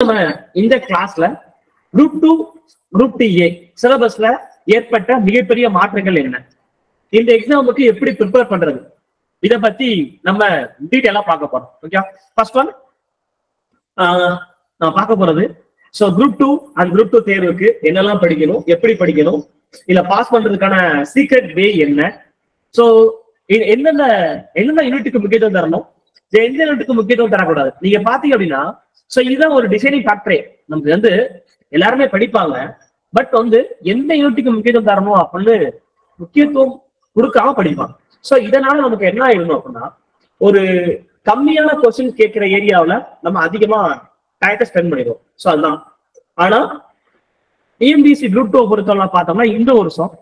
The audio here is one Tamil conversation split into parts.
நம்ம இந்த கிளாஸ்ல group two group D A சிலபஸ்ல ஏற்பட்ட மிகப்பெரிய மாற்றங்கள் என்ன? இந்த எக்ஸாமுக்கு எப்படி ப்ரிப்பேர் பண்றது? இத பத்தி நம்ம டீட்டெயிலா பார்க்க போறோம். ஓகே ஃபர்ஸ்ட் ஒன் நான் பார்க்க போறது. So group two and group two தேர்வுக்கு என்னெல்லாம் படிக்கணும் எப்படி படிக்கணும் இல்ல பாஸ் பண்றதுக்கான சீக்ரெட் வே என்ன? ஸோ என்னென்ன என்னென்ன யூனிட்டுக்கு முக்கியத்துவம் தரணும்? இது எந்த யூனிட்டுக்கு முக்கியத்துவம் தரக்கூடாது? நீங்க பாத்தீங்க அப்படின்னா ஸோ இதுதான் ஒரு டிசைனிங் ஃபேக்டரே நமக்கு வந்து எல்லாருமே படிப்பாங்க. பட் வந்து எந்த யூனிட்டுக்கு முக்கியத்துவம் தரணும் அப்படின்னு முக்கியத்துவம் கொடுக்காம படிப்பாங்க. ஸோ இதனால நமக்கு என்ன ஆயிடணும் அப்படின்னா ஒரு கம்மியான கொஸ்டின் கேட்கிற ஏரியாவில் நம்ம அதிகமா டயத்தை ஸ்பெண்ட் பண்ணிடுவோம். ஸோ அதுதான். ஆனா டிஎம்பிசி குரூப் டூ பொறுத்தவரை பார்த்தோம்னா இந்த வருஷம்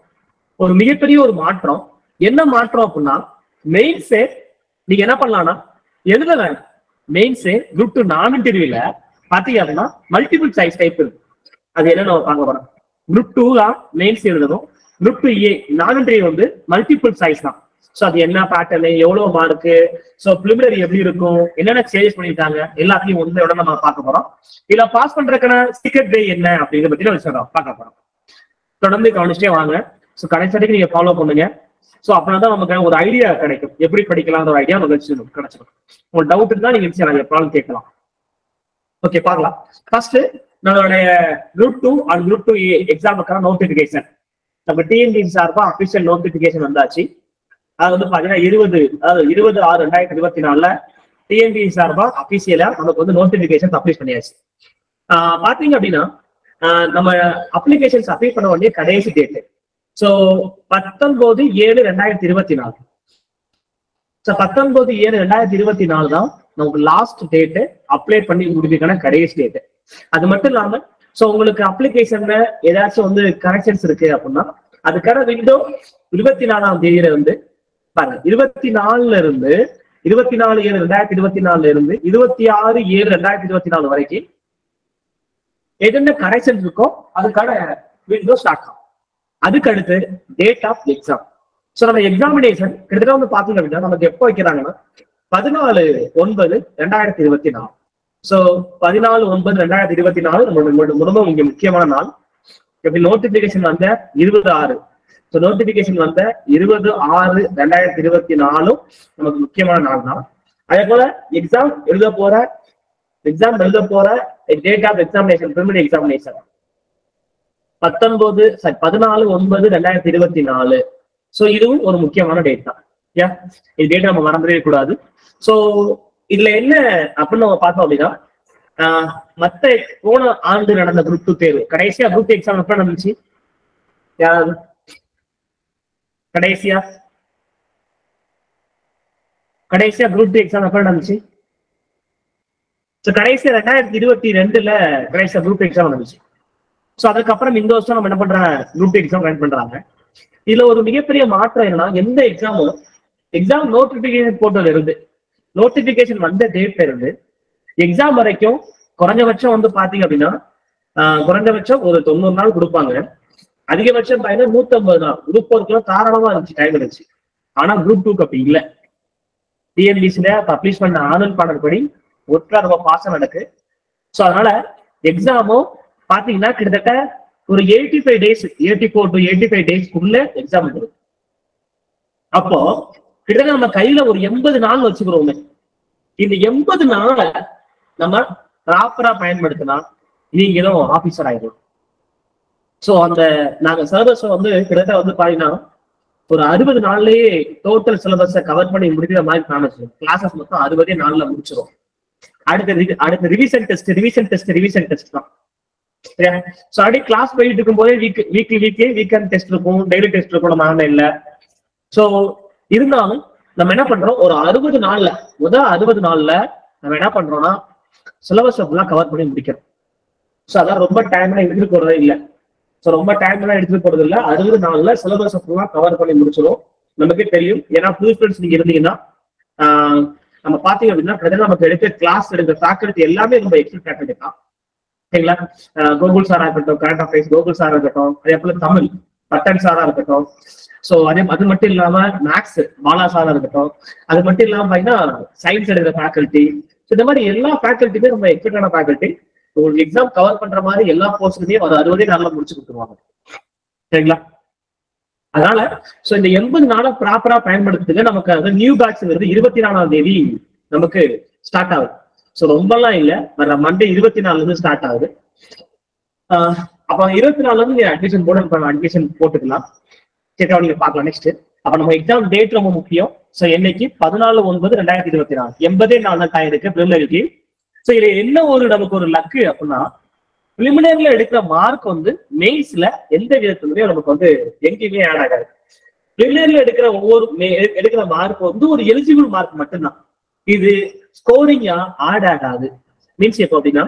ஒரு மிகப்பெரிய ஒரு மாற்றம். என்ன மாற்றம் அப்படின்னா மெயின்ஸே நீங்க என்ன பண்ணலாம்னா எழுத வேண்டாம் மெயின்ஸ் குரூப் டூ நான் இன்டர்வியூல பாத்தீங்க அப்படின்னா மல்டிபிள் சாய்ஸ் டைப் இருக்கு. அது என்ன நம்ம பார்க்க போறோம் குரூப் டூ தான் மெயின்ஸ் எழுதணும். Group two A non interview வந்து மல்டிபிள் சாய்ஸ் தான். ஸோ அது என்ன பேட்டர்னு எவ்வளவு மார்க்கு ஸோ பிலிமினரி எப்படி இருக்கும்? என்னென்ன சேஞ்சஸ் பண்ணியிருக்காங்க? எல்லாத்தையும் ஒன்றோட நம்ம பார்க்க போறோம். இதுல பாஸ் பண்றதுக்கான சீக்ரெட் டே என்ன அப்படிங்கிற பத்தி நம்ம சொல்றோம். பார்க்க போறோம். தொடர்ந்து கவனிச்சிட்டே வாங்க. ஸோ கடைசி வரைக்கும் நீங்க ஃபாலோ பண்ணுங்க. ஸோ அப்படின்னா தான் நமக்கு ஒரு ஐடியா கிடைக்கும். எப்படி படிக்கலாம்ன்ற ஒரு ஐடியா நமக்கு கிடைச்சிடும் உங்களுக்கு டவுட் இருந்தா நீங்க நாங்கள் எப்பனாலும் கேட்கலாம். ஓகே பார்க்கலாம். ஃபர்ஸ்ட் நம்மளுடைய group two and group two எக்ஸாமுக்கான notification நம்ம டிஎன்டி சார்பா அபிஷியல் நோட்டிபிகேஷன் வந்தாச்சு. அது வந்து பாத்தீங்கன்னா இருபது அதாவது இருபது ஆறு ரெண்டாயிரத்தி இருபத்தி நாலுல டிஎன்டி சார்பா அபிஷியலா நமக்கு வந்து நோட்டிபிகேஷன் அப்ளை பண்ணியாச்சு. பாத்தீங்க அப்படின்னா நம்ம அப்ளிகேஷன்ஸ் அப்ளை பண்ண வேண்டிய கடைசி டேட்டு ஸோ பத்தொன்பது ஏழு ரெண்டாயிரத்தி இருபத்தி நாலு. ஸோ பத்தொன்பது ஏழு ரெண்டாயிரத்தி இருபத்தி நாலு தான் நமக்கு லாஸ்ட் டேட்டு அப்ளை பண்ணி முடிக்கிறதுக்கான கடைசி டேட்டு அது மட்டும் இல்லாம ஸோ உங்களுக்கு அப்ளிகேஷன்ல ஏதாச்சும் வந்து கரெக்ஷன்ஸ் இருக்கு அப்படின்னா அதுக்கான விண்டோ இருபத்தி நாலாம் தேதியில இருந்து பாருங்க இருபத்தி நாலுல இருந்து இருபத்தி நாலு ஏழு ரெண்டாயிரத்தி இருபத்தி நாலுல இருந்து இருபத்தி ஆறு ஏழு ரெண்டாயிரத்தி இருபத்தி நாலு வரைக்கும் என்னென்ன கரெக்ஷன் இருக்கோ அதுக்கான விண்டோ ஸ்டார்ட் ஆகும். அதுக்கு அடுத்து டேட் ஆஃப் எக்ஸாம் ஸோ நம்ம எக்ஸாமினேஷன் கிட்டத்தட்ட வந்து பார்த்தீங்க அப்படின்னா நமக்கு எப்போ வைக்கிறாங்கன்னா பதினாலு ஒன்பது ரெண்டாயிரத்தி இருபத்தி நாலு. ஸோ பதினாலு ஒன்பது ரெண்டாயிரத்தி இருபத்தி நாலு நம்மளோட ரொம்ப இங்க முக்கியமான நாள். எப்படி நோட்டிபிகேஷன் வந்த? இருபது ஆறு ஸோ நோட்டிபிகேஷன் வந்த இருபது ஆறு ரெண்டாயிரத்தி இருபத்தி நாலும் நமக்கு முக்கியமான நாள் தான். அதே போல எக்ஸாம் எழுத போற எக்ஸாம் எழுத போற date of examination preliminary examination பத்தொன்பது பதினாலு ஒன்பது ரெண்டாயிரத்தி இருபத்தி நாலு ஸோ இதுவும் ஒரு முக்கியமான டேட் தான். யா இது டேட் நம்ம மறந்துடவே கூடாது. ஸோ இதுல என்ன அப்படின்னு நம்ம பார்த்தோம் அப்படின்னா மத்த போன ஆண்டு நடந்த குரூப் டூ தேர்வு. கடைசியா குரூப் எக்ஸாம் எப்ப நடந்துச்சு? யாராவது கடைசியா? கடைசியா குரூப் டூ எக்ஸாம் எப்ப நடந்துச்சு? ஸோ கடைசியா ரெண்டாயிரத்தி இருபத்தி ரெண்டுல கடைசியா குரூப் எக்ஸாம் நடந்துச்சு. ஸோ அதுக்கப்புறம் இந்த வருஷம் நம்ம என்ன பண்றாங்க? குரூப் எக்ஸாம் ரன் பண்றாங்க. இதுல ஒரு மிகப்பெரிய மாற்றம் என்னன்னா எந்த எக்ஸாமும் எக்ஸாம் நோட்டிபிகேஷன் போட்டதுல இருந்து நோட்டிபிகேஷன் வந்த டேட்ல இருந்து எக்ஸாம் வரைக்கும் குறைஞ்சபட்சம் வந்து பாத்தீங்க அப்படின்னா குறைஞ்சபட்சம் ஒரு தொண்ணூறு நாள் கொடுப்பாங்க. அதிகபட்சம் பார்த்தீங்கன்னா நூத்தி ஐம்பது நாள் குரூப் ஒர்க்லாம் தாராளமா இருந்துச்சு டைம் இருந்துச்சு. ஆனா குரூப் டூக்கு அப்படி இல்லை. டிஎன்பிசில பப்ளிஷ் பண்ண ஆனல் பாடல் படி ஒற்றா ரொம்ப பாசம் நடக்கு ஸோ அதனால எக்ஸாமும் பாத்தீங்கன்னா கிட்டத்தட்ட ஒரு eighty five days eighty four to eighty five டேஸ்க்குள்ள exam வரும் அப்போ கிட்டத்தட்ட நம்ம கையில ஒரு எண்பது நாள் வச்சுக்கிறோமே. இந்த எண்பது நாள நம்ம ப்ராப்பரா பயன்படுத்தினா நீங்களும் ஆபீசர் ஆயிடும் சோ அந்த நாங்க சிலபஸ் வந்து கிட்டத்தட்ட வந்து பாத்தீங்கன்னா ஒரு அறுபது நாள்லயே டோட்டல் சிலபஸை கவர் பண்ணி முடிக்கிற மாதிரி காமிச்சிடும் கிளாஸஸ் மொத்தம் அறுபதே நாள்ல முடிச்சிடும் அடுத்த அடுத்த revision test revision test revision test தான். ஸோ அப்படி கிளாஸ் போயிட்டு இருக்கும் போதே week weekly weekly weekend test இருக்கும். டெய்லி டெஸ்ட் இருக்கும். நம்ம ஆன்லைன்ல ஸோ இருந்தாலும் நம்ம என்ன பண்றோம்? ஒரு அறுபது நாள்ல முதல் அறுபது நாள்ல நம்ம என்ன பண்றோம்னா சிலபஸ் ஃபுல்லாக கவர் பண்ணி முடிக்கிறோம் ஸோ அதான் ரொம்ப டைம்லாம் எடுத்துட்டு போறதே இல்லை. ஸோ ரொம்ப டைம்லாம் எடுத்துட்டு போறது இல்லை. அறுபது நாள்ல சிலபஸ் ஃபுல்லாக கவர் பண்ணி முடிச்சிடும் நமக்கே தெரியும். ஏன்னா புது ஸ்டூடெண்ட்ஸ் நீங்க இருந்தீங்கன்னா நம்ம பாத்தீங்க அப்படின்னா நமக்கு எடுக்க கிளாஸ் எடுக்கிற ஃபேக்கல்ட்டி எல்லாமே ரொம்ப எக்ஸ்பெக்ட் ஃபேக்கல்ட்டி தான் சரிங்களா? கோகுல் சாரா இருக்கட்டும் கரண்ட் அஃபேர்ஸ் கோகுல் சாரா இருக்கட்டும் அதே போல தமிழ் பட்டன் சாரா இருக்கட்டும். சோ அதே அது மட்டும் இல்லாம மேக்ஸ் பாலா சாரா இருக்கட்டும். அது மட்டும் இல்லாம பாத்தீங்கன்னா சயின்ஸ் எடுக்கிற ஃபேக்கல்ட்டி இந்த மாதிரி எல்லா ஃபேக்கல்ட்டியுமே ரொம்ப எக்ஸ்பெக்டான ஃபேக்கல்ட்டி உங்களுக்கு எக்ஸாம் கவர் பண்ற மாதிரி எல்லா போர்ஷனையும் ஒரு அறுபதே நாளில் முடிச்சு கொடுத்துருவாங்க. சரிங்களா? அதனால சோ இந்த எண்பது நாளை ப்ராப்பரா பயன்படுத்துறதுக்கு நமக்கு அது நியூ பேட்ச்ங்கிறது இருபத்தி நாலாம் தேதி நமக்கு ஸ்டார்ட் ஆகுது. சோ ரொம்பலாம் இல்ல. வர மண்டே இருபத்தி நாலுல இருந்து ஸ்டார்ட் ஆகுது. ஆஹ் அப்ப இருபத்தி நாலுல இருந்து நீங்க அட்மிஷன் போட அட்மிஷன் போட்டுக்கலாம். சரிக்கா நீங்க பார்க்கலாம் நெக்ஸ்ட் அப்ப நம்ம எக்ஸாம் டேட் ரொம்ப முக்கியம். சோ என்னைக்கு? பதினாலு ஒன்பது ரெண்டாயிரத்தி இருபத்தி நாலு எண்பதே நாலு தான் டைம் இருக்கு பிரிமினரிக்கு சோ இதுல என்ன ஒரு நமக்கு ஒரு லக்கு அப்படின்னா பிலிமினரில எடுக்கிற மார்க் வந்து மெயின்ஸ்ல எந்த விதத்துலயும் நமக்கு வந்து எங்கேயுமே ஆட் ஆகாது. பிலிமினரில எடுக்கிற ஒவ்வொரு மே- எடுக்கிற மார்க் வந்து ஒரு எலிஜிபிள் மார்க் மட்டும்தான். இது ஸ்கோரிங்கா ஆட் ஆகாது. மீன்ஸ் எப்போ அப்படின்னா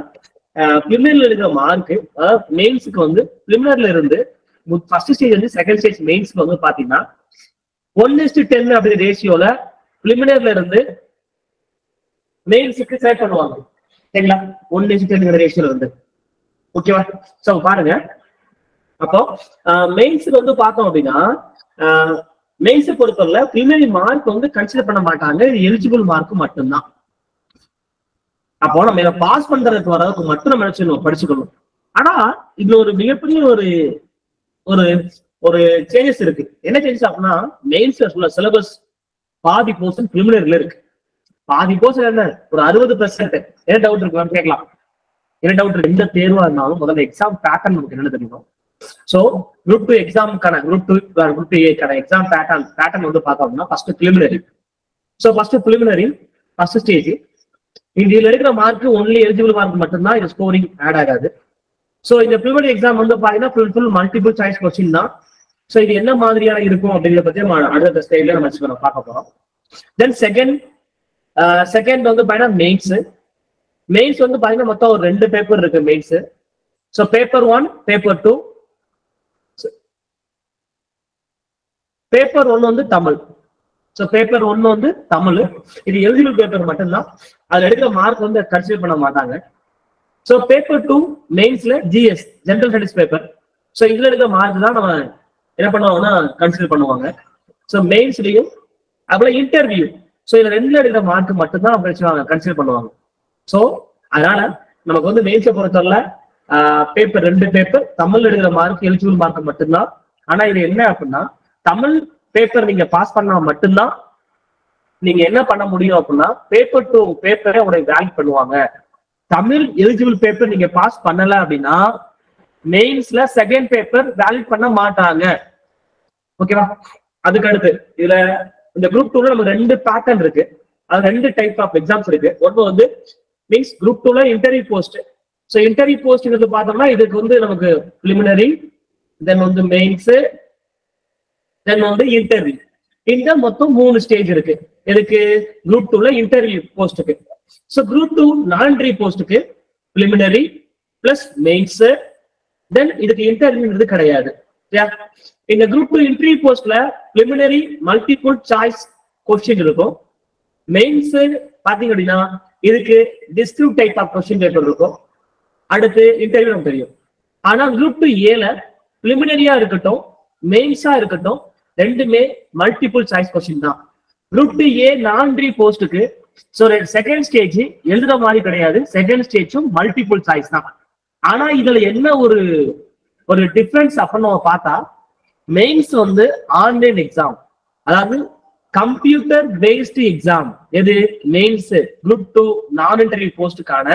பிலிமினரில இருக்கிற மார்க் அதாவது மெயின்ஸுக்கு வந்து பிரிமினர்ல இருந்து ஃபர்ஸ்ட் ஸ்டேஜ் வந்து செகண்ட் ஸ்டேஜ் மெயின்ஸ்க்கு வந்து பாத்தீங்கன்னா ஒன் இஸ்டு டென் அப்படிங்கிற ரேஷியோல பிரிமினர்ல இருந்து மெயின்ஸுக்கு செலக்ட் பண்ணுவாங்க. சரிங்களா? ஒன் இஸ்டு டென்ங்கிற ரேஷியோல இருந்து. ஓகேவா சோ பாருங்க. அப்போ மெயின்ஸுக்கு வந்து பார்த்தோம் அப்படின்னா மெயின்ஸை பொறுத்தவரை பிரிமினரி மார்க் வந்து கன்சிடர் பண்ண மாட்டாங்க. இது எலிஜிபிள் மார்க் மட்டும்தான். அப்போ நம்ம இதை பாஸ் பண்றதுக்கு வரதுக்கு மட்டும் நம்ம நினைச்சிடணும் படிச்சுக்கணும். ஆனா இதுல ஒரு மிகப்பெரிய ஒரு ஒரு ஒரு சேஞ்சஸ் இருக்கு. என்ன சேஞ்சஸ் அப்படின்னா மெயின்ஸ்ல உள்ள சிலபஸ் பாதி போர்ஷன் பிரிமினரில இருக்கு. பாதி போர்ஷன் என்ன? ஒரு அறுபது பெர்சன்ட் என்ன டவுட் இருக்கு கேட்கலாம். என்ன டவுட் இருக்கு? எந்த தேர்வா இருந்தாலும் முதல்ல எக்ஸாம் பேட்டர்ன் நமக்கு என்ன தெரியும். சோ குரூப் டூ எக்ஸாமுக்கான குரூப் டூ குரூப் டூ ஏக்கான எக்ஸாம் பேட்டர்ன் பேட்டர்ன் வந்து பார்த்தோம்னா first preliminary so first preliminary first stage இதுல எடுக்கிற மார்க் ஒன்லி எலிஜிபிள் மார்க் மட்டும்தான் இது ஸ்கோரிங் ஆட் ஆகாது. சோ இந்த பிலிமினரி எக்ஸாம் வந்து பாத்தீங்கன்னா full full multiple choice question தான். சோ இது என்ன மாதிரியான இருக்கும் அப்படிங்கிறத பத்தி நம்ம அடுத்த ஸ்டைல நம்ம நம்ம பார்க்க போறோம். தென் செகண்ட் செகண்ட் வந்து பாத்தீங்கன்னா மெயின்ஸ் மெயின்ஸ் வந்து பாத்தீங்கன்னா மொத்தம் ஒரு ரெண்டு பேப்பர் இருக்கு mains so paper one paper two paper one வந்து தமிழ். சோ பேப்பர் ஒன் வந்து தமிழ். இது எலிஜிபிள் பேப்பர் மட்டும்தான். அதுல எடுக்கிற மார்க் வந்து கன்சிடர் பண்ண மாட்டாங்க. So paper two மெயின்ஸ்ல GS general studies paper so இதுல எடுக்கிற மார்க் தான் நம்ம என்ன பண்ணுவாங்கன்னா கன்சிடர் பண்ணுவாங்க. ஸோ மெயின்ஸ்லயும் அப்புறம் இன்டர்வியூ ஸோ இதுல ரெண்டுல எடுக்கிற மார்க் மட்டும்தான் அவங்க கன்சிடர் பண்ணுவாங்க. ஸோ அதனால நமக்கு வந்து மெயின்ஸை பொறுத்தவரை பேப்பர் ரெண்டு பேப்பர் தமிழ் எடுக்கிற மார்க் எலிஜிபிள் மார்க் மட்டும்தான். ஆனா இது என்ன அப்படின்னா தமிழ் பேப்பர் நீங்க பாஸ் பண்ணா மட்டும்தான் நீங்க என்ன பண்ண முடியும் அப்படின்னா பேப்பர் டூ பேப்பரை உடைய வேல்யூ பண்ணுவாங்க. தமிழ் எலிஜிபிள் பேப்பர் நீங்க பாஸ் பண்ணல அப்படின்னா மெயின்ஸ்ல செகண்ட் பேப்பர் வேலிட் பண்ண மாட்டாங்க. ஓகேவா அதுக்கு அடுத்து இதுல இந்த குரூப் டூல நமக்கு ரெண்டு பேட்டர்ன் இருக்கு. அது ரெண்டு டைப் ஆஃப் எக்ஸாம்ஸ் இருக்கு. ஒன்று வந்து மீன்ஸ் குரூப் டூல interview post so interview post பார்த்தோம்னா இதுக்கு வந்து நமக்கு பிலிமினரி தென் வந்து மெயின்ஸ் தென் வந்து இன்டர்வியூ இந்த மொத்தம் மூணு ஸ்டேஜ் இருக்கு. எதுக்கு? குரூப் டூல இன்டர்வியூ போஸ்ட்டுக்கு ஸோ குரூப் டூ நான்ட்ரி போஸ்ட்டுக்கு பிலிமினரி பிளஸ் மெயின்ஸ் தென் இதுக்கு இன்டர்வியூன்றது கிடையாது. இந்த குரூப் டூ இன்டர்வியூ போஸ்ட்ல பிலிமினரி மல்டிபிள் சாய்ஸ் கொஸ்டின் இருக்கும். மெயின்ஸ் பாத்தீங்க அப்படின்னா இதுக்கு descriptive type of question paper இருக்கும். அடுத்து இன்டர்வியூ நமக்கு தெரியும். ஆனா குரூப் டூ ஏல பிலிமினரியா இருக்கட்டும் மெயின்ஸா இருக்கட்டும் ரெண்டுமே மல்டிபிள் சாய்ஸ் கொஸ்டின் தான். குரூப் டூ ஏ நான்ரி போஸ்ட்டுக்கு ஸோ செகண்ட் ஸ்டேஜ் எழுதுற மாதிரி கிடையாது. செகண்ட் ஸ்டேஜும் மல்டிபிள் சாய்ஸ் தான். ஆனா இதுல என்ன ஒரு ஒரு டிஃபரன்ஸ் அப்படின்னு நம்ம பார்த்தா மெயின்ஸ் வந்து ஆன்லைன் எக்ஸாம் அதாவது கம்ப்யூட்டர் பேஸ்டு எக்ஸாம் எது? Mains group two non interview போஸ்டுக்கான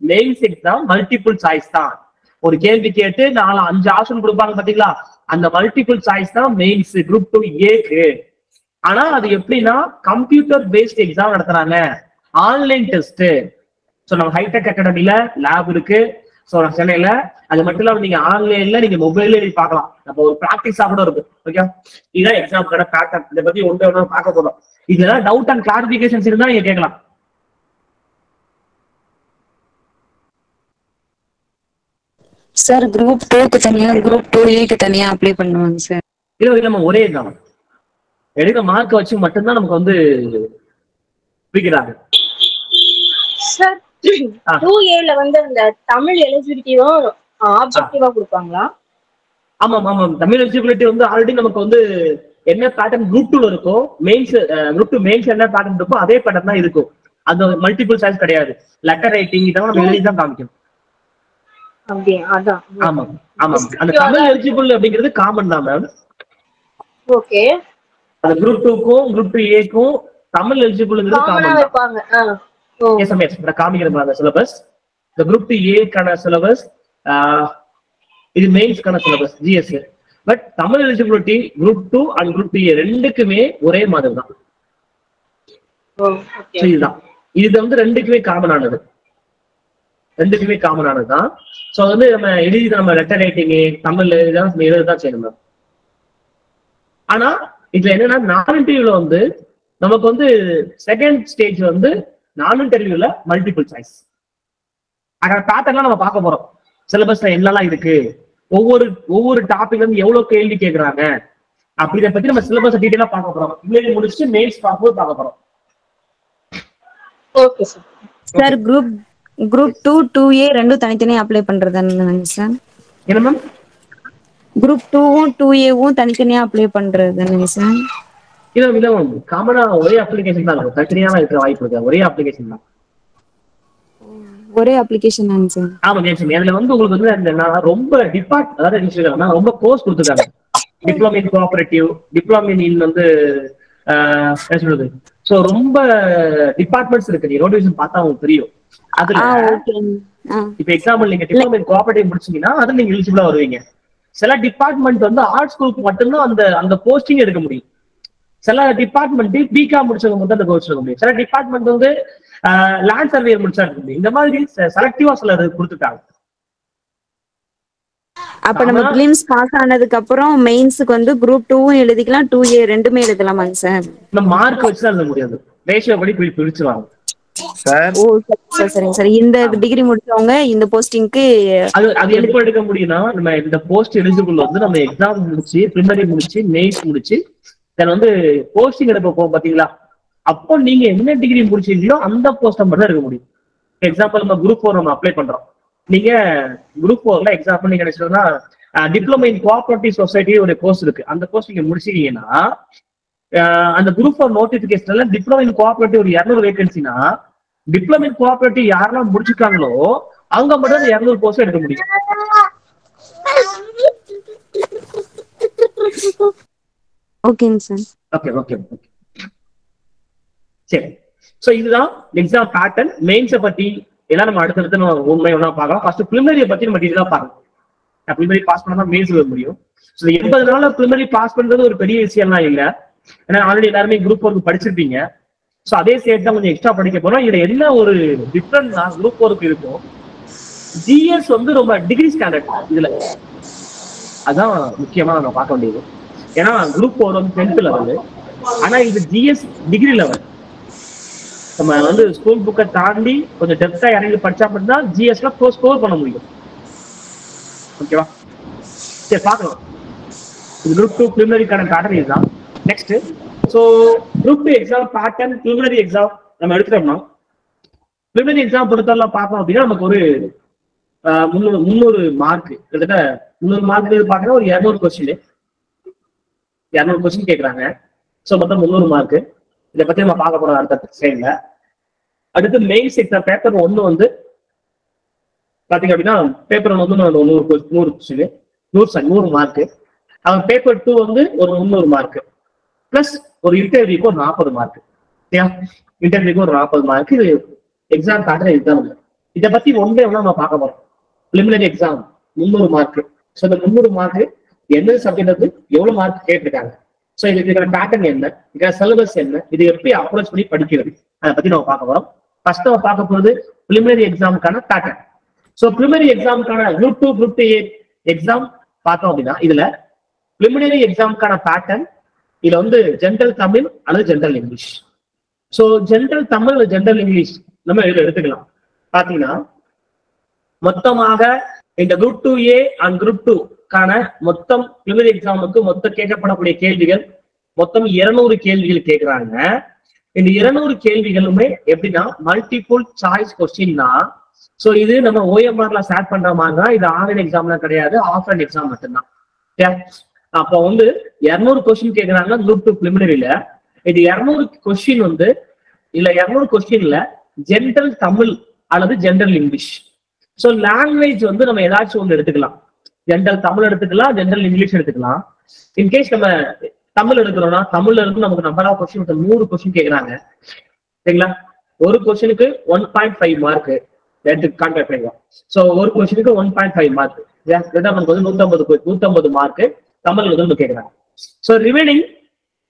mains exam multiple choice தான். ஒரு கேள்வி கேட்டு நாலு அஞ்சு ஆப்ஷன் கொடுப்பாங்க பாத்தீங்களா? அந்த மல்டிபிள் சாய்ஸ் தான் மெயின்ஸ் குரூப் டூ ஏக்கு ஆனா அது எப்படின்னா கம்ப்யூட்டர் பேஸ்ட் எக்ஸாம் நடத்துறாங்க. ஆன்லைன் டெஸ்ட் ஸோ நம்ம ஹைடெக் அகாடமில லேப் இருக்கு. ஸோ சென்னையில அது மட்டும் இல்லாம நீங்க ஆன்லைன்ல நீங்க மொபைல்ல நீங்க பார்க்கலாம். நம்ம ஒரு ப்ராக்டிஸா கூட இருக்கு. ஓகே இதுதான் எக்ஸாம் கடை பேட்டர்ன் இதை பத்தி ஒன்று ஒன்று பார்க்க போதும் இதெல்லாம் டவுட் அண்ட் கிளாரிபிகேஷன்ஸ் இருந்தா நீங்க கேட்கலாம். சார் குரூப் டூக்கு தனியா குரூப் டூ ஏக்கு தனியா அப்ளை பண்ணுவாங்க சார் இல்ல இல்ல நம்ம ஒரே எக்ஸாம் எடுக்கிற மார்க் வச்சு மட்டும்தான் நமக்கு வந்து பிடிக்கிறாங்க சார். டூ ஏல வந்து அந்த தமிழ் எலிஜிபிலிட்டியும் ஆப்ஜெக்டிவா கொடுப்பாங்களா? ஆமாம் ஆமாம் தமிழ் எலிஜிபிலிட்டி வந்து ஆல்ரெடி நமக்கு வந்து என்ன பேட்டர்ன் குரூப் டூல இருக்கோ மெயின்ஸ் குரூப் டூ மெயின்ஸ் என்ன பேட்டர்ன் இருக்கோ அதே பேட்டர்ன் தான் இருக்கும். அந்த மல்டிபிள் சாய்ஸ் கிடையாது. லெட்டர் ரைட்டிங் இதெல்லாம் நம்ம எழுதி தான் காமிக்கணும். ஆமா ஆமா அந்த தமிழ் எலிஜிபிள் அப்படிங்கிறது காமன் தான் மேம் ஓகே. அந்த குரூப் டூக்கும் குரூப் டூ ஏக்கும் தமிழ் எலிஜிபிள்ங்கிறது காமனா வைப்பாங்க. எஸ் எஸ் நான் காமிக்கிறேன் அந்த சிலபஸ் இந்த குரூப் டூ ஏக்கான சிலபஸ் இது மெயின்ஸ்க்கான syllabus but Tamil eligibility group two and group two ரெண்டுக்குமே ஒரே மாதிரி தான். இதுதான். இது வந்து ரெண்டுக்குமே காமன் ஆனது. ரெண்டுக்குமே காமன் ஆனது தான். ஸோ வந்து நம்ம எழுதி நம்ம லெட்டர் ரைட்டிங் தமிழ் இதெல்லாம் நம்ம எழுததான் செய்யணும் மேம் ஆனா இதுல என்னன்னா நான் இன்டர்வியூல வந்து நமக்கு வந்து செகண்ட் ஸ்டேஜ் வந்து நான் இன்டர்வியூல மல்டிபிள் சாய்ஸ் அங்க பேட்டர்லாம் நம்ம பார்க்க போறோம். சிலபஸ்ல என்னெல்லாம் இருக்கு? ஒவ்வொரு ஒவ்வொரு டாபிக்ல இருந்து எவ்வளவு கேள்வி கேக்குறாங்க? அப்படித பத்தி நம்ம சிலபஸ் டீட்டெயிலா பார்க்க போறோம். இன்னைக்கு முடிச்சுட்டு மெயின்ஸ் பார்க்கும்போது பார்க்க போறோம். Okay sir sir group group two two A ரெண்டும் தனித்தனியா அப்ளை பண்றதுன்னு சார் என்ன மேம் குரூப் டூவும் டூ ஏவும் தனித்தனியா அப்ளை பண்றதுன்னு சார் இல்ல இல்ல மேம் காமனா ஒரே அப்ளிகேஷன் தான். தனித்தனியா இருக்கிற வாய்ப்பு இருக்கு. ஒரே அப்ளிகேஷன் தான். ஒரே அப்ளிகேஷன் தாங்க சார் ஆமா கேட்குங்க அதுல வந்து உங்களுக்கு வந்து நான் ரொம்ப டிபார்ட் அதாவது ரொம்ப கோர்ஸ் கொடுத்துருக்காங்க. Diploma in cooperative diploma in வந்து என்ன சொல்றது? சோ ரொம்ப டிபார்ட்மெண்ட்ஸ் இருக்கு. நீ நோட்டிஃபிகேஷன் பார்த்தா உங்களுக்கு தெரியும். அதுல இப்ப எக்ஸாம்பிள் நீங்க டிப்ளமோ இன் கோஆபரேட்டிவ் முடிச்சீங்கன்னா அதுல நீங்க எலிஜிபிளா வருவீங்க. சில டிபார்ட்மெண்ட் வந்து ஆர்ட்ஸ் குரூப் மட்டும்தான் அந்த அந்த போஸ்டிங் எடுக்க முடியும். சில டிபார்ட்மெண்ட் பிகாம் முடிச்சவங்க மட்டும் அந்த கோர்ஸ் எடுக்க முடியும். சில டிபார்ட்மெண்ட் வந்து லேண்ட் சர்வே முடிச்சா எடுக்க முடியும். இந்த மாதிரி செலக்டிவா சில கொடுத்துட்டாங்க. அப்ப நம்ம. பிலிம்ஸ் பாஸ் ஆனதுக்கு அப்புறம் மெயின்ஸுக்கு வந்து குரூப் டூவும் எழுதிக்கலாம் டூ ஏ ரெண்டுமே எழுதலாமாங்க சார்? இந்த மார்க் வச்சு தான் எழுத முடியாது ரேஷியோ படி போய் பிரிச்சுருவாங்க சார் ஓ சரி, சரி சரிங்க சார். இந்த டிகிரி முடிச்சவங்க இந்த போஸ்டிங்க்கு அது அது எப்போ எடுக்க முடியும்னா நம்ம இந்த போஸ்ட் எலிஜிபிள் வந்து நம்ம எக்ஸாம் முடிச்சு ப்ரிமரி முடிச்சு மெயின்ஸ் முடிச்சு தென் வந்து போஸ்டிங் எடுக்க போகும் பாத்தீங்களா? அப்போ நீங்க என்ன டிகிரி முடிச்சீங்களோ அந்த போஸ்ட் மட்டும் தான் எடுக்க முடியும். எக்ஸாம்பிள் நம்ம குரூப் ஃபோர் நம்ம அப்ளை பண்றோம். நீங்க குரூப் ஃபோர்ல எக்ஸாம்பிள் நீங்க நினைச்சோம்னா டிப்ளமோ இன் கோஆபரேட்டிவ் சொசைட்டி ஒரு கோர்ஸ் இருக்கு. அந்த கோர்ஸ் நீங்க முடிச்சிட்டீங்கன்னா அந்த குரூப் ஃபோர் நோட்டிபிகேஷன்ல டிப்ளமோ இன் கோஆபரேட்டிவ் ஒரு இரநூறு வேகன்சினா டிப்ளமோ இன் கோஆபரேட்டிவ் யாரெல்லாம் முடிச்சிருக்காங்களோ அவங்க மட்டும் அந்த இரநூறு போஸ்ட் எடுக்க முடியும். ஓகேங்க சார் ஓகே ஓகே ஓகே சரி. சோ இதுதான் எக்ஸாம் பேட்டர்ன் மெயின்ஸை பத்தி எல்லாம் நம்ம அடுத்தடுத்து நம்ம உண்மை ஒன்றா பார்க்கலாம். ஃபர்ஸ்ட் ப்ரிலிமினரியை பத்தி நம்ம டீட்டெயிலாக பார்க்கலாம். ப்ரிலிமினரி பாஸ் பண்ணா தான் மெயின்ஸ் வர முடியும். ஸோ எண்பது நாள்ல ப்ரிலிமினரி பாஸ் பண்றது ஒரு பெரிய விஷயம்லாம் இல்லை. ஏன்னா ஆல்ரெடி எல்லாருமே குரூப் ஒர்க் படிச்சிருப்பீங்க. ஸோ அதே சேர்த்து தான் கொஞ்சம் எக்ஸ்ட்ரா படிக்க போறோம். இதுல என்ன ஒரு டிஃப்ரெண்ட்னா குரூப் ஒர்க் இருக்கும் ஜிஎஸ் வந்து ரொம்ப டிகிரி ஸ்டாண்டர்ட் இதுல. அதான் முக்கியமா நம்ம பார்க்க வேண்டியது. ஏன்னா குரூப் ஃபோர் வந்து டென்த் லெவல் ஆனா இது ஜிஎஸ் டிகிரி லெவல் நம்ம வந்து ஸ்கூல் புக்கை தாண்டி கொஞ்சம் டெப்தா இறங்கி படிச்சா மட்டும்தான் ஜிஎஸ்ல ஸ்கோர் பண்ண முடியும். ஓகேவா சரி பார்க்கலாம். இது குரூப் டூ ப்ரிலிமினரிக்கான பேட்டர்ன் இதுதான் next so group exam pattern preliminary exam நம்ம எடுத்துட்டோம்னா ப்ரிலிமினரி எக்ஸாம் பொறுத்தவரை பார்த்தோம் அப்படின்னா நமக்கு ஒரு முந்நூறு முந்நூறு மார்க் கிட்டத்தட்ட முந்நூறு மார்க் பார்த்தீங்கன்னா ஒரு இரநூறு கொஸ்டின் இரநூறு கொஸ்டின் கேட்குறாங்க ஸோ மொத்தம் முந்நூறு மார்க் இதை பற்றி நம்ம பார்க்க போகிறோம் அடுத்த ஸ்லைட்ல அடுத்து மெயின்ஸ் எக்ஸாம் பேப்பர் ஒன்று வந்து பார்த்தீங்க அப்படின்னா பேப்பர் ஒன்று வந்து நூறு நூறு கொஸ்டின் நூறு சாரி நூறு மார்க்கு அவன் பேப்பர் டூ வந்து ஒரு முந்நூறு மார்க்கு பிளஸ் ஒரு இன்டர்வியூக்கு ஒரு நாற்பது மார்க் சரியா? இன்டர்வியூக்கு ஒரு நாற்பது மார்க் இது எக்ஸாம் காட்டுற இதுதான் இதை பத்தி ஒன்றே ஒன்றா நம்ம பார்க்க போறோம். பிலிமினரி எக்ஸாம் முந்நூறு மார்க் ஸோ இந்த முந்நூறு மார்க் எந்த சப்ஜெக்ட் வந்து எவ்வளவு மார்க் கேட்டிருக்காங்க? ஸோ இதுக்கு இருக்கிற பேட்டர்ன் என்ன? இருக்கிற சிலபஸ் என்ன? இது எப்படி அப்ரோச் பண்ணி படிக்கிறது? அதை பத்தி நம்ம பார்க்க போறோம். ஃபர்ஸ்ட் நம்ம பார்க்க போறது பிலிமினரி எக்ஸாமுக்கான pattern so preliminary எக்ஸாமுக்கான group two group two exam பார்த்தோம் அப்படின்னா இதுல பிலிமினரி எக்ஸாமுக்கான பேட்டர்ன் இதுல வந்து ஜென்ரல் தமிழ் அல்லது general English so general Tamil general English நம்ம இதுல எடுத்துக்கலாம். பாத்தீங்கன்னா மொத்தமாக இந்த group two A and group two கான மொத்தம் preliminary எக்ஸாமுக்கு மொத்தம் கேட்கப்படக்கூடிய கேள்விகள் மொத்தம் இருநூறு கேள்விகள் கேட்கிறாங்க. இந்த இருநூறு கேள்விகளுமே எப்படின்னா மல்டிபிள் சாய்ஸ் கொஸ்டின் தான். சோ இது நம்ம ஓஎம்ஆர்ல ஸ்டார்ட் பண்ற மாதிரி தான் இது ஆன்லைன் எக்ஸாம்லாம் கிடையாது ஆஃப்லைன் எக்ஸாம் மட்டும்தான். அப்போ வந்து இருநூறு கொஸ்டின் கேட்கறாங்க குரூப் டூ பிலிமினரியில இது இருநூறு கொஸ்டின் வந்து இல்ல இருநூறு கொஸ்டின்ல ஜென்ரல் தமிழ் அல்லது ஜென்ரல் இங்கிலீஷ் ஸோ லாங்குவேஜ் வந்து நம்ம ஏதாச்சும் ஒன்று எடுத்துக்கலாம். ஜென்ரல் தமிழ் எடுத்துக்கலாம் ஜென்ரல் இங்கிலீஷ் எடுத்துக்கலாம். இன்கேஸ் நம்ம தமிழ் எடுக்கிறோம்னா தமிழ்ல இருந்து நமக்கு நம்பர் ஆஃப் கொஸ்டின் நூறு கொஸ்டின் கேட்கறாங்க சரிங்களா? ஒரு கொஸ்டினுக்கு ஒன் பாயிண்ட் ஃபைவ் மார்க் எடுத்து கான்டாக்ட் பண்ணிக்கலாம் ஸோ ஒரு கொஸ்டினுக்கு ஒன் பாயிண்ட் ஃபைவ் மார்க் நமக்கு வந்து நூத்தம்பது நூத்தம்பது மார்க் தமிழ் வந்து கேட்கிறாங்க ஸோ ரிமைனிங்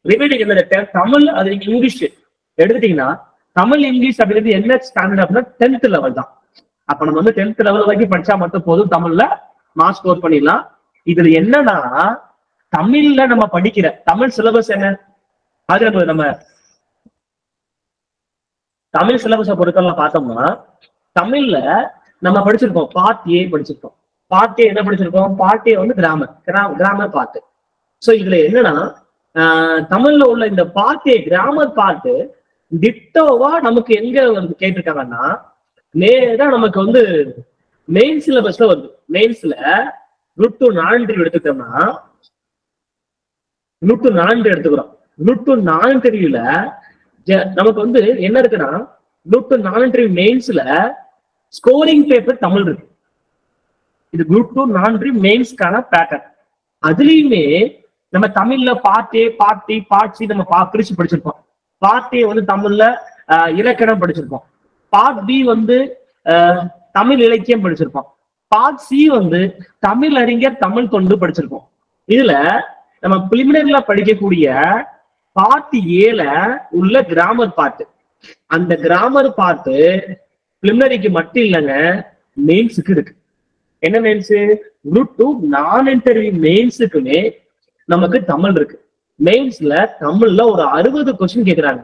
ரிமைனிங் என்ன தமிழ் அது நீங்க இங்கிலீஷ் எடுத்துட்டீங்கன்னா தமிழ் இங்கிலீஷ் அப்படிங்கிறது என்ன ஸ்டாண்டர்ட் அப்படின்னா டென்த் லெவல் தான். அப்ப நம்ம வந்து டென்த் லெவல் வரைக்கும் படிச்சா மட்டும் போதும் தமிழ்ல. மார்க் ஸ்கோர் பண்ணிடலாம். இதுல என்னன்னா தமிழ்ல நம்ம படிக்கிற தமிழ் சிலபஸ் என்ன? அது நம்ம நம்ம தமிழ் சிலபஸை பொறுத்தவரை பார்த்தோம்னா தமிழ்ல நம்ம படிச்சிருக்கோம். பார்ட் ஏ படிச்சிருக்கோம். பார்ட் என்ன படிச்சிருக்கோம்? பார்ட் வந்து கிராமர் கிராமர் பாட்டு சோ இதுல என்னன்னா ஆஹ் தமிழ்ல உள்ள இந்த பார்ட் கிராமர் பாட்டு டிட்டோவா நமக்கு எங்க வந்து கேட்டிருக்காங்கன்னா நேரா நமக்கு வந்து மெயின் சிலபஸ்ல வருது. மெயின்ஸ்ல நுட்டு நான்கு எடுத்துட்டோம்னா நுட்டு நான்கு எடுத்துக்கிறோம். நுட்டு டூ நான்குல நமக்கு வந்து என்ன இருக்குன்னா நுட்டு நான்கு மெயின்ஸ்ல ஸ்கோரிங் பேப்பர் தமிழ் இருக்கு. இது குரூப் டூ நான்கு மெயின்ஸ்க்கான பேட்டர்ன் அதுலயுமே நம்ம தமிழ்ல பாட்டே பாட்டி பாட்சி நம்ம பா- பிரிச்சு படிச்சிருப்போம். பாட்டே வந்து தமிழ்ல ஆஹ், இலக்கணம் படிச்சிருப்போம். பாட் பி வந்து ஆஹ், தமிழ் இலக்கியம் படிச்சிருப்போம். பாட் சி வந்து தமிழ் அறிஞர் தமிழ் தொண்டு படிச்சிருப்போம். இதுல நம்ம பிலிமினரில படிக்கக்கூடிய பாட்டு ஏல உள்ள கிராமர் பார்ட் அந்த கிராமர் பார்ட் பிலிமினரிக்கு மட்டும் இல்லைங்க மெயின்ஸுக்கு இருக்கு. என்ன mains group two non interview மெயின்ஸுக்குமே நமக்கு தமிழ் இருக்கு. மெயின்ஸ்ல தமிழ்ல ஒரு அறுபது கொஸ்டின் கேக்குறாங்க.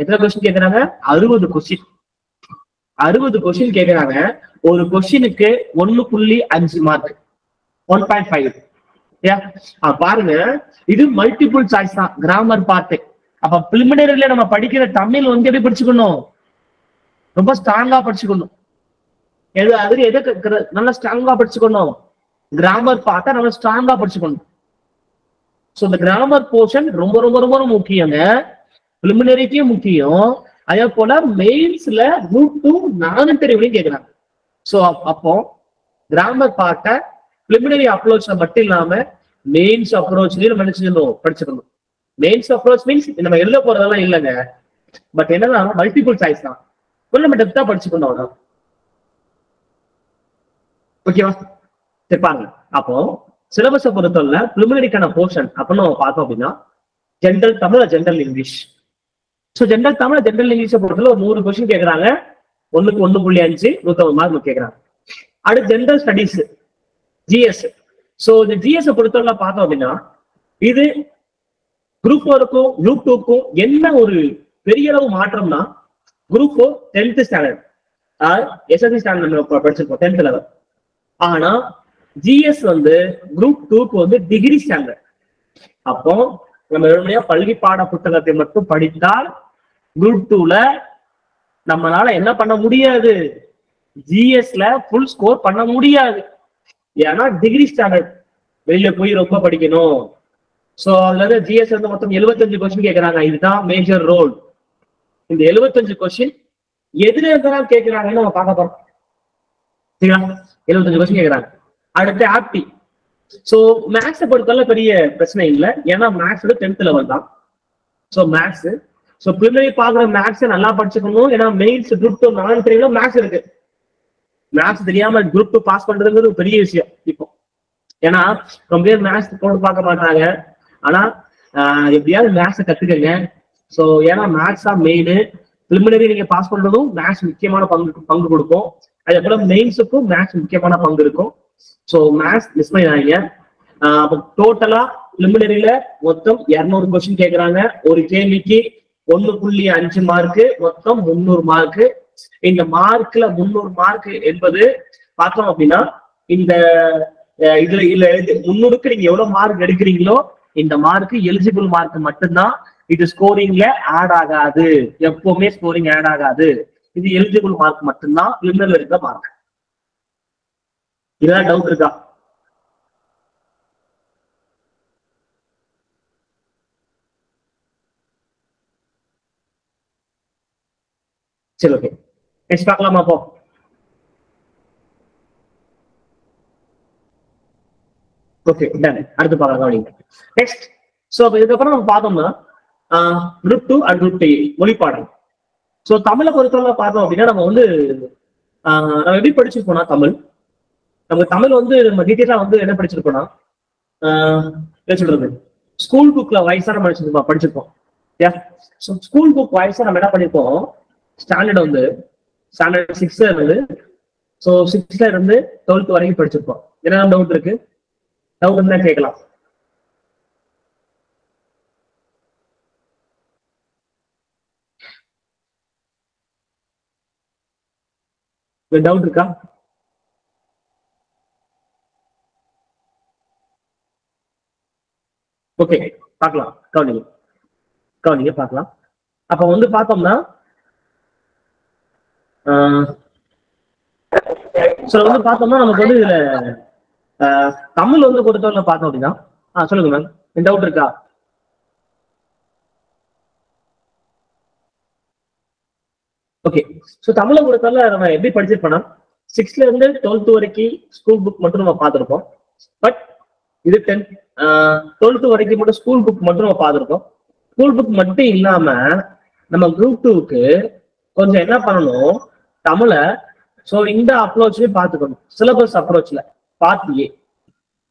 எத்தனை கொஸ்டின் கேக்குறாங்க? அறுபது கொஸ்டின் அறுபது கொஸ்டின் கேக்குறாங்க. ஒரு கொஸ்டினுக்கு ஒன்னு புள்ளி அஞ்சு மார்க் ஒன் பாயிண்ட் ஃபைவ் பாருங்க. இது மல்டிபிள் சாய்ஸ் தான். கிராமர் பார்த்து அப்ப பிலிமினரில நம்ம படிக்கிற தமிழ் வந்து எப்படி படிச்சுக்கணும்? ரொம்ப ஸ்ட்ராங்கா படிச்சுக்கணும். எது அது எதை நல்லா ஸ்ட்ராங்கா படிச்சுக்கணும் கிராமர் பார்த்தா நல்லா ஸ்ட்ராங்கா படிச்சுக்கணும். ஸோ இந்த கிராமர் போர்ஷன் ரொம்ப ரொம்ப ரொம்ப முக்கியங்க. பிலிமினரிக்கும் முக்கியம். அதே போல மெயின்ஸ்ல குரூப் டூ நானும் தெரியும் கேட்கிறாங்க ஸோ அப்போ கிராமர் பார்ட்டை பிலிமினரி அப்ரோச்ல மட்டும் இல்லாம மெயின்ஸ் அப்ரோச்லயும் நம்ம நினைச்சிருந்தோம் படிச்சுக்கணும். மெயின்ஸ் அப்ரோச் மீன்ஸ் நம்ம எழுத போறதெல்லாம் இல்லைங்க. பட் என்னன்னா மல்டிபிள் சாய்ஸ் தான். கொஞ்சம் நம்ம டெப்தா படிச்சுக்கணும் அவ்வளவுதான். ஓகேவா சரி பாருங்க. அப்போ சிலபஸை பொறுத்தவரை பிலிமினரிக்கான போர்ஷன் அப்படின்னு நம்ம பார்த்தோம் அப்படின்னா general Tamil general English so general Tamil general இங்கிலீஷை பொறுத்தவரை ஒரு நூறு கொஸ்டின் கேட்கறாங்க ஒண்ணுக்கு ஒண்ணு புள்ளி அஞ்சு நூத்தம்பது மார்க் கேட்கறாங்க அடுத்து ஜென்ரல் ஸ்டடீஸ் ஜிஎஸ் ஸோ இந்த ஜிஎஸ் பொறுத்தவரை பார்த்தோம் அப்படின்னா இது குரூப் ஃபோருக்கும் குரூப் டூக்கும் என்ன ஒரு பெரிய அளவு மாற்றம்னா group four tenth standard SSC standard படிச்சிருப்போம் படிச்சிருக்கோம் டென்த் லெவல் ஆனா ஜிஎஸ் வந்து குரூப் டூக்கு வந்து டிகிரி ஸ்டாண்டர்ட் அப்போ நம்ம வெறுமனையா பள்ளி பாட புத்தகத்தை மட்டும் படித்தால் குரூப் டூல நம்மளால என்ன பண்ண முடியாது? ஜிஎஸ்ல ஃபுல் ஸ்கோர் பண்ண முடியாது. ஏன்னா டிகிரி ஸ்டாண்டர்ட் வெளியில போய் ரொம்ப படிக்கணும். ஸோ அதுல இருந்து ஜிஎஸ் வந்து மொத்தம் 75 கொஸ்டின் கேட்கறாங்க இதுதான் மேஜர் ரோல் இந்த 75 கொஸ்டின் எதுல இருந்தாலும் கேட்கறாங்கன்னு நம்ம பார்க்க போறோம். சரிங்களா? 75 கொஸ்டின் கேட்கறாங்க அடுத்து ஆப்டி சோ மேக்ஸை பொறுத்தவரை பெரிய பிரச்சனை இல்லை. ஏன்னா மேக்ஸ் வந்து டென்த் லெவல் தான். சோ மேக்ஸ் சோ பிள்ளை பார்க்குற மேக்ஸ் நல்லா படிச்சுக்கணும். ஏன்னா மெயின்ஸ் குரூப் டூ நான் தெரியல மேக்ஸ் இருக்கு. மேக்ஸ் தெரியாம குரூப் டூ பாஸ் பண்றதுங்கிறது ஒரு பெரிய விஷயம் இப்போ. ஏன்னா ரொம்ப பேர் மேக்ஸ் போட்டு பார்க்க மாட்டாங்க. ஆனா ஆஹ், எப்படியாவது மேக்ஸை கத்துக்கங்க. சோ ஏன்னா மேக்ஸ் தான் மெயின் பிலிமினரி நீங்க பாஸ் பண்றதும் மேக்ஸ் முக்கியமான பங்கு பங்கு கொடுக்கும். அதே போல மெயின்ஸுக்கும் மேக்ஸ் முக்கியமான பங்கு இருக்கும். ஸோ மேக்ஸ் மிஸ் பண்ணிடாங்க அப்போ டோட்டலா லிமினரியில மொத்தம் 200 கொஸ்டின் கேட்கறாங்க ஒரு கேள்விக்கு ஒன்னு புள்ளி அஞ்சு மார்க்கு மொத்தம் முந்நூறு மார்க்கு இந்த மார்க்ல முந்நூறு மார்க் என்பது பார்த்தோம் அப்படின்னா இந்த இதுல இதுல இல்ல முன்னூறுக்கு நீங்க எவ்வளவு மார்க் எடுக்கிறீங்களோ இந்த மார்க் எலிஜிபிள் மார்க் மட்டும்தான் இது ஸ்கோரிங்ல ஆட் ஆகாது. எப்பவுமே ஸ்கோரிங் ஆட் ஆகாது. இது எலிஜிபிள் மார்க் மட்டும்தான் விண்ணல் இருக்க மார்க் இதான் டவுட் இருக்கா? சரி ஓகே நெக்ஸ்ட் பார்க்கலாமா அப்போ? ஓகே டன் அடுத்து பார்க்கலாம் கவனிங்க. நெக்ஸ்ட் ஸோ இதுக்கப்புறம் நம்ம பார்த்தோம்னா group two and group three ஒளிப்பாடல் so தமிழை பொறுத்தவரை பார்த்தோம் அப்படின்னா நம்ம வந்து ஆஹ் நம்ம எப்படி படிச்சிருப்போம்னா தமிழ். நம்ம தமிழ் வந்து நம்ம டீட்டெயிலாக வந்து என்ன படிச்சிருப்போம்னா ஆஹ் என்ன சொல்றது? ஸ்கூல் புக்ல வயசா நம்ம படிச்சிருப்போம் படிச்சிருப்போம். யா ஸோ ஸ்கூல் புக் வயசா நம்ம என்ன பண்ணிருப்போம்? ஸ்டாண்டர்ட் வந்து ஸ்டாண்டர்ட் சிக்ஸ்ல இருந்து ஸோ சிக்ஸ்ல இருந்து டுவெல்த் வரைக்கும் படிச்சிருப்போம். என்ன டவுட் இருக்கு? டவுட் இருந்தா கேட்கலாம். டவுட் இருக்கா? ஓகே பார்க்கலாம். கவனிங்க. கவனிங்க பார்க்கலாம். அப்ப வந்து பார்த்தோம்னா ஸோ வந்து பார்த்தோம்னா நமக்கு வந்து இதுல ஆஹ், தமிழ் வந்து பொறுத்தவரை பார்த்தோம் அப்படின்னா ஆ சொல்லுங்க மேம் டவுட் இருக்கா? ஓகே ஸோ தமிழை பொறுத்தவரை நம்ம எப்படி படிச்சிருப்போம்னா சிக்ஸ்த்ல இருந்து டுவெல்த் வரைக்கும் ஸ்கூல் புக் மட்டும் நம்ம பார்த்துருப்போம். பட் இது டென்த் டுவெல்த் வரைக்கும் மட்டும் ஸ்கூல் புக் மட்டும் நம்ம பார்த்துருக்கோம் ஸ்கூல் புக் மட்டும் இல்லாம நம்ம குரூப் டூக்கு கொஞ்சம் என்ன பண்ணணும்? தமிழை ஸோ இந்த அப்ரோச்லயும் பார்த்துக்கணும். சிலபஸ் அப்ரோச்ல பார்ட் ஏ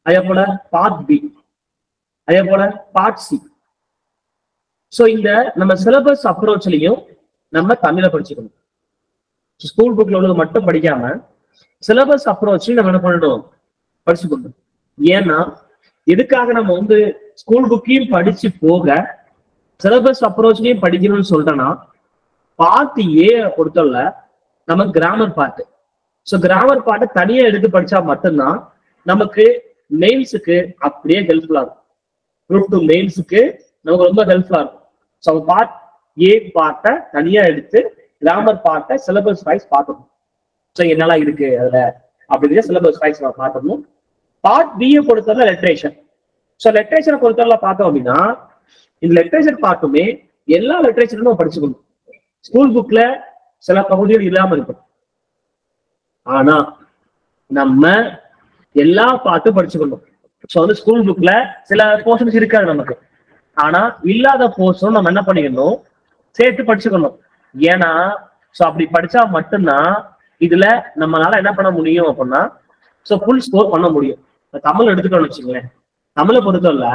அதே போல பார்ட் பி அதே போல பார்ட் சி ஸோ இந்த நம்ம சிலபஸ் அப்ரோச்லயும் நம்ம தமிழை படிச்சுக்கணும். ஸ்கூல் புக்ல உள்ளது மட்டும் படிக்காம சிலபஸ் அப்ரோச் நம்ம என்ன பண்ணணும்? படிச்சுக்கணும். ஏன்னா எதுக்காக நம்ம வந்து ஸ்கூல் புக்கையும் படிச்சு போக சிலபஸ் அப்ரோச்லையும் படிக்கணும்னு சொல்றேன்னா பார்ட் ஏ பொறுத்தவரை நம்ம கிராமர் பார்ட் ஸோ கிராமர் பார்ட்டை தனியா எடுத்து படிச்சா மட்டும்தான் நமக்கு மெயில்ஸுக்கு அப்படியே ஹெல்ப்ஃபுல்லா இருக்கும். குரூப் டூ மெயில்ஸுக்கு நமக்கு ரொம்ப ஹெல்ப்ஃபுல்லா இருக்கும். ஸோ பார்ட் ஏ பார்ட்டை தனியா எடுத்து கிராமர் பார்ட்டை சிலபஸ் வைஸ் பார்க்கணும். ஸோ என்னெல்லாம் இருக்கு அதுல? அப்படிங்கிற சிலபஸ் வைஸ் நம்ம பார்க்கணும். பார்ட் பியை பொறுத்தவரை லிட்ரேச்சர் ஸோ லிட்ரேச்சரை பொறுத்தவரை பார்த்தோம் அப்படின்னா இந்த லிட்ரேச்சர் பார்ட்டுமே எல்லா லிட்ரேச்சரும் நம்ம படிச்சுக்கணும். ஸ்கூல் புக்ல சில பகுதிகள் இல்லாம இருக்கும். ஆனா நம்ம எல்லா பாட்டும் படிச்சுக்கணும். ஸோ வந்து ஸ்கூல் புக்ல சில போர்ஷன்ஸ் இருக்காது நமக்கு. ஆனா இல்லாத போர்ஷனும் நம்ம என்ன பண்ணிக்கணும்? சேர்த்து படிச்சுக்கணும். ஏன்னா ஸோ அப்படி படிச்சா மட்டும்தான் இதுல நம்மளால என்ன பண்ண முடியும் அப்படின்னா ஸோ ஃபுல் ஸ்கோர் பண்ண முடியும். தமிழ் எடுத்துக்கணும்னு வச்சுங்களேன் தமிழை பொறுத்தவரை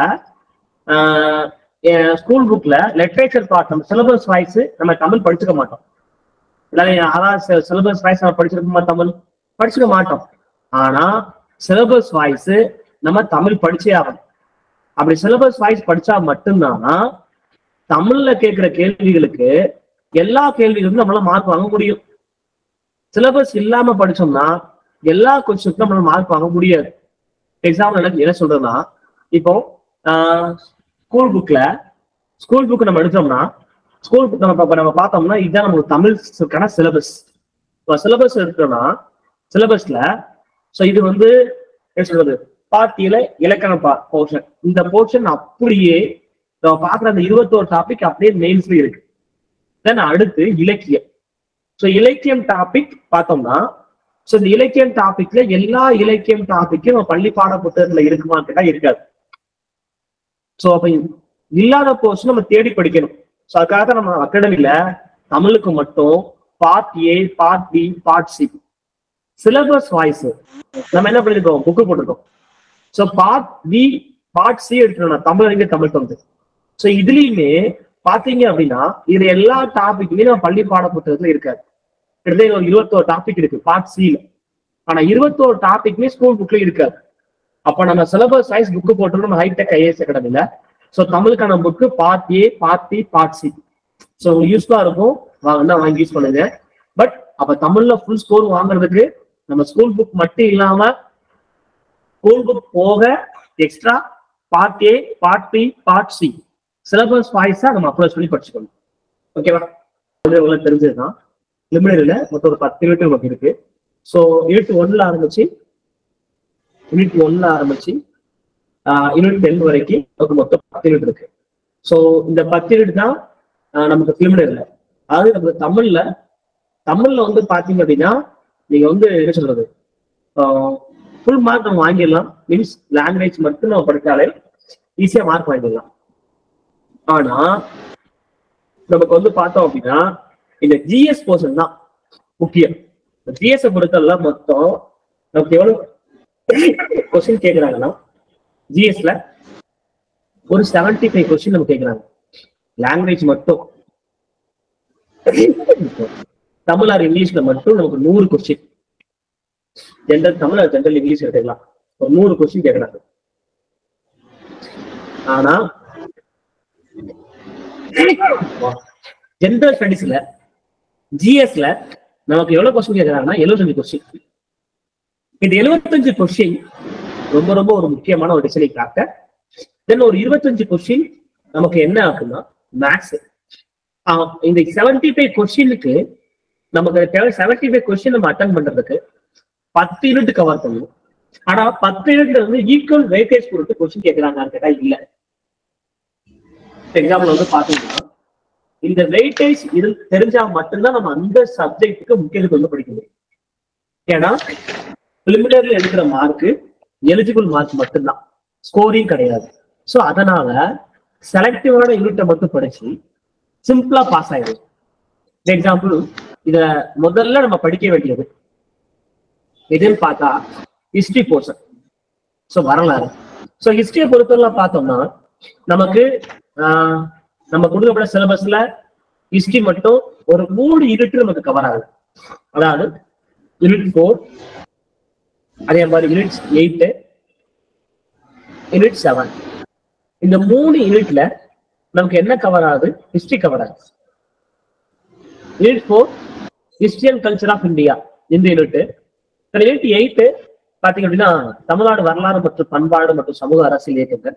ஸ்கூல் புக்ல லிட்ரேச்சர் பார்ட் நம்ம சிலபஸ் வாய்ஸ் நம்ம தமிழ் படிச்சுக்க மாட்டோம். அதாவது சிலபஸ் வாய்ஸ் நம்ம படிச்சிருக்கோமா தமிழ்? படிச்சுக்க மாட்டோம். ஆனா சிலபஸ் வாய்ஸ் நம்ம தமிழ் படிச்சே ஆகணும். அப்படி சிலபஸ் வாய்ஸ் படிச்சா மட்டும்தான் தமிழ்ல கேட்கிற கேள்விகளுக்கு எல்லா கேள்விகளுக்கும் நம்மளால மார்க் வாங்க முடியும். சிலபஸ் இல்லாம படிச்சோம்னா எல்லா கொஸ்டினுக்கும் நம்மளால மார்க் வாங்க முடியாது. எக்ஸாம்பிள் எனக்கு என்ன சொல்றேன்னா இப்போ ஸ்கூல் புக்ல ஸ்கூல் புக் நம்ம எடுத்தோம்னா ஸ்கூல் புக் நம்ம நம்ம பார்த்தோம்னா இதுதான் நமக்கு தமிழ்க்கான சிலபஸ் இப்போ சிலபஸ் எடுத்தோம்னா சிலபஸ்ல ஸோ இது வந்து என்ன சொல்றது பாட்டியில இலக்கண போர்ஷன் இந்த போர்ஷன் அப்படியே நம்ம பாக்குற அந்த இருபத்தோரு டாபிக் அப்படியே மெயின்ஸ்ல இருக்கு. தென் அடுத்து இலக்கியம். ஸோ இலக்கியம் டாபிக் பார்த்தோம்னா ஸோ இந்த இலக்கியம் டாபிக்ல எல்லா இலக்கியம் டாபிக்கும் நம்ம பள்ளி பாட புத்தகத்துல இருக்குமான்னு கேட்டா இருக்காது. ஸோ அப்ப இல்லாத போர்ஸ் நம்ம தேடி படிக்கணும். ஸோ அதுக்காக நம்ம அகாடமில தமிழுக்கு மட்டும் part A part B part C syllabus wise நம்ம என்ன பண்ணிருக்கோம்? புக்கு போட்டிருக்கோம். So part B part C எடுத்துக்கணும் தமிழ் அறிஞர் தமிழ் தந்து. ஸோ இதுலயுமே பாத்தீங்க அப்படின்னா இது எல்லா டாபிக்குமே நம்ம பள்ளி பாட புத்தகத்துல இருக்காது. கிட்டத்தட்ட ஒரு இருபத்தோரு டாபிக் இருக்கு பார்ட் சில ஆனா இருபத்தோரு டாபிக்மே ஸ்கூல் புக்ல இருக்காது. அப்ப நம்ம சிலபஸ் சைஸ் புக்கு போட்டு நம்ம ஹைடெக் ஐஏஎஸ் அகாடமில so தமிழுக்கான book part A part B part C so யூஸ்ஃபுல்லா இருக்கும். வாங்க வாங்கி யூஸ் பண்ணுங்க. பட் அப்ப தமிழ்ல ஃபுல் ஸ்கோர் வாங்குறதுக்கு நம்ம ஸ்கூல் புக் மட்டும் இல்லாம ஸ்கூல் புக் போக extra part A part B part C syllabus வாய்ஸா நம்ம அப்ரோச் பண்ணி படிச்சுக்கணும். ஓகேவா உங்களுக்கு தெரிஞ்சதுதான். லிமிடெட்ல மொத்தம் ஒரு பத்து யூனிட் நமக்கு இருக்கு. ஸோ யூனிட் ஒன்ல ஆரம்பிச்சு யூனிட் ஒன்ல ஆரம்பிச்சு யூனிட் டென் வரைக்கும் நமக்கு மொத்தம் பத்து யூனிட் இருக்கு. ஸோ இந்த பத்து யூனிட் தான் ஆஹ் நமக்கு லிமிடெட்ல அதாவது நமக்கு தமிழ்ல தமிழ்ல வந்து பாத்தீங்க அப்படின்னா நீங்க வந்து என்ன சொல்றது? ஃபுல் மார்க் நம்ம வாங்கிடலாம். மீன்ஸ் லாங்குவேஜ் மட்டும் நம்ம படித்தாலே ஈஸியா மார்க் வாங்கிடலாம். ஆனா நமக்கு வந்து பார்த்தோம் அப்படின்னா இந்த ஜிஎஸ் போர்ஷன் தான் முக்கியம். ஜிஎஸ் பொறுத்தெல்லாம் மொத்தம் நமக்கு எவ்வளவு கொஸ்டின் கேட்கறாங்கன்னா ஜிஎஸ்ல ஒரு செவன்டி ஃபைவ் கொஸ்டின் நம்ம கேக்குறாங்க. லாங்குவேஜ் மட்டும். தமிழ் ஆர் இங்கிலீஷ்ல மட்டும் நமக்கு நூறு question general Tamil or general English எடுத்துக்கலாம். ஒரு நூறு கொஸ்டின் கேட்கறாங்க ஆனா ஜென்ரல் ஸ்டடிஸ்ல ஜிஎஸ்ல நமக்கு எவ்வளவு கொஸ்டின் கேக்குறாங்கன்னா எழுபத்தஞ்சு கொஸ்டின் இந்த எழுபத்தஞ்சு கொஸ்டின் ரொம்ப ரொம்ப ஒரு முக்கியமான ஒரு டிசைனை காக்க தென் ஒரு இருபத்தஞ்சு கொஸ்டின் நமக்கு என்ன ஆகும்னா மேக்ஸ் இந்த செவன்டி ஃபைவ் கொஸ்டினுக்கு நமக்கு தேவை செவன்டி ஃபைவ் கொஸ்டின் நம்ம அட்டன் பண்றதுக்கு பத்து யூனிட் கவர் பண்ணணும் ஆனா பத்து யூனிட்ல வந்து ஈக்குவல் வெயிட்டேஜ் கொடுத்து கொஸ்டின் கேட்கிறாங்க கேட்டா இல்ல. எக்ஸாம்பிள் வந்து பாத்தீங்கன்னா இந்த வெயிட்டேஜ் இது தெரிஞ்சா மட்டும்தான் நம்ம அந்த சப்ஜெக்டுக்கு முக்கியத்துவம் வந்து படிக்க முடியும். ஏன்னா பிலிமினரியில் எடுக்கிற மார்க்கு எலிஜிபிள் மார்க் மட்டும்தான். ஸ்கோரிங் கிடையாது. ஸோ அதனால செலக்டிவான யூனிட்டை மட்டும் படிச்சு சிம்பிளா பாஸ் ஆயிடும். எக்ஸாம்பிள் இத முதல்ல நம்ம படிக்க வேண்டியது. எதுன்னு பார்த்தா ஹிஸ்டரி போர்ஷன் ஸோ வரலாறு. ஸோ ஹிஸ்டரியை பொறுத்தவரை பார்த்தோம்னா நமக்கு நம்ம கொடுக்கப்பட்ட சிலபஸ்ல ஹிஸ்டரி மட்டும் ஒரு மூணு யூனிட் நமக்கு கவர் ஆகுது. அதாவது யூனிட் ஃபோர் அதே மாதிரி யூனிட் எயிட் யூனிட் செவன் இந்த மூணு யூனிட்ல நமக்கு என்ன கவர் ஆகுது? ஹிஸ்டரி கவர் ஆகுது. Unit four history and culture of India இந்த யூனிட் யூனிட் எயிட் பாத்தீங்க அப்படின்னா தமிழ்நாடு வரலாறு மற்றும் பண்பாடு மற்றும் சமூக அரசியல் இயக்கங்கள்.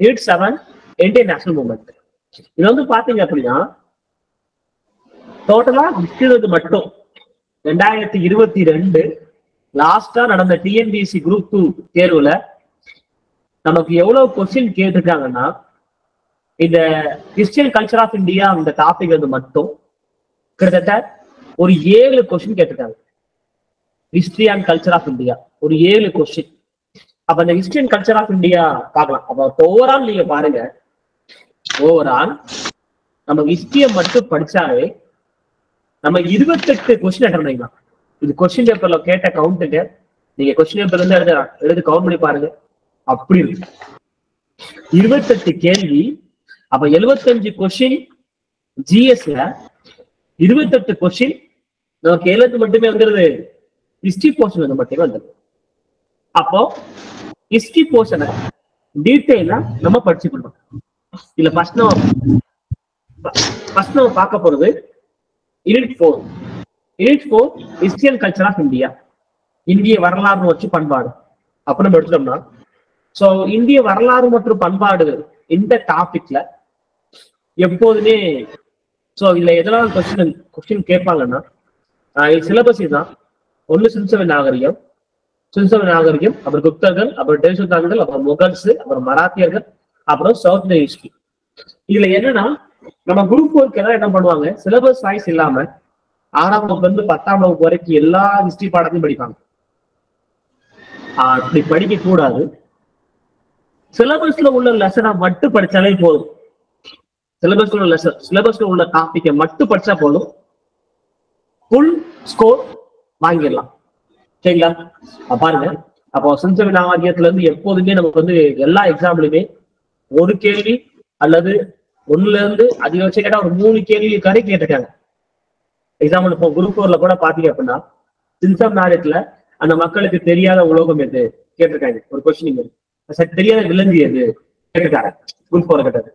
Unit seven Indian national movement இது வந்து பாத்தீங்க அப்படின்னா டோட்டலா விற்கிறது மட்டும். ரெண்டாயிரத்தி இருபத்தி ரெண்டு லாஸ்டா நடந்த டிஎன்பிஎஸ்சி குரூப் டூ தேர்வுல நமக்கு எவ்வளவு கொஸ்டின் கேட்டிருக்காங்கன்னா இந்த கிறிஸ்டியன் கல்ச்சர் ஆஃப் இந்தியா அந்த டாபிக் வந்து மட்டும் கிட்டத்தட்ட ஒரு ஏழு கொஸ்டின் கேட்டிருக்காங்க. History and culture of India ஒரு ஏழு கொஸ்டின் அப்ப அந்த history and culture of India பார்க்கலாம். அப்ப ஓவரால் நீங்க பாருங்க. ஓவரால் நம்ம ஹிஸ்டரியை மட்டும் படிச்சாலே நம்ம இருபத்தெட்டு கொஸ்டின் அட்டன் பண்ணிக்கலாம் இது கொஸ்டின் பேப்பர்ல கேட்ட கவுண்ட்டுங்க நீங்க கொஸ்டின் பேப்பர்ல இருந்து எடுத்து எடுத்து கவுண்ட் பண்ணி பாருங்க. அப்படி இருக்கு. இருபத்தெட்டு கேள்வி அப்ப எழுபத்தஞ்சு கொஸ்டின் ஜிஎஸ்ல இருபத்தெட்டு கொஸ்டின் நமக்கு எழுபத்து மட்டுமே வந்துருது. ஹிஸ்டரி போர்ஷன் வந்து மட்டுமே வந்துருது. அப்போ ஹிஸ்டரி போர்ஷனை டீட்டெயிலா நம்ம படிச்சுக்கணும். இதுல ஃபர்ஸ்ட் நம்ம ஃபர்ஸ்ட் நம்ம பார்க்க போறது unit four unit four history and culture of India இந்திய வரலாறு வச்சு பண்பாடு. அப்ப நம்ம எடுத்துட்டோம்னா சோ இந்திய வரலாறு மற்றும் பண்பாடு இந்த டாபிக்ல எப்போதுமே சோ இதுல எதனால கொஸ்டின் கொஸ்டின் கேட்பாங்கன்னா சிலபஸ் இதுதான். ஒண்ணு சிம்சவ நாகரிகம் சிம்சவ நாகரிகம் அப்புறம் குப்தர்கள் அப்புறம் தேசுதான்கள் அப்புறம் முகல்ஸ் அப்புறம் மராத்தியர்கள் அப்புறம் சவுத் இந்தியன் ஹிஸ்டரி இதுல என்னன்னா நம்ம குரூப் ஒர்க் எல்லாம் என்ன பண்ணுவாங்க? சிலபஸ் வாய்ஸ் இல்லாம ஆறாம் வகுப்புல இருந்து பத்தாம் வகுப்பு வரைக்கும் எல்லா ஹிஸ்டரி பாடத்தையும் படிப்பாங்க. அப்படி படிக்க கூடாது சிலபஸ்ல உள்ள லெசனை மட்டும் படிச்சாலே போதும். சிலபஸ்ல உள்ள லெசன் சிலபஸ்ல உள்ள டாபிக்கை மட்டும் படிச்சா போதும். ஃபுல் ஸ்கோர் வாங்கிடலாம். சரிங்களா? பாருங்க. அப்போ சிஞ்சவி நாகரிகத்துல இருந்து எப்போதுமே நமக்கு வந்து எல்லா எக்ஸாம்லயுமே ஒரு கேள்வி அல்லது ஒண்ணுல இருந்து அதிகபட்சம் கேட்டா ஒரு மூணு கேள்வி கடை கேட்டிருக்காங்க. எக்ஸாம்பிள் இப்போ குரூப் ஃபோர்ல கூட பாத்தீங்க அப்படின்னா சின்சம் நாடகத்துல அந்த மக்களுக்கு தெரியாத உலோகம் எது? கேட்டிருக்காங்க. ஒரு கொஸ்டின் சரி தெரியாத விலங்கு எது? கேட்டிருக்காங்க. குரூப் ஃபோர் கேட்டது.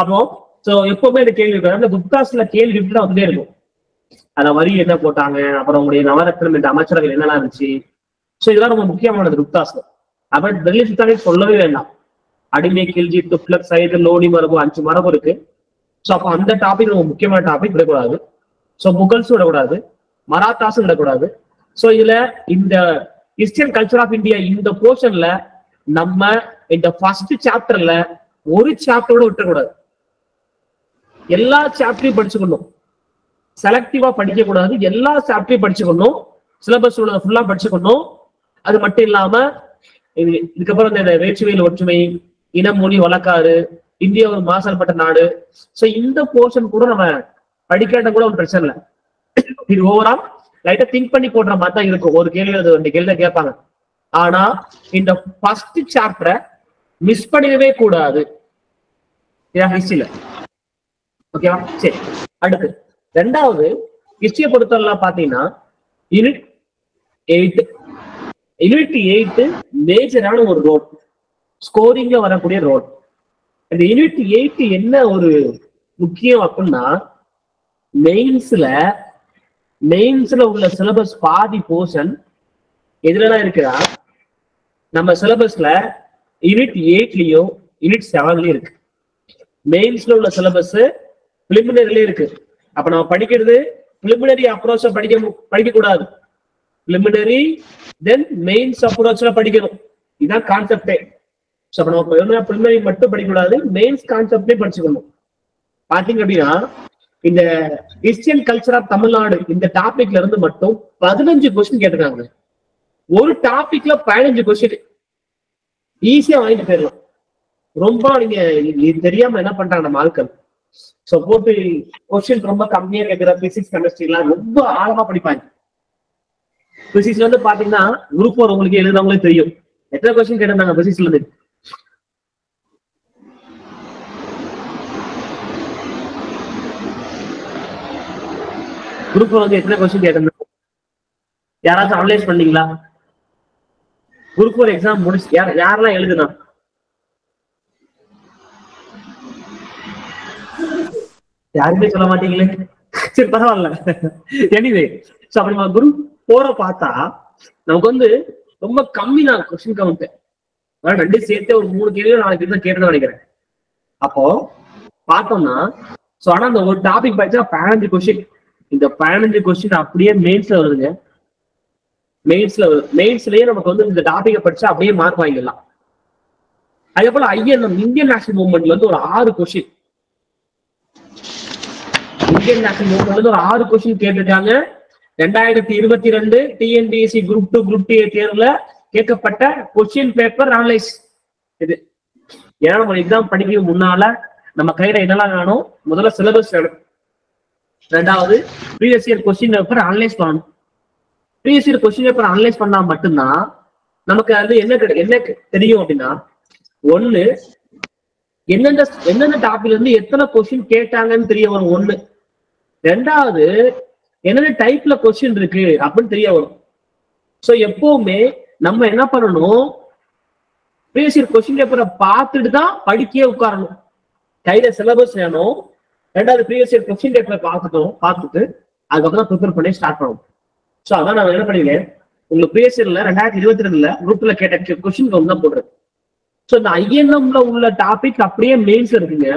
அப்போ சோ எப்பவுமே இந்த கேள்வி அந்த குப்தாஸ்ல கேள்வி தான் வந்துட்டே இருக்கும். அந்த வரி என்ன போட்டாங்க? அப்புறம் உங்களுடைய நவரத்னம் என்ற அமைச்சரவை என்னெல்லாம் இருந்துச்சு? சோ இதெல்லாம் ரொம்ப முக்கியமானது குப்தாஸ்ல. அப்புறம் டெல்லி சுல்தானே சொல்லவே வேண்டாம். அடிமை கில்ஜி துப்ளக் சைடு லோனி மரபு அஞ்சு மரபு இருக்கு. ஸோ அப்போ அந்த டாபிக் நம்ம முக்கியமான டாபிக் விடக்கூடாது. ஸோ முகல்ஸும் விடக்கூடாது. மராத்தாஸும் விடக்கூடாது. ஸோ இதுல இந்த கிறிஸ்டியன் கல்ச்சர் ஆஃப் இந்தியா இந்த போர்ஷன்ல நம்ம இந்த ஃபர்ஸ்ட் சாப்டர்ல ஒரு சாப்டரோட விட்டக்கூடாது எல்லா சாப்டரையும் படிச்சுக்கணும். செலக்டிவா படிக்க கூடாது எல்லா சாப்டரையும் படிச்சுக்கணும். சிலபஸ் உள்ளதை ஃபுல்லா படிச்சுக்கணும். அது மட்டும் இல்லாம இது இதுக்கப்புறம் இந்த வேற்றுமையில் ஒற்றுமை இனம் மொழி வழக்காறு இந்தியா ஒரு மாசல்பட்ட நாடு. சோ இந்த போர்ஷன் கூட நம்ம படிக்காட்ட கூட ஒரு பிரச்சனை இல்லை. இது ஓவரால் லைட்டா திங்க் பண்ணி போடுற மாதிரி தான் இருக்கும். ஒரு கேள்வி அது ரெண்டு கேள்வி தான் கேட்பாங்க. ஆனா இந்த ஃபர்ஸ்ட் சாப்டரை மிஸ் பண்ணிடவே கூடாது. ஹிஸ்டரியில ஓகேவா சரி. அடுத்து. ரெண்டாவது ஹிஸ்டரியை பொறுத்தவரை பாத்தீங்கன்னா யூனிட் எயிட் யூனிட் எயிட் மேஜரான ஒரு ரோல் ஸ்கோரிங்ல வரக்கூடிய ரோட் இந்த யூனிட் எயிட் என்ன ஒரு முக்கியம் அப்படின்னா மெயின்ஸ்ல மெயின்ஸ்ல உள்ள சிலபஸ் பாதி போர்ஷன் எதுலலாம் இருக்குதா நம்ம சிலபஸ்ல யூனிட் எயிட்லயும் யூனிட் செவன்லயும் இருக்கு. மெயின்ஸ்ல உள்ள சிலபஸ் பிலிமினரிலயும் இருக்கு. அப்ப நம்ம படிக்கிறது பிலிமினரி அப்ரோச்ச படிக்க மு- படிக்க கூடாது பிலிமினரி தென் மெயின்ஸ் அப்ரோச்ல படிக்கணும். இதுதான் கான்செப்டே ஸோ அப்ப நம்ம பிலிமினரி மட்டும் படிக்கக்கூடாது. மெயின்ஸ் கான்செப்டே படிச்சுக்கணும். பாத்தீங்க அப்படின்னா இந்த கிறிஸ்டியன் கல்ச்சர் ஆஃப் தமிழ்நாடு இந்த டாபிக்ல இருந்து மட்டும் பதினஞ்சு கொஸ்டின் கேட்டிருக்காங்க. ஒரு டாபிக்ல பதினஞ்சு கொஸ்டின் ஈஸியா வாங்கிட்டு போயிடலாம். ரொம்ப நீங்க இது- தெரியாம என்ன பண்றாங்க நம்ம ஆட்கள்? சோ போட்டு கொஸ்டின் ரொம்ப கம்மியா கேட்கிற பிசிக்ஸ் கெமிஸ்ட்ரி எல்லாம் ரொம்ப ஆழமா படிப்பாங்க. பிசிக்ஸ்ல வந்து பாத்தீங்கன்னா குரூப் ஃபோர் உங்களுக்கு எழுதுறவங்களே தெரியும். எத்தனை கொஸ்டின் கேட்டிருந்தாங்க பிசிக்ஸ்ல இருந்து? குரூப் வந்து எத்தனை கொஸ்டின் கேட்டிருந்தோம் யாராச்சும் அனலைஸ் பண்ணீங்களா? குரூப் ஃபோர் எக்ஸாம் முடிச்சு யார் யாரெல்லாம் எழுதுனா? யாருமே சொல்ல மாட்டீங்களே? சரி பரவாயில்ல. எனிவே சோ அப்படி நம்ம குரூப் போற பார்த்தா நமக்கு வந்து ரொம்ப கம்மி தான் கொஸ்டின் கவுண்ட் அதான் ரெண்டு சேர்த்து ஒரு மூணு கேள்வியோ நாலு கேள்வி தான் கேட்டதான் நினைக்கிறேன். அப்போ பார்த்தோம்னா சோ ஆனா அந்த ஒரு டாபிக் படிச்சா பதினஞ்சு கொஸ்டின் இந்த பதினஞ்சு கொஸ்டின் அப்படியே மெயின்ஸ்ல வருதுங்க. மெயின்ஸ்ல மெயின்ஸ்லயே நமக்கு வந்து இந்த டாபிக்கை படிச்சா அப்படியே மார்க் வாங்கிடலாம். அதே போல ஐஎன்எம் இந்தியன் நேஷனல் மூவ்மெண்ட்ல வந்து ஒரு ஆறு கொஸ்டின் இந்தியன் நேஷனல் மூவ்மெண்ட்ல வந்து ஒரு ஆறு கொஸ்டின் கேட்டிருக்காங்க. ரெண்டாயிரத்தி இருபத்தி ரெண்டு TNPSC group two group D தேர்வுல கேட்கப்பட்ட கொஸ்டின் பேப்பர் அனலைஸ் இது. ஏன்னா நம்ம எக்ஸாம் படிக்க முன்னால நம்ம கையில என்னெல்லாம் வேணும் முதல்ல சிலபஸ் வேணும். ரெண்டாவது previous year question paper analyse பண்ணணும். Previous year question paper analyse பண்ணா மட்டும்தான் நமக்கு அது என்ன என்ன தெரியும் அப்படின்னா ஒண்ணு எந்தெந்த எந்தெந்த டாபிக்ல இருந்து எத்தனை கொஸ்டின் கேட்டாங்கன்னு தெரிய வரும் ஒண்ணு. ரெண்டாவது என்னென்ன டைப்ல கொஸ்டின் இருக்கு அப்படின்னு தெரிய வரும். சோ எப்பவுமே நம்ம என்ன பண்ணணும் ப்ரீவியஸ் இயர் கொஸ்டின் பேப்பரை பார்த்துட்டு தான் படிக்கவே உட்காரணும். கையில சிலபஸ் வேணும் ரெண்டாவது ப்ரீவியஸ் இயர் கொஸ்டின் பேப்பரை பார்த்துட்டோம் பார்த்துட்டு அதுக்கப்புறம் ப்ரிப்பேர் பண்ணி ஸ்டார்ட் பண்ணுவோம் ஸோ அதான் நான் என்ன பண்ணிருக்கேன் உங்களுக்கு ப்ரீவியஸ் இயர்ல ரெண்டாயிரத்தி இருபத்தி ரெண்டுல குரூப்ல கேட்ட கொஸ்டின் தான் போடுறேன் ஸோ இந்த ஐஎன்எம்ல உள்ள டாபிக் அப்படியே மெயின்ஸ் இருக்குங்க.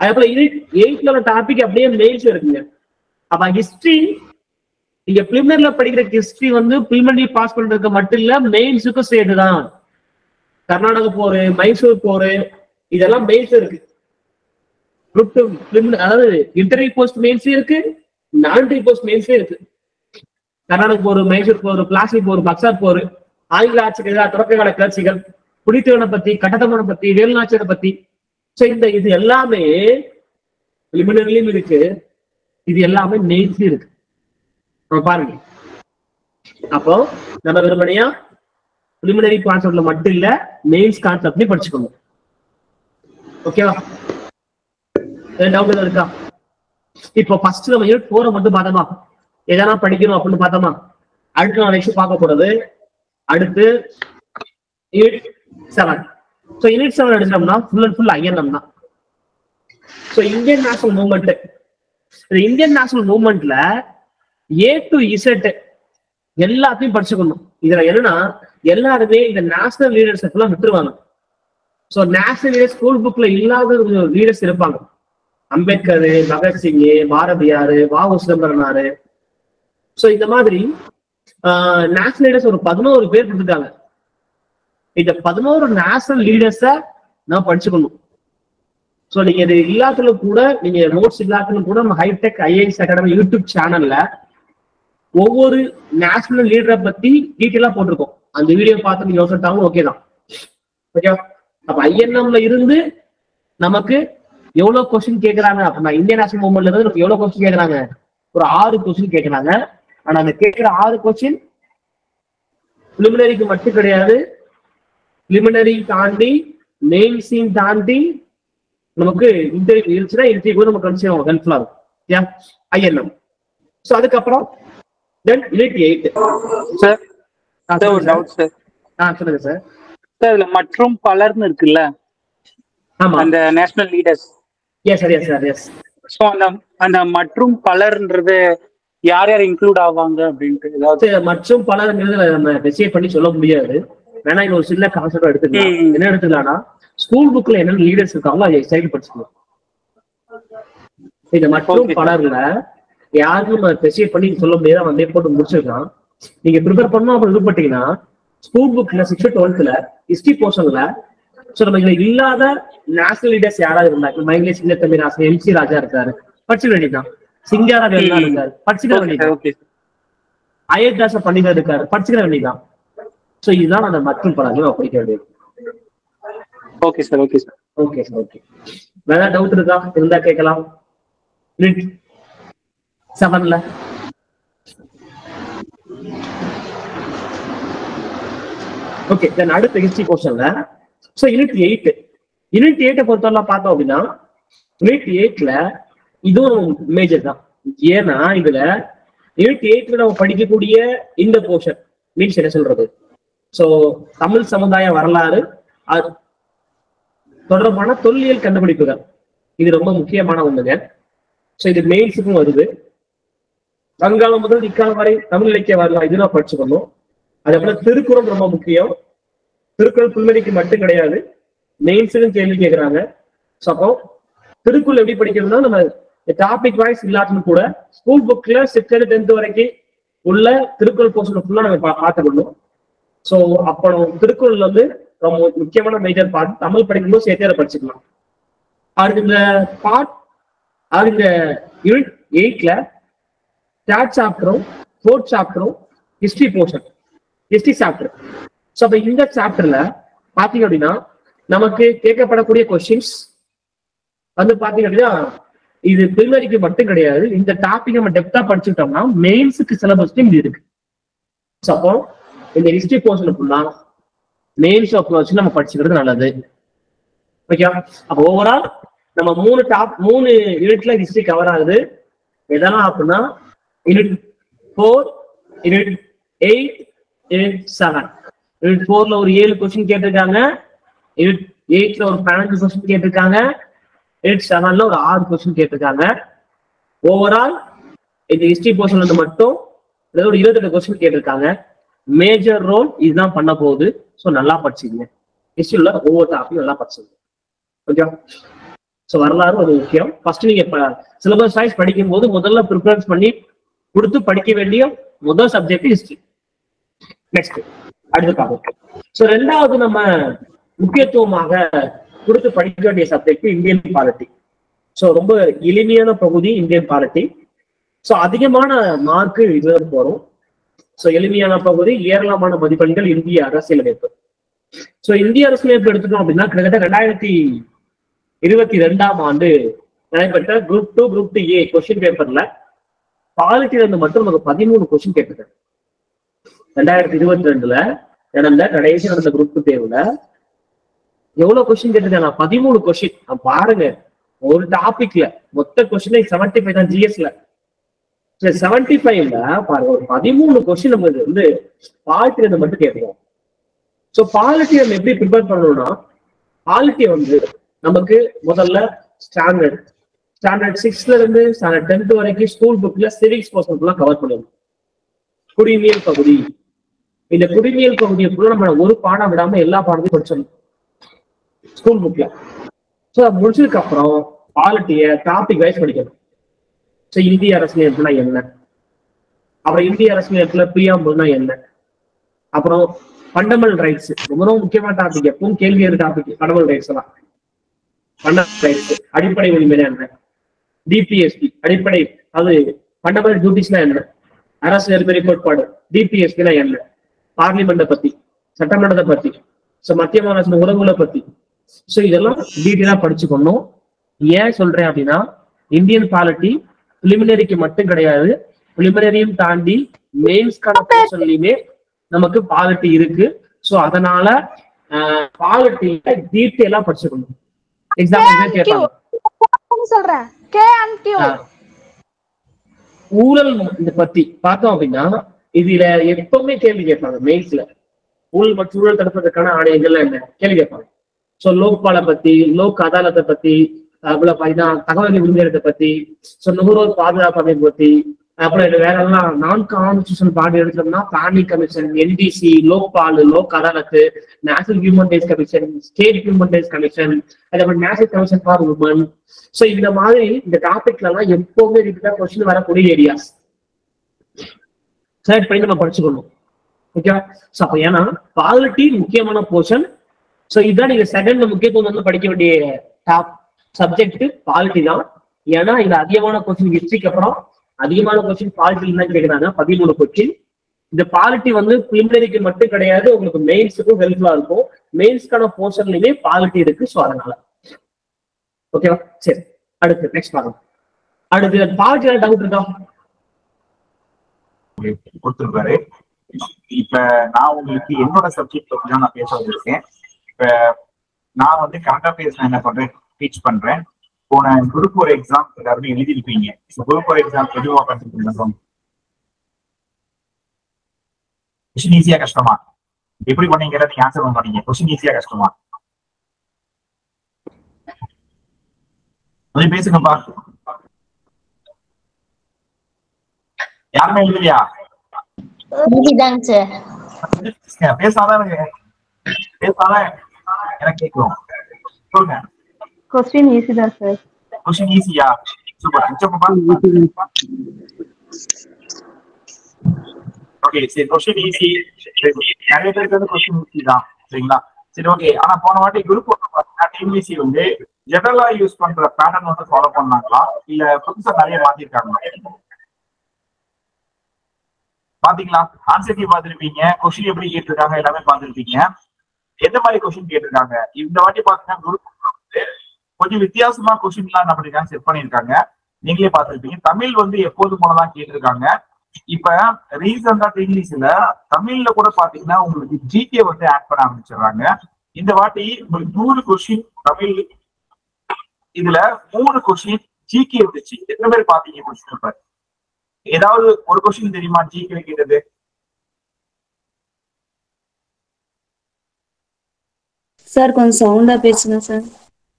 அதே எயிட்ல உள்ள டாபிக் அப்படியே மெயின்ஸ் இருக்குங்க. அப்ப ஹிஸ்டரி நீங்க பிலிமினரில படிக்கிற ஹிஸ்டரி வந்து பிலிமினரி பாஸ் பண்றதுக்கு மட்டும் இல்ல மெயின்ஸுக்கும் சேர்த்துதான் கர்நாடக போரு மைசூர் போரு இதெல்லாம் மெயின்ஸ் இருக்கு. குரூப் டூ அதாவது இன்டர்வியூ போஸ்ட் மெயின்ஸும் இருக்கு நான் போஸ்ட் மெயின்ஸும் இருக்கு. கர்நாடக போர் மைசூர் போர் பிளாஸ்டிக் போர் பக்சார் போர் ஆங்கில ஆட்சிக்கு எதிராக தொடக்க கால கிளர்ச்சிகள் குடித்தவனை பத்தி கட்டத்தமனை பத்தி வேலுநாச்சியரை பத்தி. சோ இந்த இது எல்லாமே லிமினரிலையும் இருக்கு. இது எல்லாமே மெயின்ஸ்லயும் இருக்கு. பாருங்க. அப்போ நம்ம வெறுமனையா ப்ரிலிமினரி கான்செப்ட்ல மட்டும் இல்ல மெயின்ஸ் கான்செப்ட்லயும் படிச்சுக்கணும் ஓகேவா டவுட் இருக்கா? இப்போ ஃபர்ஸ்ட் நம்ம யூனிட் போற மட்டும் பார்த்தோமா? எதனா படிக்கணும் அப்படின்னு பார்த்தோமா? அடுத்து நான் நெக்ஸ்ட் பார்க்க போறது. அடுத்து unit seven so unit seven எடுத்தோம்னா ஃபுல் அண்ட் ஃபுல் ஐஎன்எம் தான். ஸோ இந்தியன் நேஷனல் மூவ்மெண்ட் இந்த இந்தியன் நேஷனல் மூவ்மெண்ட்ல ஏ டு இசட் எல்லாத்தையும் படிச்சுக்கணும். இதுல என்னன்னா எல்லாருமே இந்த நேஷனல் லீடர்ஸ் எல்லாம் விட்டுருவாங்க. ஸோ நேஷனல் லீடர் ஸ்கூல் புக்ல இல்லாத லீடர்ஸ் இருப்பாங்க. அம்பேத்கர் பகத்சிங் பாரதியார் வாவு சிதம்பரனாரு. ஸோ இந்த மாதிரி நேஷனல் லீடர்ஸ் ஒரு பதினோரு பேர் கொடுத்துருக்காங்க. இந்த பதினோரு நேஷனல் லீடர்ஸ நான் படிச்சுக்கணும். ஸோ நீங்க இது இல்லாததுல கூட நீங்க நோட்ஸ் இல்லாததுல கூட நம்ம ஹைடெக் ஐஏஎஸ் அகாடமி யூடியூப் சேனல்ல ஒவ்வொரு நேஷனல் லீடரை பத்தி டீட்டெயிலா போட்டிருக்கோம். அந்த வீடியோ பார்த்து நீங்க யோசிட்டாலும் ஓகே தான். ஓகே அப்ப ஐஎன்எம்ல இருந்து நமக்கு எவ்வளவு கொஸ்டின் கேக்குறாங்க? அப்படின்னா இந்தியன் நேஷனல் மூவ்மெண்ட்ல இருந்து நமக்கு எவ்வளவு கொஸ்டின் கேக்குறாங்க? ஒரு ஆறு கொஸ்டின் கேக்குறாங்க. ஆனா அந்த கேட்கிற ஆறு கொஸ்டின் பிலிமினரிக்கு மட்டும் கிடையாது. பிலிமினரி தாண்டி மெயின்ஸையும் தாண்டி நமக்கு இன்டர்வியூ இருந்துச்சுன்னா இன்டர்வியூ நமக்கு கன்சிடர் ஹெல்ப்ஃபுல்லா இருக்கும். ஐஎன்எம் ஸோ அதுக்கப்புறம் then unit eight sir sir ஒரு டவுட் சார் ஆ சொல்லுங்க சார் சார் இதுல மற்றும் பலர்னு இருக்குல்ல? ஆமா. அந்த national leaders yes sir yes sir yes so அந்த அந்த மற்றும் பலர்ன்றது யார் யார் இன்க்ளூட் ஆவாங்க அப்படின்ட்டு ஏதாவது? மற்றும் பலருங்கிறது நம்ம டிசைட் பண்ணி சொல்ல முடியாது. வேணா இது ஒரு சின்ன கான்செப்ட் எடுத்துக்கலாம். என்ன எடுத்துக்கலாம்னா ஸ்கூல் புக்ல என்னென்ன லீடர்ஸ் இருக்காங்களோ அதை சைடு படிச்சுக்கலாம் இந்த மற்றும். பலர்ல யாருக்கும் நம்ம டிசைட் பண்ணி சொல்ல முடியாது. அவன் போட்டு முடிச்சிருக்கான். நீங்க ப்ரிப்பேர் பண்ணணும் அப்படி விருப்பப்பட்டீங்கன்னா ஸ்கூல் புக்ல சிக்ஸ்த் டுவெல்த்ல ஹிஸ்டரி போர்ஷன்ல சோ நம்ம இதுல இல்லாத நேஷனல் லீடர்ஸ் யாராவது இருந்தாங்க மயிலே சின்ன தம்பி ராசன் எம்சி ராஜா இருக்காரு. படிச்சுக்க வேண்டியதான் சிங்காரா ம். இருக்காரு? படிச்சுக்க ஓகே வேண்டியதான் அயோத்தாச பண்ணிட்டு இருக்காரு. படிச்சுக்கிற வேண்டியதான் சோ இதுதான் அந்த மற்றும் நம்ம படிக்க வேண்டியது. Okay sir okay sir okay sir okay வேற டவுட் இருக்கா? இருந்தா கேட்கலாம். செவன்ல ஓகே தென் அடுத்த ஹிஸ்டரி போர்ஷன்ல ஸோ யூனிட் எயிட் யூனிட் எயிட்டை பொறுத்தவரை பார்த்தோம் அப்படின்னா யூனிட் எயிட்ல இதுவும் மேஜர் தான். ஏன்னா இதுல யூனிட் எயிட்ல நம்ம படிக்கக்கூடிய இந்த போர்ஷன் மீன்ஸ் என்ன சொல்றது? ஸோ தமிழ் சமுதாய வரலாறு அது தொடர்பான தொல்லியல் கண்டுபிடிப்புகள். இது ரொம்ப முக்கியமான ஒண்ணுங்க. ஸோ இது மெயின்ஸுக்கும் வருது. வங்காளம் முதல் இக்காலம் வரை தமிழ் இலக்கிய வரலாம் இது நான் படிச்சுக்கணும் அதே போல திருக்குறள் ரொம்ப முக்கியம். திருக்குறள் புல்வெளிக்கு மட்டும் கிடையாது. மெயின்ஸுக்கும் கேள்வி கேட்குறாங்க ஸோ அப்போ திருக்குறள் எப்படி படிக்கிறதுனா நம்ம டாபிக் வைஸ் இல்லாட்டிலும் கூட ஸ்கூல் புக்ல சிக்ஸ்த் டென்த் வரைக்கும் உள்ள திருக்குறள் போர்ஷன் ஃபுல்லா நம்ம பா- பார்த்துக்கணும். ஸோ அப்போ திருக்குறள் வந்து ரொம்ப முக்கியமான மேஜர் பார்ட் தமிழ் படிக்கும்போது சேர்த்தே படிச்சுக்கலாம். அடுத்து இந்த பார்ட் அது இந்த யூனிட் எயிட்ல தேர்ட் சாப்டரும் fourth சாப்டரும் history portion history chapter so அப்போ இந்த சாப்டர்ல பார்த்தீங்க அப்படின்னா நமக்கு கேட்கப்படக்கூடிய கொஸ்டின்ஸ் வந்து பார்த்தீங்க அப்படின்னா இது பிரிமரிக்கு மட்டும் கிடையாது. இந்த டாபிக் நம்ம டெப்தா படிச்சுட்டோம்னா மெயின்ஸுக்கு சிலபஸ்லையும் இது இருக்கு. ஸோ அப்போ இந்த ஹிஸ்டரி போர்ஷன் ஃபுல்லா மெயின்ஸ் வச்சு நம்ம படிச்சுக்கிறது நல்லது. ஓகே அப்போ ஓவரால் நம்ம மூணு டாப் மூணு யூனிட்ல ஹிஸ்டரி கவர் ஆகுது. எதெல்லாம் அப்படின்னா unit four unit eight unit seven unit ஃபோர்ல ஒரு ஏழு கொஸ்டின் கேட்டிருக்காங்க. யூனிட் எயிட்ல ஒரு பதினஞ்சு கொஸ்டின் கேட்டிருக்காங்க. யூனிட் செவன்ல ஒரு ஆறு கொஸ்டின் கேட்டிருக்காங்க. ஓவரால் இந்த ஹிஸ்டரி போர்ஷன்ல இருந்து மட்டும் ஏதோ ஒரு இருபத்தெட்டு கொஸ்டின் கேட்டிருக்காங்க. மேஜர் ரோல் இதுதான் பண்ண போகுது. ஸோ நல்லா படிச்சுங்க ஹிஸ்டரியில் ஒவ்வொரு டாப்பையும் நல்லா படிச்சுங்க ஓகே ஸோ வரலாறு ஒரு முக்கியம். ஃபர்ஸ்ட் நீங்க சிலபஸ் வைஸ் படிக்கும் போது முதல்ல ப்ரிஃபரன்ஸ் பண்ணி கொடுத்து படிக்க வேண்டிய முதல் சப்ஜெக்ட் ஹிஸ்டரி நெக்ஸ்ட் அடுத்ததாக சோ ரெண்டாவது நம்ம முக்கியத்துவமாக கொடுத்து படிக்க வேண்டிய சப்ஜெக்ட் இந்தியன் பாலிட்டி ஸோ ரொம்ப எளிமையான பகுதி இந்தியன் பாலிட்டி ஸோ அதிகமான மார்க்கு இதுல வரும். ஸோ எளிமையான பகுதி ஏராளமான மதிப்பெண்கள் இந்திய அரசியலமைப்பு. ஸோ இந்திய அரசியலமைப்பு எடுத்துட்டோம் அப்படின்னா கிட்டத்தட்ட ரெண்டாயிரத்தி இருபத்தி ரெண்டாம் ஆண்டு நடைபெற்ற group two group two A question பேப்பர்ல பாலிட்டியில இருந்து மட்டும் நமக்கு பதிமூணு கொஸ்டின் கேட்டிருக்காங்க. ரெண்டாயிரத்தி இருபத்தி ரெண்டுல நடந்த கடைசி நடந்த குரூப் தேர்வுல எவ்வளவு கொஸ்டின் கேட்டிருக்காங்க? பதிமூணு கொஸ்டின் பாருங்க. ஒரு டாபிக்ல மொத்த கொஸ்டின் செவன்டி ஃபைவ் தான் ஜிஎஸ்ல செவன்டி ஃபைவ்ல பாருங்க ஒரு பதிமூணு கொஸ்டின் நமக்கு வந்து பாலிட்டில மட்டும் கேட்கிறோம் ஸோ பாலிட்டி நம்ம எப்படி ப்ரிப்பேர் பண்ணணும்னா பாலிட்டி வந்து நமக்கு முதல்ல ஸ்டாண்டர்ட் ஸ்டாண்டர்ட் சிக்ஸ்ல இருந்து ஸ்டாண்டர்ட் டென்த் வரைக்கும் ஸ்கூல் புக்ல சிவிக்ஸ் போர்ஷன் ஃபுல்லா கவர் பண்ணணும். குடிமியல் பகுதி. இந்த குடிமையல் பகுதியை கூட நம்ம ஒரு பாடம் விடாம எல்லா பாடத்தையும் படிச்சிடணும். ஸ்கூல் புக்ல ஸோ முடிச்சதுக்கு அப்புறம் பாலிட்டிய டாபிக் வைஸ் படிக்கணும். ஸோ இந்திய அரசியலமைப்புனா என்ன? அப்புறம் இந்திய அரசியலமைப்புல பிரியாம்புல்னா என்ன? அப்புறம் ஃபண்டமெண்டல் ரைட்ஸ் ரொம்ப ரொம்ப முக்கியமான டாபிக் எப்பவும் கேள்வி எழுது டாபிக் ஃபண்டமெண்டல் ரைட்ஸ் எல்லாம் ஃபண்டமெண்டல் ரைட்ஸ் அடிப்படை உரிமைனா என்ன? டிபிஎஸ்பி அடிப்படை அது ஃபண்டமெண்டல் டியூட்டிஸ்னா என்ன? அரசு நெறிமுறை கோட்பாடு டிபிஎஸ்பினா என்ன? பார்லிமெண்ட்டை பத்தி சட்டமன்றத்தை பத்தி ஸோ மத்திய மாநில உறவுகளை பத்தி. ஸோ இதெல்லாம் டீட்டெயிலா படிச்சுக்கணும் ஏன் சொல்றேன் அப்படின்னா இந்தியன் பாலிட்டி பிலிமினரிக்கு மட்டும் கிடையாது. பிலிமினரியும் தாண்டி மெயின்ஸ்க்கான போர்ஷன்லயுமே நமக்கு பாலிட்டி இருக்கு. ஸோ அதனால பாலிட்டியில டீட்டெயிலா படிச்சுக்கணும் எக்ஸாம்பிள் கேட்பாங்க. சொல்றேன். ஊழல் பத்தி பார்த்தோம் அப்படின்னா இதுல எப்பவுமே கேள்வி கேட்பாங்க மெயின்ஸ்ல ஊழல் மற்றும் ஊழல் தடுப்பதற்கான ஆணையங்கள் என்ன? கேள்வி கேட்பாங்க. சோ லோக்பாலை பத்தி லோக் அதாலத்தை பத்தி அப்புறம் பாத்தீங்கன்னா தகவல் உரிமையத்தை பத்தி சோ நுகர்வோர் பாதுகாப்பு அமைப்பு பத்தி அப்புறம் வேற எல்லாம் நான் கான்ஸ்டியூஷன் பாடி எடுத்தோம்னா planning commission NDC Lokpal Lok Adalat national human rights commission state human rights commission அதுக்கப்புறம் national commission for women so இந்த மாதிரி இந்த டாபிக்ல எல்லாம் எப்பவுமே ரிப்பீட்டா கொஸ்டின் வரக்கூடிய ஏரியாஸ் செலக்ட் பண்ணி நம்ம படிச்சுக்கணும் ஓகேவா ஸோ அப்போ ஏன்னா பாலிட்டி முக்கியமான போர்ஷன் ஸோ இதுதான் நீங்க செகண்ட் முக்கியத்துவம் வந்து படிக்க வேண்டிய டாப் சப்ஜெக்ட் பாலிட்டி தான். ஏன்னா இதுல அதிகமான கொஸ்டின் ஹிஸ்டரிக்கு அப்புறம் அதிகமான கொஸ்டின் பாலிட்டி தான் கேட்கிறாங்க பதிமூணு கொஸ்டின் இந்த பாலிட்டி வந்து பிலிமினரிக்கு மட்டும் கிடையாது. உங்களுக்கு மெயின்ஸுக்கும் ஹெல்ப்ஃபுல்லா இருக்கும். மெயின்ஸ்க்கான போர்ஷன்லயுமே பாலிட்டி இருக்கு. ஸோ அதனால. ஓகேவா சரி. அடுத்து நெக்ஸ்ட் பாருங்க அடுத்து பாலிட்டி டவுட் இருக்கா? கொடுத்துருக்காரு. இப்ப நான் உங்களுக்கு என்னோட சப்ஜெக்ட் பத்தி தான் நான் பேச வந்திருக்கேன். இப்ப நான் வந்து கரெக்டா பேச என்ன பண்றேன்? டீச் பண்றேன். போன குரூப் ஒரு எக்ஸாம் எல்லாருமே எழுதியிருப்பீங்க. குரூப் ஒரு எக்ஸாம் எதுவா கற்றுக்கணும் கொஸ்டின் ஈஸியா கஷ்டமா? எப்படி பண்ணீங்க நீங்க ஆன்சர் பண்ண மாட்டீங்க. கொஸ்டின் ஈஸியா கஷ்டமா? கொஞ்சம் பேசுங்கப்பா. யாருமே சார் பேசாதான் பேசாதான் எனக்கு கேட்கும் சொல்லுங்க. கொஸ்டின் ஈஸி தான் சார் கொஸ்டின் ஈஸியா சூப்பர் நிச்சயமா ஓகே சரி கொஸ்டின் ஈஸி நிறைய பேருக்கு வந்து கொஸ்டின் ஈஸி தான் சரிங்களா? சரி ஓகே ஆனா போன வாட்டி குரூப் பார்த்தீங்கன்னா டிஎன்பிசி வந்து ஜெனரலா யூஸ் பண்ற பேட்டர்ன் வந்து ஃபாலோ பண்ணாங்களா? இல்ல புதுசா நிறைய மாத்திருக்காங்க பாத்தீங்களா? ஆன்சர் கீ பார்த்திருப்பீங்க? கொஸ்டின் எப்படி கேட்டிருக்காங்க? எல்லாமே பார்த்திருப்பீங்க. எந்த மாதிரி கொஸ்டின் கேட்டிருக்காங்க? இந்த வாட்டி பாத்தீங்கன்னா குரு வந்து கொஞ்சம் வித்தியாசமா கொஸ்டின் எல்லாம் என்ன பண்ணிருக்காங்க செட் பண்ணிருக்காங்க நீங்களே பார்த்திருப்பீங்க. தமிழ் வந்து எப்போது போலதான் கேட்டிருக்காங்க. இப்ப ரீசெண்டா இங்கிலீஷ்ல தமிழ்ல கூட பாத்தீங்கன்னா உங்களுக்கு ஜிகே வந்து ஆட் பண்ண ஆரம்பிச்சிடுறாங்க. இந்த வாட்டி உங்களுக்கு நூறு கொஸ்டின் தமிழ் இதுல மூணு கொஸ்டின் ஜிகே இருந்துச்சு எத்தனை பேர் பாத்தீங்க கொஸ்டின் ஏதாவது ஒரு கொஸ்டின் தெரியுமா? ஜிகே கேட்டது சார் கொஞ்சம் சவுண்டா பேசுங்க சார்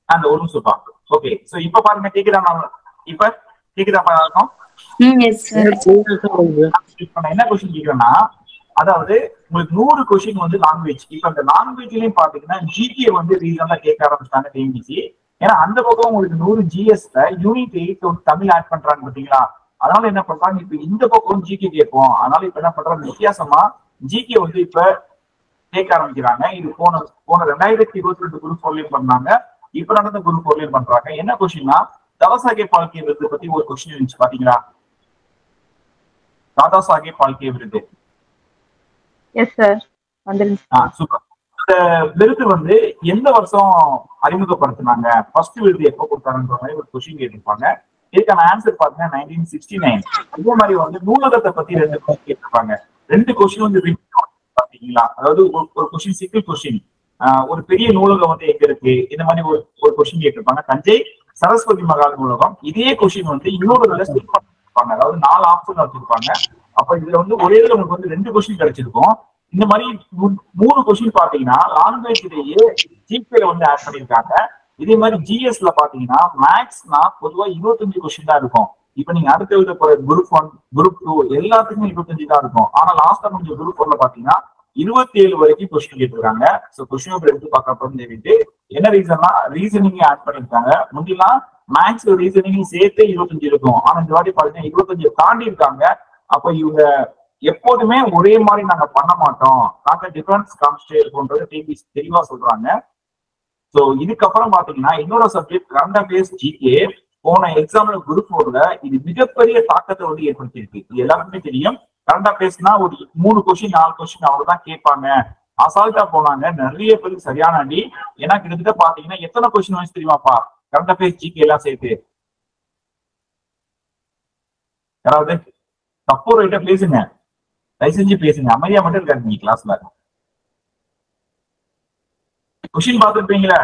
அந்த ஒரு நிமிஷம் பா ஓகே சோ இப்ப பாருங்க கேக்குதா நான் இப்ப கேக்குதா பாருங்க ம் எஸ் சார் இப்ப நான் என்ன கொஸ்டின் கேக்குறேன்னா அதாவது உங்களுக்கு நூறு கொஸ்டின் வந்து லாங்குவேஜ் இப்ப அந்த லாங்குவேஜ்லயும் பாத்தீங்கன்னா ஜிகே வந்து ரீசனா கேட்க ஆரம்பிச்சிட்டாங்க டிஎன்பிசி ஏன்னா அந்த பக்கம் உங்களுக்கு நூறு ஜிஎஸ்ல யூனிட் எயிட் வந்து தமிழ் ஆட் பண்றாங்க பாத்தீங்களா? அதனால என்ன பண்றாங்க இப்ப இந்த பக்கம் ஜிகே கேட்போம் அதனால இப்ப என்ன பண்றாங்க வித்தியாசமா ஜிகே வந்து இப்ப கேட்க ஆரம்பிக்கிறாங்க. இது போன போன ரெண்டாயிரத்தி இருபத்தி ரெண்டு குரூப் ஃபோர்லயும் பண்ணாங்க. இப்ப நடந்த குரூப் ஃபோர்லயும் பண்றாங்க. என்ன கொஸ்டின்னா சாஹேப் பால்கே விருது பத்தி ஒரு கொஸ்டின் இருந்துச்சு பாத்தீங்களா? தாதா சாஹேப் பால்கே விருது. எஸ் சார் சூப்பர் இந்த விருது வந்து எந்த வருஷம் அறிமுகப்படுத்தினாங்க? ஃபர்ஸ்ட் விருது எப்போ கொடுத்தாங்கன்ற மாதிரி ஒரு கொஸ்டின் கேட்டிருப்பாங்க. இதுக்கான ஆன்சர் பாத்தீங்கன்னா நைன்டீன் சிக்ஸ்டி நைன் இதே மாதிரி வந்து நூலகத்தை பத்தி ரெண்டு கொஸ்டின் கேட்டிருப்பாங்க. ரெண்டு கொஸ்டின் வந்து பாத்தீங்களா? அதாவது ஒரு- கொஸ்டின் சிங்கிள் கொஸ்டின் ஒரு பெரிய நூலகம் வந்து எங்க இருக்கு? இந்த மாதிரி ஒரு ஒரு கொஸ்டின் கேட்டிருப்பாங்க. தஞ்சை சரஸ்வதி மகால் நூலகம். இதே கொஸ்டின் வந்து இன்னொரு இருப்பாங்க அதாவது நாலு ஆப்ஷன் வச்சிருப்பாங்க அப்ப இதுல வந்து ஒரே இதுல உங்களுக்கு வந்து ரெண்டு கொஸ்டின் கிடைச்சிருக்கும். இந்த மாதிரி மூணு கொஸ்டின் பாத்தீங்கன்னா லாங்குவேஜ்லயே ஜிபேல வந்து ஆட் பண்ணிருக்காங்க இதே மாதிரி ஜிஎஸ்ல பாத்தீங்கன்னா மேக்ஸ்னா பொதுவா இருபத்தஞ்சு கொஸ்டின் தான் இருக்கும். இப்ப நீங்க அடுத்த எழுத போற குரூப் ஒன் குரூப் டூ எல்லாத்துக்குமே இருபத்தஞ்சு தான் இருக்கும். ஆனா லாஸ்டா முடிஞ்ச குரூப் ஒன்ல பாத்தீங்கன்னா இருபத்தி ஏழு வரைக்கும் கொஸ்டின் கேட்டிருக்காங்க. சோ கொஸ்டின் பேப்பர் எடுத்து பார்க்கப்பறம் தெரியுது என்ன ரீசன்னா ரீசனிங் ஆட் பண்ணிருக்காங்க முந்திலாம் மேக்ஸ் ரீசனிங் சேர்த்து இருபத்தஞ்சு இருக்கும். ஆனா இந்த வாட்டி பாத்தீங்கன்னா இருபத்தஞ்சு தாண்டி இருக்காங்க. அப்ப இவங்க எப்போதுமே ஒரே மாதிரி நாங்க பண்ண மாட்டோம். நாங்க டிஃபரன்ஸ் காமிச்சிட்டே இருக்கோன்றது டிபி தெளிவா சொல்றாங்க சோ இதுக்கப்புறம் பாத்தீங்கன்னா இன்னொரு சப்ஜெக்ட் கரண்ட் அஃபேர்ஸ் ஜிகே போன எக்ஸாம்ல குரூப் போர்ல இது மிகப்பெரிய தாக்கத்தை வந்து ஏற்படுத்தியிருக்கு. இது எல்லாருக்குமே தெரியும். கரண்ட் அஃபேர்ஸ்னா ஒரு மூணு கொஸ்டின் நாலு கொஸ்டின் அவ்வளவுதான் கேட்பாங்க. அசால்ட்டா போனாங்க. நிறைய பேருக்கு சரியான அடி. ஏன்னா கிட்டத்தட்ட பாத்தீங்கன்னா எத்தனை கொஸ்டின் வந்து தெரியுமாப்பா கரண்ட் அஃபேர்ஸ் ஜிகே எல்லாம் சேர்த்து. யாராவது? தப்பு ரைட்டா பேசுங்க. தயவு செஞ்சு பேசுங்க. அமைதியா மட்டும் இருக்காரு நீங்க கிளாஸ்ல கொஸ்டின் பாத்துருப்பீங்களா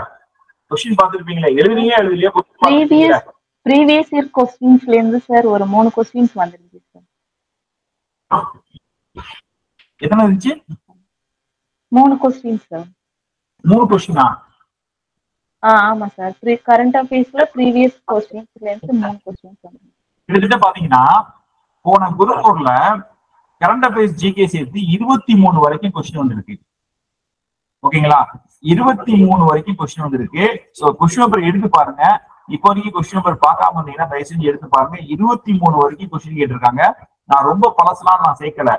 கொஸ்டின் பாத்துருப்பீங்களா எழுதுறீங்க எழுதுலையா? ப்ரீவியஸ் ப்ரீவியஸ் இயர் கொஸ்டின்ஸ்ல இருந்து சார் ஒரு மூணு கொஸ்டின்ஸ் வந்துருந்துச்சு சார் எத்தனை இருந்துச்சு மூணு கொஸ்டின்ஸ் சார் மூணு கொஸ்டினா ஆ? ஆமா சார் ப்ரீ கரண்ட் அஃபேர்ஸ்ல ப்ரீவியஸ் கொஸ்டின்ஸ்ல இருந்து மூணு கொஸ்டின்ஸ் வந்துருந்துச்சு கிட்டத்தட்ட பாத்தீங்கன்னா போன குருப்பூர்ல கரண்ட் அஃபேர்ஸ் ஜிகே சேர்த்து இருபத்தி மூணு வரைக்கும் கொஸ்டின் வந்திருக்கு. ஓகேங்களா இருபத்தி மூணு வரைக்கும் கொஸ்டின் வந்திருக்கு சோ கொஸ்டின் பேப்பர் எடுத்து பாருங்க. இப்போ வரைக்கும் கொஸ்டின் பேப்பர் பார்க்காம இருந்தீங்கன்னா தயவு செஞ்சு எடுத்து பாருங்க. இருபத்தி மூணு வரைக்கும் கொஸ்டின் கேட்டிருக்காங்க. நான் ரொம்ப பழசுலாம் நான் சேர்க்கல.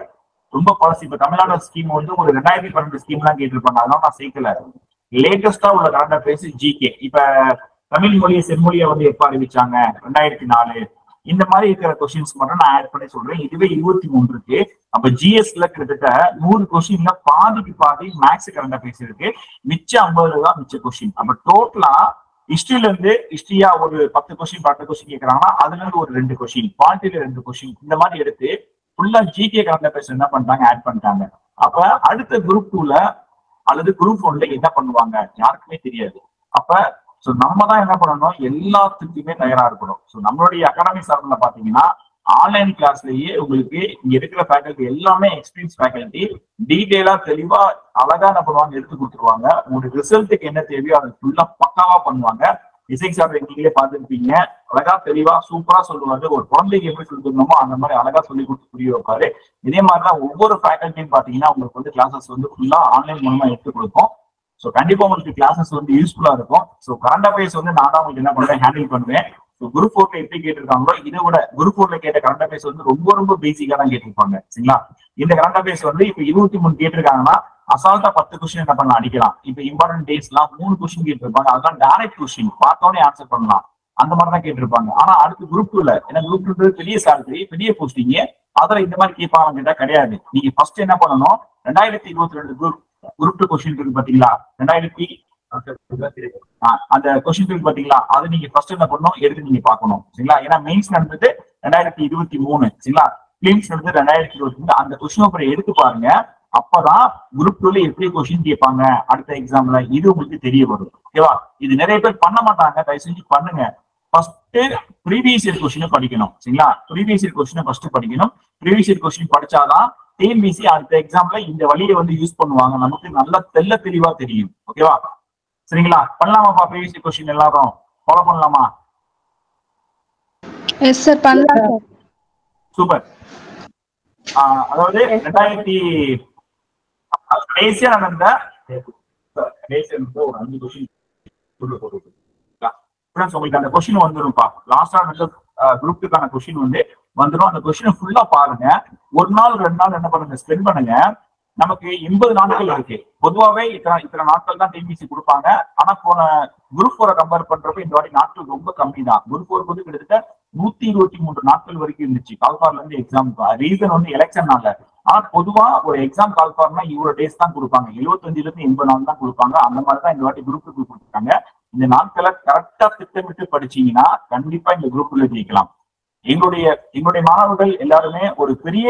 ரொம்ப பழசு. இப்ப தமிழ்நாடு ஸ்கீம் வந்து ஒரு ரெண்டாயிரத்தி பன்னெண்டு ஸ்கீம் எல்லாம் கேட்டிருப்பாங்க. அதெல்லாம் நான் சேர்க்கல. லேட்டஸ்டா உள்ள கரண்ட் அஃபேர்ஸ் ஜிகே இப்ப தமிழ் மொழியை செம்மொழியை வந்து எப்ப அறிவிச்சாங்க? ரெண்டாயிரத்தி நாலு. இந்த மாதிரி இருக்கிற கொஸ்டின்ஸ் மட்டும் நான் ஆட் பண்ணி சொல்றேன். இதுவே இருபத்தி மூணு இருக்கு அப்ப ஜிஎஸ்ல கிட்டத்தட்ட நூறு கொஸ்டின்ல பாதிக்கு பாதி மேக்ஸ் கரண்ட் அஃபேர்ஸ் இருக்கு. மிச்சம் ஐம்பது தான் மிச்ச கொஸ்டின் அப்ப டோட்டலா ஹிஸ்டரியில இருந்து ஹிஸ்டரியா ஒரு பத்து கொஸ்டின் பத்து கொஸ்டின் கேட்கறாங்கன்னா அதுல இருந்து ஒரு ரெண்டு கொஸ்டின் பாலிட்டில ரெண்டு கொஸ்டின் இந்த மாதிரி எடுத்து ஃபுல்லா ஜிகே கரண்ட் அஃபேர்ஸ் என்ன பண்றாங்க ஆட் பண்ணிட்டாங்க. அப்ப அடுத்த குரூப் டூல அல்லது குரூப் ஒன்ல என்ன பண்ணுவாங்க? யாருக்குமே தெரியாது. அப்ப சோ நம்ம தான் என்ன பண்ணணும்? எல்லாத்துக்குமே தயாரா இருக்கணும். சோ நம்மளுடைய அகாடமி சார்பில் பாத்தீங்கன்னா ஆன்லைன் கிளாஸ்லயே உங்களுக்கு இங்க இருக்கிற ஃபேக்கல்டி எல்லாமே எக்ஸ்பீரியன்ஸ் ஃபேக்கல்டி டீட்டெயிலா தெளிவா அழகா என்ன பண்ணுவாங்க? எடுத்து கொடுத்துருவாங்க. உங்களுக்கு ரிசல்ட்டுக்கு என்ன தேவையோ அதை ஃபுல்லா பக்காவா பண்ணுவாங்க. இசை சார் நீங்களே பார்த்துருப்பீங்க. அழகா தெளிவா சூப்பரா சொல்லுவாரு ஒரு குழந்தைக்கு எப்படி சொல்லி கொடுக்கணுமோ அந்த மாதிரி அழகா சொல்லி கொடுத்து புரிய வைப்பாரு. இதே மாதிரிதான் ஒவ்வொரு ஃபேக்கல்ட்டியும் பாத்தீங்கன்னா உங்களுக்கு வந்து கிளாஸஸ் வந்து ஃபுல்லா ஆன்லைன் மூலமா எடுத்து கொடுப்போம் ஸோ கண்டிப்பா உங்களுக்கு கிளாஸஸ் வந்து யூஸ்ஃபுல்லா இருக்கும். ஸோ கரண்ட் அஃபேர்ஸ் வந்து நான் தான் உங்களுக்கு என்ன பண்ணுவேன் ஹேண்டில் பண்ணுவேன். ஸோ குரூப் ஃபோர்ல எப்படி கேட்டிருக்காங்களோ இதை விட குரூப் ஃபோர்ல கேட்ட கரண்ட் அஃபேர்ஸ் வந்து ரொம்ப ரொம்ப பேசிக்கா தான் கேட்டிருப்பாங்க. சரிங்களா? இந்த கரண்ட் அஃபேர்ஸ் வந்து இப்ப இருபத்தி மூணு கேட்டிருக்காங்கன்னா அசால்ட்டா பத்து கொஸ்டின் என்ன பண்ணலாம் அடிக்கலாம். இப்ப இம்பார்ட்டன்ட் டேட்ஸ்லாம் மூணு கொஸ்டின் கேட்டிருப்பாங்க. அதெல்லாம் டைரக்ட் கொஸ்டின் பார்த்தோன்னே ஆன்சர் பண்ணலாம். அந்த மாதிரி தான் கேட்டிருப்பாங்க. ஆனா அடுத்து குரூப் டூல ஏன்னா குரூப் டூ பெரிய சேலரி பெரிய போஸ்டிங் அதுல இந்த மாதிரி கேட்பாங்க கேட்டா கிடையாது. நீங்க ஃபர்ஸ்ட் என்ன பண்ணணும் ரெண்டாயிரத்தி இருபத்தி ரெண்டு குரூப் குரூப் கொஸ்டின் இருக்கு பாத்தீங்களா? ரெண்டாயிரத்தி அந்த கொஸ்டின் இருக்கு பாத்தீங்களா? அது நீங்க ஃபர்ஸ்ட் என்ன பண்ணணும்? எடுத்து நீங்க பார்க்கணும். சரிங்களா? ஏன்னா மெயின்ஸ் நடந்தது ரெண்டாயிரத்தி இருபத்தி மூணு. சரிங்களா? பிலிம்ஸ் நடந்தது ரெண்டாயிரத்தி இருபத்தி மூணு. அந்த கொஸ்டின் பேப்பரை எடுத்து பாருங்க. அப்பதான் குரூப் டூல எப்படி கொஸ்டின் கேட்பாங்க? அடுத்த எக்ஸாம்ல இது உங்களுக்கு தெரிய வரும். ஓகேவா இது நிறைய பேர் பண்ண மாட்டாங்க. தயவு செஞ்சு பண்ணுங்க ஃபர்ஸ்ட் ப்ரீவியஸ் இயர் கொஸ்டினை படிக்கணும். சரிங்களா? ப்ரீவியஸ் இயர் கொஸ்டினை ஃபர்ஸ்ட் படிக்கணும். ப்ரீவியஸ் இயர் கொஸ்டின் படிச்சாதான் டிஎன்பிசி அடுத்த எக்ஸாம்ல இந்த வழியை வந்து யூஸ் பண்ணுவாங்க. நமக்கு நல்லா தெல்ல தெளிவா தெரியும். ஓகேவா சரிங்களா? பண்ணலாமாப்பா இயர் கொஸ்டின் எல்லாரும். ஃபாலோ பண்ணலாமா? எஸ் சார் பண்ணலாம் சார் சூப்பர் ஆஹ் அதாவது ரெண்டாயிரத்தி கடைசியா நடந்த உங்களுக்கு அந்த கொஸ்டின் வந்துரும்ப்பா. லாஸ்டா நடந்த குரூப் டூக்கான கொஸ்டின் வந்து வந்துடும் அந்த கொஷினை ஃபுல்லா பாருங்க. ஒரு நாள் ரெண்டு நாள் என்ன பண்ணுங்க? ஸ்பெண்ட் பண்ணுங்க. நமக்கு எண்பது நாட்கள் இருக்கு. பொதுவாகவே இத்தனை இத்தனை நாட்கள் தான் டிபிசி கொடுப்பாங்க. ஆனா போன குரூப் ஃபோரை கம்பேர் பண்றப்ப இந்த வாட்டி நாட்கள் ரொம்ப கம்மி தான் குரூப் ஃபோருக்கு வந்து கிட்டத்தட்ட நூத்தி இருபத்தி மூன்று நாட்கள் வரைக்கும் இருந்துச்சு. கால்பார்ல இருந்து எக்ஸாம் ரீசன் வந்து எலெக்ஷன்னால ஆனா பொதுவா ஒரு எக்ஸாம் கால்பார்னா இவ்வளவு டேஸ் தான் கொடுப்பாங்க. எழுபத்தஞ்சுல இருந்து எண்பது நாள் தான் கொடுப்பாங்க. அந்த மாதிரி தான் இந்த வாட்டி குரூப் கொடுத்துருக்காங்க. இந்த நாட்களை கரெக்டா திட்டமிட்டு படிச்சீங்கன்னா கண்டிப்பா இந்த குரூப்ல ஜெயிக்கலாம். எங்களுடைய எங்களுடைய மாணவர்கள் எல்லாருமே ஒரு பெரிய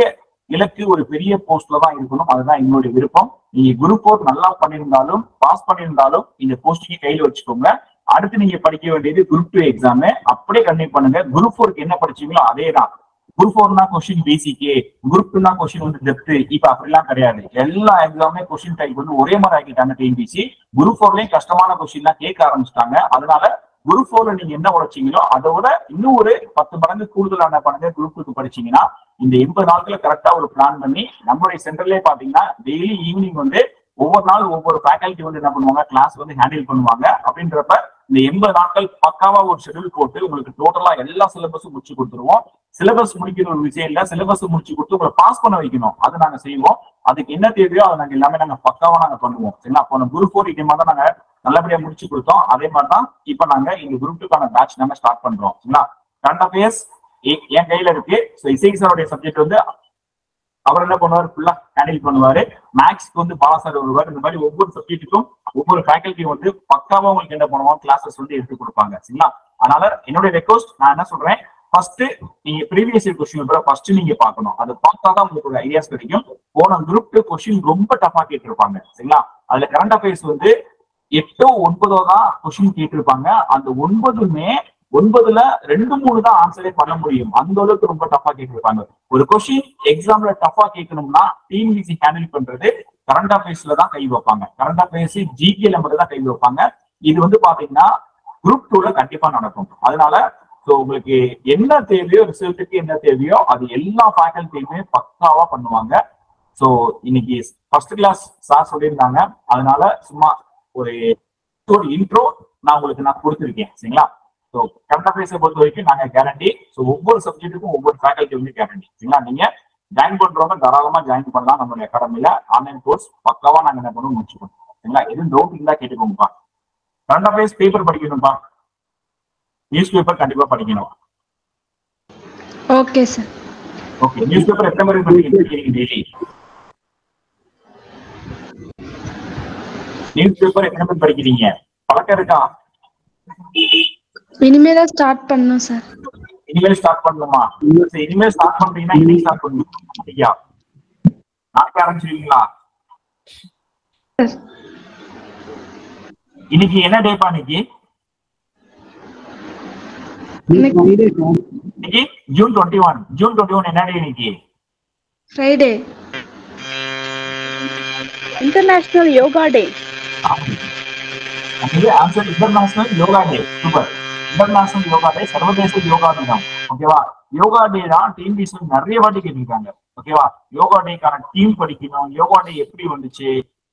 இலக்கு ஒரு பெரிய போஸ்ட்ல தான் இருக்கணும். அதுதான் எங்களுடைய விருப்பம். நீங்க குரூப் ஃபோர் நல்லா பண்ணியிருந்தாலும் பாஸ் பண்ணியிருந்தாலும் இந்த போஸ்டிங்க கையில வச்சுக்கோங்க. அடுத்து நீங்க படிக்க வேண்டியது குரூப் டூ எக்ஸாமு அப்படியே கண்டினியூ பண்ணுங்க. குரூப் ஃபோருக்கு என்ன படிச்சீங்களோ அதே தான் குரூப் ஃபோர்னா கொஸ்டின் பேசிக்கே குரூப் டூனா கொஸ்டின் வந்து டெப்த் இப்ப அப்படிலாம் கிடையாது. எல்லா எக்ஸாமே கொஸ்டின் டைப் வந்து ஒரே மாதிரி ஆக்கிட்டாங்க டிஎன்பிசி குரூப் ஃபோர்லயும் கஷ்டமான கொஸ்டின்லாம் கேட்க ஆரம்பிச்சிட்டாங்க. அதனால குரூப் ஃபோர்ல நீங்க என்ன உழைச்சிங்களோ அதை விட இன்னும் ஒரு பத்து மடங்கு கூடுதலான என்ன குரூப் டூக்கு படிச்சீங்கன்னா இந்த எண்பது நாட்கள் கரெக்டா ஒரு பிளான் பண்ணி நம்மளுடைய சென்டர்லயே பாத்தீங்கன்னா டெய்லி ஈவினிங் வந்து ஒவ்வொரு நாள் ஒவ்வொரு ஃபேக்கல்ட்டி வந்து என்ன பண்ணுவாங்க? கிளாஸ் வந்து ஹேண்டில் பண்ணுவாங்க. அப்படின்றப்ப இந்த எண்பது நாட்கள் பக்காவா ஒரு ஷெட்யூல் போட்டு உங்களுக்கு டோட்டலா எல்லா சிலபஸும் முடிச்சு கொடுத்துருவோம். சிலபஸ் முடிக்கிற ஒரு விஷயம் இல்ல. சிலபஸ் முடிச்சு கொடுத்து உங்களை பாஸ் பண்ண வைக்கணும். அது நாங்க செய்வோம். அதுக்கு என்ன தேவையோ அதை நாங்க எல்லாமே நாங்க பக்காவா நாங்க பண்ணுவோம். சரிங்களா? அப்போ குரூப் ஃபோர் இதே மாதிரி தான் நாங்க நல்லபடியா முடிச்சு கொடுத்தோம். அதே மாதிரி தான் இப்ப நாங்க எங்க குரூப் டூக்கான பேட்ச் நாங்க ஸ்டார்ட் பண்றோம். சரிங்களா? கரண்ட் அஃபேர்ஸ் என் கையில இருக்கு. ஸோ இசை சாருடைய சப்ஜெக்ட் வந்து அவர் என்ன பண்ணுவார்? ஃபுல்லா ஹேண்டில் பண்ணுவாரு. மேக்ஸ்க்கு வந்து பாலா சார் வருவார். இந்த மாதிரி ஒவ்வொரு சப்ஜெக்ட்டுக்கும் ஒவ்வொரு ஃபேக்கல்ட்டியும் வந்து பக்காவா உங்களுக்கு என்ன பண்ணுவோம் கிளாஸஸ் வந்து எடுத்து கொடுப்பாங்க. சரிங்களா? அதனால என்னுடைய ரெக்வஸ்ட் நான் என்ன சொல்றேன்? ஃபர்ஸ்ட் நீங்க ப்ரீவியஸ் இயர் கொஸ்டின் பேப்பரை ஃபர்ஸ்ட் நீங்க பார்க்கணும். அதை பார்த்தா தான் உங்களுக்கு ஒரு ஐடியாஸ் கிடைக்கும். போன குரூப் டூ கொஸ்டின் ரொம்ப டஃபா கேட்டிருப்பாங்க. சரிங்களா? அதுல கரண்ட் அஃபேர்ஸ் வந்து எட்டோ ஒன்பதோ தான் கொஸ்டின் கேட்டிருப்பாங்க. அந்த ஒன்பதுமே ஒன்பதுல ரெண்டு மூணு தான் ஆன்சரே பண்ண முடியும். அந்த அளவுக்கு ரொம்ப டஃபா கேட்டிருப்பாங்க. ஒரு கொஸ்டின் எக்ஸாம்ல டஃபா கேட்கணும்னா டிஎன்பிசி ஹேண்டில் பண்றது கரண்ட் அஃபேர்ஸ்ல தான் கை வைப்பாங்க. கரண்ட் அஃபேர்ஸ் ஜிகேல மட்டும் தான் கை வைப்பாங்க. இது வந்து பாத்தீங்கன்னா குரூப் டூல கண்டிப்பா நடக்கும். அதனால ஸோ உங்களுக்கு என்ன தேவையோ ரிசல்ட்டுக்கு என்ன தேவையோ அது எல்லா ஃபேக்கல்ட்டியுமே பக்காவா பண்ணுவாங்க. ஸோ இன்னைக்கு ஃபர்ஸ்ட் கிளாஸ் சார் சொல்லியிருந்தாங்க. அதனால சும்மா ஒரு ஒரு இன்ட்ரோ நான் உங்களுக்கு நான் கொடுத்துருக்கேன். சரிங்களா? ஸோ அஃபேர்ஸை பொறுத்த வரைக்கும் நாங்க கேரண்டி ஸோ ஒவ்வொரு சப்ஜெக்ட்டுக்கும் ஒவ்வொரு ஃபேக்கல்ட்டி வந்து கேரண்டி சரிங்களா நீங்க ஜாயின் பண்றவங்க தாராளமா ஜாயின் பண்ணலாம் நம்மளுடைய அகாடமில ஆன்லைன் கோர்ஸ் பக்காவா நாங்க என்ன பண்ணுவோம் முடிச்சுக்கணும். சரிங்களா? எதுவும் டவுட் இருந்தா கேட்டுக்கோங்கப்பா. கரண்ட் அஃபேர்ஸ் பேப்பர் படிக்கணும்ப்பா. நியூஸ் பேப்பர் கண்டிப்பா படிக்கணும். Okay sir okay news paper எத்தனை மாதிரி படிக்கிறீங்க டெய்லி நியூஸ் பேப்பர் எத்தனை பேர் படிக்கிறீங்க? பழக்கம் இருக்கா? இனிமே தான் ஸ்டார்ட் பண்ணணும் சார் இனிமேல் ஸ்டார்ட் பண்ணணுமா? சரி, இனிமேல் ஸ்டார்ட் பண்றீங்கன்னா இன்னைக்கு ஸ்டார்ட் பண்ணுங்க ஐயா நாளைக்கு ஆரம்பிச்சிருவீங்களா? சார் இன்னைக்கு என்ன டேப்பா இன்னைக்கு? இன்னைக்கு June twenty one June twenty one என்ன டே இன்னைக்கு? Friday International Yoga Day answer International Yoga Day super International Yoga Day சர்வதேச யோகா தினம் ஓகேவா யோகா டே தான் டிஎன்பிசி நிறைய வாட்டி கேட்டிருக்காங்க. ஓகேவா யோகா டேக்கான டீம் படிக்கணும். யோகா டே எப்படி வந்துச்சு?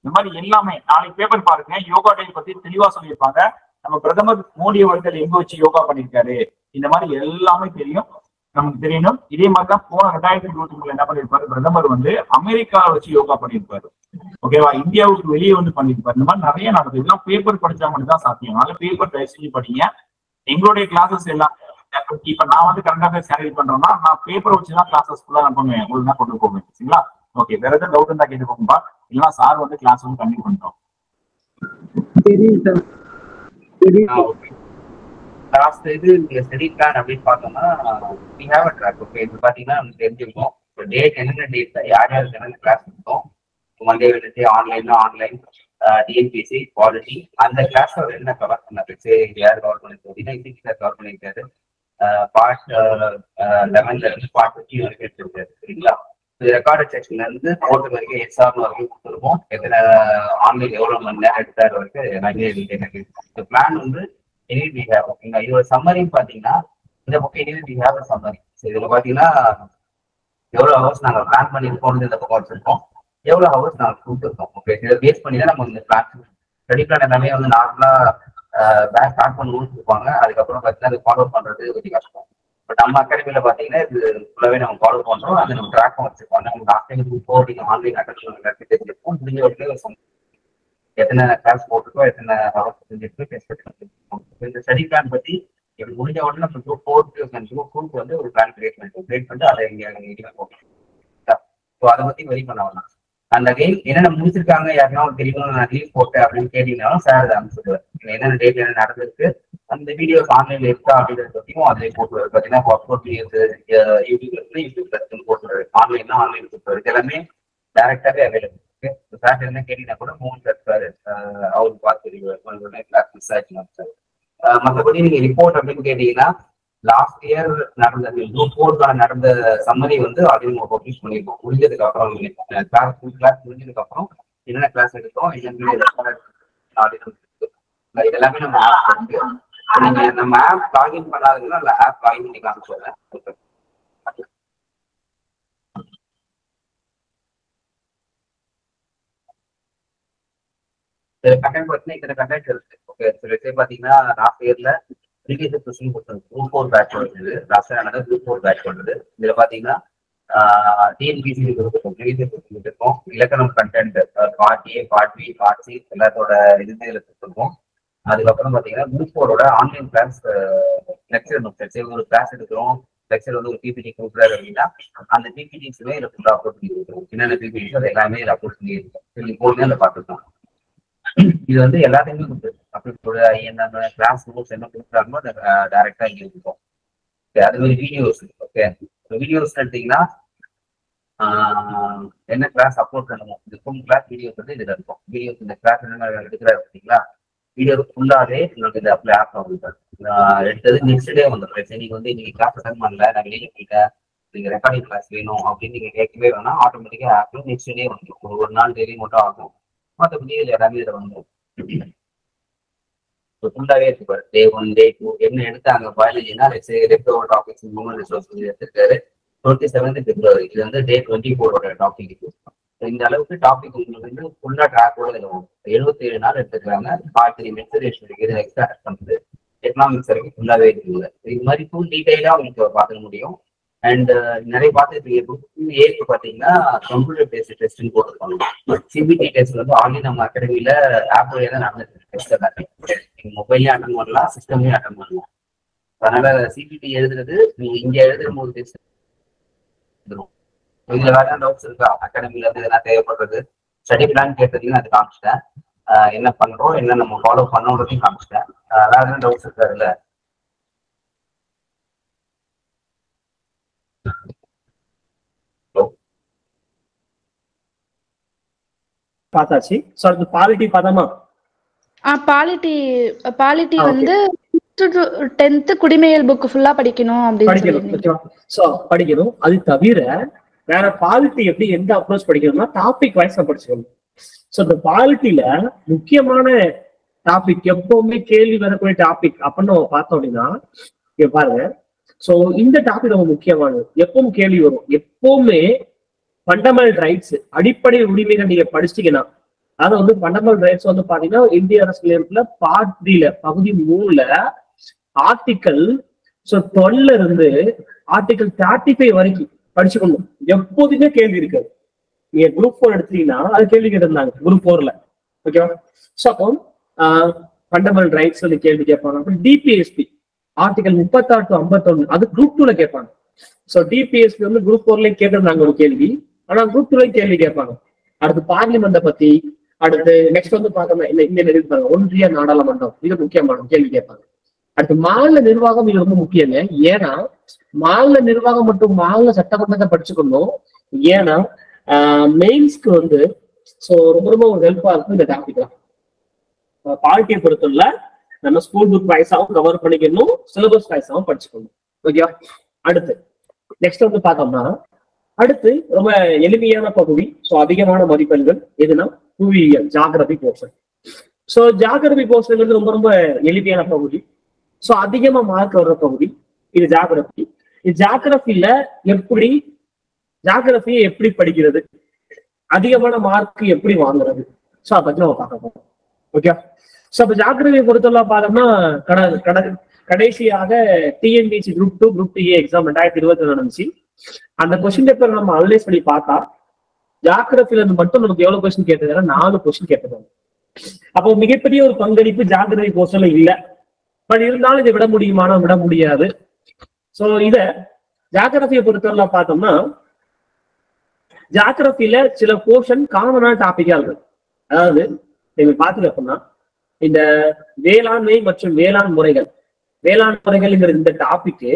இந்த மாதிரி எல்லாமே நாளைக்கு பேப்பர் பாருங்க. யோகா டே பத்தி தெளிவா சொல்லியிருப்பாங்க. நம்ம பிரதமர் மோடி அவர்கள் எங்க வச்சு யோகா பண்ணியிருக்காரு? இந்த மாதிரி எல்லாமே தெரியும். நமக்கு தெரியணும். இதே மாதிரி தான் போன ரெண்டாயிரத்தி இருபத்தி மூணுல என்ன பண்ணிருப்பாரு பிரதமர் வந்து அமெரிக்காவை வச்சு யோகா பண்ணியிருப்பாரு. ஓகேவா இந்தியாவுக்கு வெளியே வந்து பண்ணிருப்பாரு இந்த மாதிரி நிறைய நடக்குது. இதெல்லாம் பேப்பர் படிச்சா மட்டும் தான் சாத்தியம். அதனால பேப்பர் தயவு செஞ்சு படிங்க. எங்களுடைய கிளாஸஸ் எல்லாம் இப்ப நான் வந்து கரண்ட் அஃபேர்ஸ் ஹேண்டில் பண்றேன்னா நான் பேப்பர் வச்சு தான் கிளாஸஸ் ஃபுல்லா நான் பண்ணுவேன். ஒழுங்கா கொண்டு போவேன். சரிங்களா? ஓகே வேற எதாவது டவுட் இருந்தா கேட்டுக்கோங்கப்பா இல்லைன்னா சார் வந்து கிளாஸ் வந்து கண்டினியூ பண்ணிட்டோம் லாஸ்ட் இது நீங்க ஸ்டடி பிளான் அப்படின்னு பார்த்தோம்னா we have a track okay இது பாத்தீங்கன்னா நமக்கு தெரிஞ்சுக்கணும் இப்போ டேட் என்னென்ன டேட்ல யார் யாருக்கு என்னென்ன கிளாஸ் இருக்கும் மண்டே வெனஸ்டே ஆன்லைன்ல ஆன்லைன் டிஎன்பிசி குவாலிட்டி அந்த கிளாஸ்ல என்ன கவர் பண்ணாரு? யார் கவர் பண்ணிருக்கு அப்படின்னா இசிக்கு சார் கவர் பண்ணியிருக்காரு பார்ட் லெவன்ல இருந்து பார்ட் ஃபிஃப்டின் வரைக்கும் எடுத்திருக்காரு. சரிங்களா? ரெக்கார்ட் செக்ஷன்ல இருந்து போர்ட்டு வரைக்கும் எக்ஸாம் வரைக்கும் கொடுத்துருவோம். எத்தனை ஆன்லைன் எவ்வளவு மணி நேரம் எடுத்தார் வரைக்கும் நிறைய எனக்கு இந்த பிளான் வந்து எனிவே வி ஹேவ் ஓகேங்களா இதோட சம்மரின்னு பாத்தீங்கன்னா இந்த பக்கம் எனிவே வி ஹேவ் சம்மரி இதுல பாத்தீங்கன்னா எவ்வளவு ஹவர்ஸ் நாங்க பிளான் பண்ணிருக்கோம் இந்த பக்கம் வச்சிருக்கோம். எவ்வளவு ஹவர்ஸ் நாங்க கொடுத்துருக்கோம்? ஓகே இதை பேஸ் பண்ணி தான் நம்ம இந்த பிளான் ஸ்டடி பிளான் எல்லாமே வந்து நார்மலா பேக் ஸ்டார்ட் பண்ணணும்னு கொடுப்பாங்க அதுக்கப்புறம் பார்த்தீங்கன்னா அது ஃபாலோ பண்றது கொஞ்சம் கஷ்டம். பட் நம்ம அகாடமியில பாத்தீங்கன்னா இது ஃபுல்லாவே நம்ம ஃபாலோ பண்றோம். அது நம்ம ட்ராக்கும் வச்சிருக்கோம் நம்ம லாஸ்ட் டைம் குரூப் நீங்க ஆன்லைன் அட்டன் எல்லாத்தையும் தெரிஞ்சிருக்கோம் முடிஞ்ச வரைக்கும் எத்தனை கிளாஸ் போட்டிருக்கோம் எத்தனை ஹவர்ஸ் தெரிஞ்சிருக்கோம் டெஸ்ட் பண்ணிருக்கோம் இந்த ஸ்டடி பிளான் பத்தி இப்படி முடிஞ்ச உடனே நம்ம குரூப் ஃபோர்த்து குரூப் வந்து ஒரு பிளான் கிரியேட் பண்ணிட்டு கிரியேட் பண்ணிட்டு அதை இங்க போட்டோம் ஸோ அதை பத்தி வெரி பண்ண வேணாம். அந்த கேம் என்னென்ன முடிச்சிருக்காங்க யாருன்னா தெரியும் நான் லீவ் போட்டேன் அப்படின்னு கேட்டீங்கன்னாலும் சார் அதை அனுப்பிச்சுடுவார் என்னென்ன டேட் என்ன நடந்திருக்கு அந்த வீடியோஸ் ஆன்லைன்ல இருக்கா அப்படின்றத பத்தியும் அதிலே போட்டுருவாரு பார்த்தீங்கன்னா அப்லோட் வீடியோஸ் யூடியூப்ல இருக்கு யூடியூப்ல பிளஸ் போட்டுருவாரு தான் ஆன்லைன் போட்டுருவாரு இது எல்லாமே டேரக்டாவே அவைலபிள் இருக்கு சார் என்ன கேட்டீங்கன்னா கூட மூணு சார் சார் அவருக்கு பார்த்து கிளாஸ் மிஸ் சார் மற்றபடி நீங்க ரிப்போர்ட் அப்படின்னு கேட்டீங்கன்னா லாஸ்ட் இயர் நடந்த குரூப் ஃபோர்க்கான நடந்த சம்மரி வந்து நம்ம பப்ளிஷ் பண்ணிருக்கோம் முடிஞ்சதுக்கு அப்புறம் கிளாஸ் கிளாஸ் முடிஞ்சதுக்கு அப்புறம் என்னென்ன கிளாஸ் எடுத்தோம் என்னென்ன இது எல்லாமே நம்ம ஆப் இருக்கு. நீங்க நம்ம ஆப் லாகின் பண்ணாதுன்னா அந்த ஆப் லாகின் பண்ணி காமிச்சோம் சில கண்டென்ட் பார்த்தீங்கன்னா இத்தனை கண்டென்ட் இருக்கு. ஓகே சில விஷயம் பார்த்தீங்கன்னா லாஸ்ட் இயர்ல ப்ரீவியஸ் கொஸ்டின் கொடுத்துருக்கு குரூப் ஃபோர் பேட்ச் வருது லாஸ்ட் ஆனது குரூப் ஃபோர் பேட்ச் வருது இதுல பாத்தீங்கன்னா டிஎன்பிசி இருக்கும் இலக்கணம் content part A part B part C எல்லாத்தோட இதுமே இதுல கொடுத்துருக்கோம். அதுக்கப்புறம் பாத்தீங்கன்னா குரூப் ஃபோரோட ஆன்லைன் கிளாஸ் லெக்சர் நோட்ஸ் ஒரு கிளாஸ் எடுக்கிறோம். லெக்சர் வந்து ஒரு பிபிடி கொடுக்குறாரு அப்படின்னா அந்த பிபிடிஸ்மே இதில் ஃபுல்லாக அப்லோட் பண்ணி கொடுக்குறோம் என்னென்ன பிபிடிஸ் அது எல்லாமே இதில் அப்லோட் பண்ணி இருக்கோம் நீங்கள் போனே அதில் இது வந்து எல்லாத்தையுமே கொடுத்துருக்கு அப்படி என்னென்ன கிளாஸ் நோட்ஸ் என்ன கொடுக்குறாங்களோ அதை டேரெக்டாக இங்கே இருக்கும். அது மாதிரி வீடியோஸ் ஓகே வீடியோஸ் எடுத்தீங்கன்னா ஆஹ் என்ன கிளாஸ் அப்லோட் பண்ணணும்? இந்த ஃபுல் கிளாஸ் வீடியோஸ் வந்து இதுல இருக்கும். வீடியோஸ் இந்த கிளாஸ் என்ன எடுக்கிறாரு பார்த்தீங்களா? வீடியோ ஃபுல்லாகவே உங்களுக்கு இந்த அப்ளை ஆப் ஆகுது எடுத்தது நெக்ஸ்ட் டே வந்துடும் சரி நீங்கள் வந்து இன்னைக்கு கிளாஸ் அட்டன் பண்ணல நான் வெளியில் போயிட்டேன். நீங்க ரெக்கார்டிங் கிளாஸ் வேணும் அப்படின்னு நீங்க கேட்கவே வேணாம். ஆட்டோமேட்டிக்காக ஆப்பில் நெக்ஸ்ட் டே வந்துடும் ஒரு ஒரு நாள் டெய்லி மட்டும் ஆகும். மற்றபடி இது எல்லாமே இதில் வந்துடும் ஃபுல்லாவே ஃபுல்லாகவே பாரு டே ஒன் டே டூ என்ன எடுத்தாங்க பயாலஜினா லெஃப்ட் டாபிக்ஸ் ஹியூமன் ரிசோர்ஸ் எடுத்திருக்காரு டுவெண்ட்டி செவன்த் பிப்ரவரி இது வந்து டே டுவெண்ட்டி ஃபோரோட டாபிக் இது இந்த அளவுக்கு டாபிக் உங்களுக்கு வந்து ஃபுல்லா ட்ராக்கோட எழுபத்தி ஏழு நாள் எடுத்துக்கிறாங்க பார்த்து மென்சுரேஷன் இருக்குது எக்ஸ்ட்ரா பண்ணுது எக்கனாமிக்ஸ் வரைக்கும் ஃபுல்லாவே இருக்குது இது மாதிரி ஃபுல் டீட்டெயிலாக உங்களுக்கு பார்த்துக்க முடியும் அண்ட் uh, நிறைய பார்த்து புக் ஏக்கு பார்த்தீங்கன்னா கம்ப்யூட்டர் பேஸ்ட் டெஸ்ட்னு போட்டுருக்காங்க சிபிடி டெஸ்ட் வந்து ஆல்ரெடி நம்ம அகாடமியில ஆப் வழியாக தான் நடந்துட்டு டெஸ்ட் எல்லாமே நீங்கள் மொபைல்லையும் அட்டன் பண்ணலாம் சிஸ்டம்லயும் அட்டன் பண்ணலாம். அதனால சிபிடி எழுதுறது நீங்க இங்க எழுதுற போது டெஸ்ட் இதுல வேற டவுட்ஸ் இருக்கா? அகாடமில இருந்து எதனா தேவைப்படுறது? ஸ்டடி பிளான் கேட்டதையும் அது காமிச்சிட்டேன். என்ன பண்றோம் என்ன நம்ம ஃபாலோ பண்ணோன்றதையும் காமிச்சிட்டேன். ஆஹ் வேற டவுட்ஸ் இருக்கா பார்த்தாச்சு. ஸோ அடுத்து பாலிட்டி பார்த்தோமா ஆ பாலிட்டி பாலிட்டி. வந்து டென்த் குடிமையல் புக் ஃபுல்லா படிக்கணும் அப்படின்னு ஸோ படிக்கணும். அது தவிர வேற பாலிட்டி எப்படி எந்த அப்ரோச் படிக்கணும்னா டாபிக் வைஸ் படிச்சுக்கணும் ஸோ இந்த பாலிட்டியில முக்கியமான டாபிக் எப்பவுமே கேள்வி வரக்கூடிய டாபிக் அப்படின்னு நம்ம பார்த்தோம் அப்படின்னா இங்க பாருங்க. ஸோ இந்த டாபிக் ரொம்ப முக்கியமானது. எப்பவும் கேள்வி வரும். எப்பவுமே ஃபண்டமெண்டல் ரைட்ஸ் அடிப்படை உரிமைகள் நீங்க படிச்சிட்டீங்கன்னா அதை வந்து ஃபண்டமெண்டல் ரைட்ஸ் வந்து பாத்தீங்கன்னா இந்திய அரசியலமைப்புல பார்ட் த்ரீல பகுதி மூணுல ஆர்டிக்கல் ஸோ டுவெல்ல இருந்து ஆர்டிக்கல் தேர்ட்டி ஃபைவ் வரைக்கும் படிச்சுக்கணும். எப்போதுமே கேள்வி இருக்காது நீங்க குரூப் ஃபோர் எடுத்தீங்கன்னா அது கேள்வி கேட்டிருந்தாங்க குரூப் ஃபோர்ல ஓகேவா ஸோ அப்போ ஃபண்டமெண்டல் ரைட்ஸ் வந்து கேள்வி கேட்பாங்க. அப்புறம் டிபிஎஸ்பி ஆர்டிகல் முப்பத்தாறு டு ஐம்பத்தொன்னு அது குரூப் டூல கேட்பாங்க. ஸோ டிபிஎஸ்பி வந்து குரூப் ஃபோர்லயும் கேட்டிருந்தாங்க ஒரு கேள்வி. ஆனா குரூப் டூலயும் கேள்வி கேட்பாங்க. அடுத்து பார்லிமெண்ட்டை பத்தி அடுத்து நெக்ஸ்ட் வந்து பார்த்தோம்னா இந்த இந்தியன் இருப்பாங்க ஒன்றிய நாடாளுமன்றம் இது முக்கியமான கேள்வி கேட்பாங்க. அடுத்து மாநில நிர்வாகம் இது ரொம்ப முக்கியங்க ஏன்னா மாநில நிர்வாகம் மற்றும் மாநில சட்டமன்றத்தை படிச்சுக்கணும். ஏன்னா மெயின்ஸ்க்கு வந்து ஸோ ரொம்ப ரொம்ப ஒரு ஹெல்ப்பா இருக்கும் இந்த டாபிக் தான் பாலிட்டியை பொறுத்துள்ள நம்ம ஸ்கூல் புக் வைஸாவும் கவர் பண்ணிக்கணும் சிலபஸ் வைஸாவும் படிச்சுக்கணும். ஓகேவா அடுத்து நெக்ஸ்ட் வந்து பார்த்தோம்னா அடுத்து ரொம்ப எளிமையான பகுதி ஸோ அதிகமான மதிப்பெண்கள் எதுனா புவியியல் ஜாகிரபி போர்ஷன் ஸோ ஜாகிரபி போர்ஷன்ங்கிறது ரொம்ப ரொம்ப எளிமையான பகுதி. ஸோ அதிகமா மார்க் வர்ற பகுதி இது ஜாகிரபி இது ஜாகிரபில எப்படி ஜாகிரபியை எப்படி படிக்கிறது? அதிகமான மார்க் எப்படி வாங்குறது? ஸோ அதை பத்தி நம்ம பார்க்க போறோம். ஓகே ஸோ அப்ப ஜாக்கிரதையை பொறுத்தவரை பார்த்தோம்னா கட கட கடைசியாக TNPSC group two group two exam ரெண்டாயிரத்தி இருபத்தி நடந்துச்சு அந்த கொஸ்டின் பேப்பர் நம்ம அனலைஸ் பண்ணி பார்த்தா ஜாகிரபில இருந்து மட்டும் நமக்கு எவ்வளவு கொஸ்டின் கேட்டதுன்னா நாலு கொஸ்டின் கேட்டது அப்போ மிகப்பெரிய ஒரு பங்களிப்பு ஜாக்கிரதை போர்ஷன்ல இல்ல. பட் இருந்தாலும் இதை விட முடியுமானா விட முடியாது. சோ இத ஜாகிரபியை பொறுத்தவரை பார்த்தோம்னா ஜாகிரபில சில போர்ஷன் காமனான டாபிக்கா இருக்கு அதாவது நீங்க பாத்தீங்க அப்படின்னா இந்த வேளாண்மை மற்றும் வேளாண் முறைகள். வேளாண் முறைகள்ங்கிற இந்த டாபிக்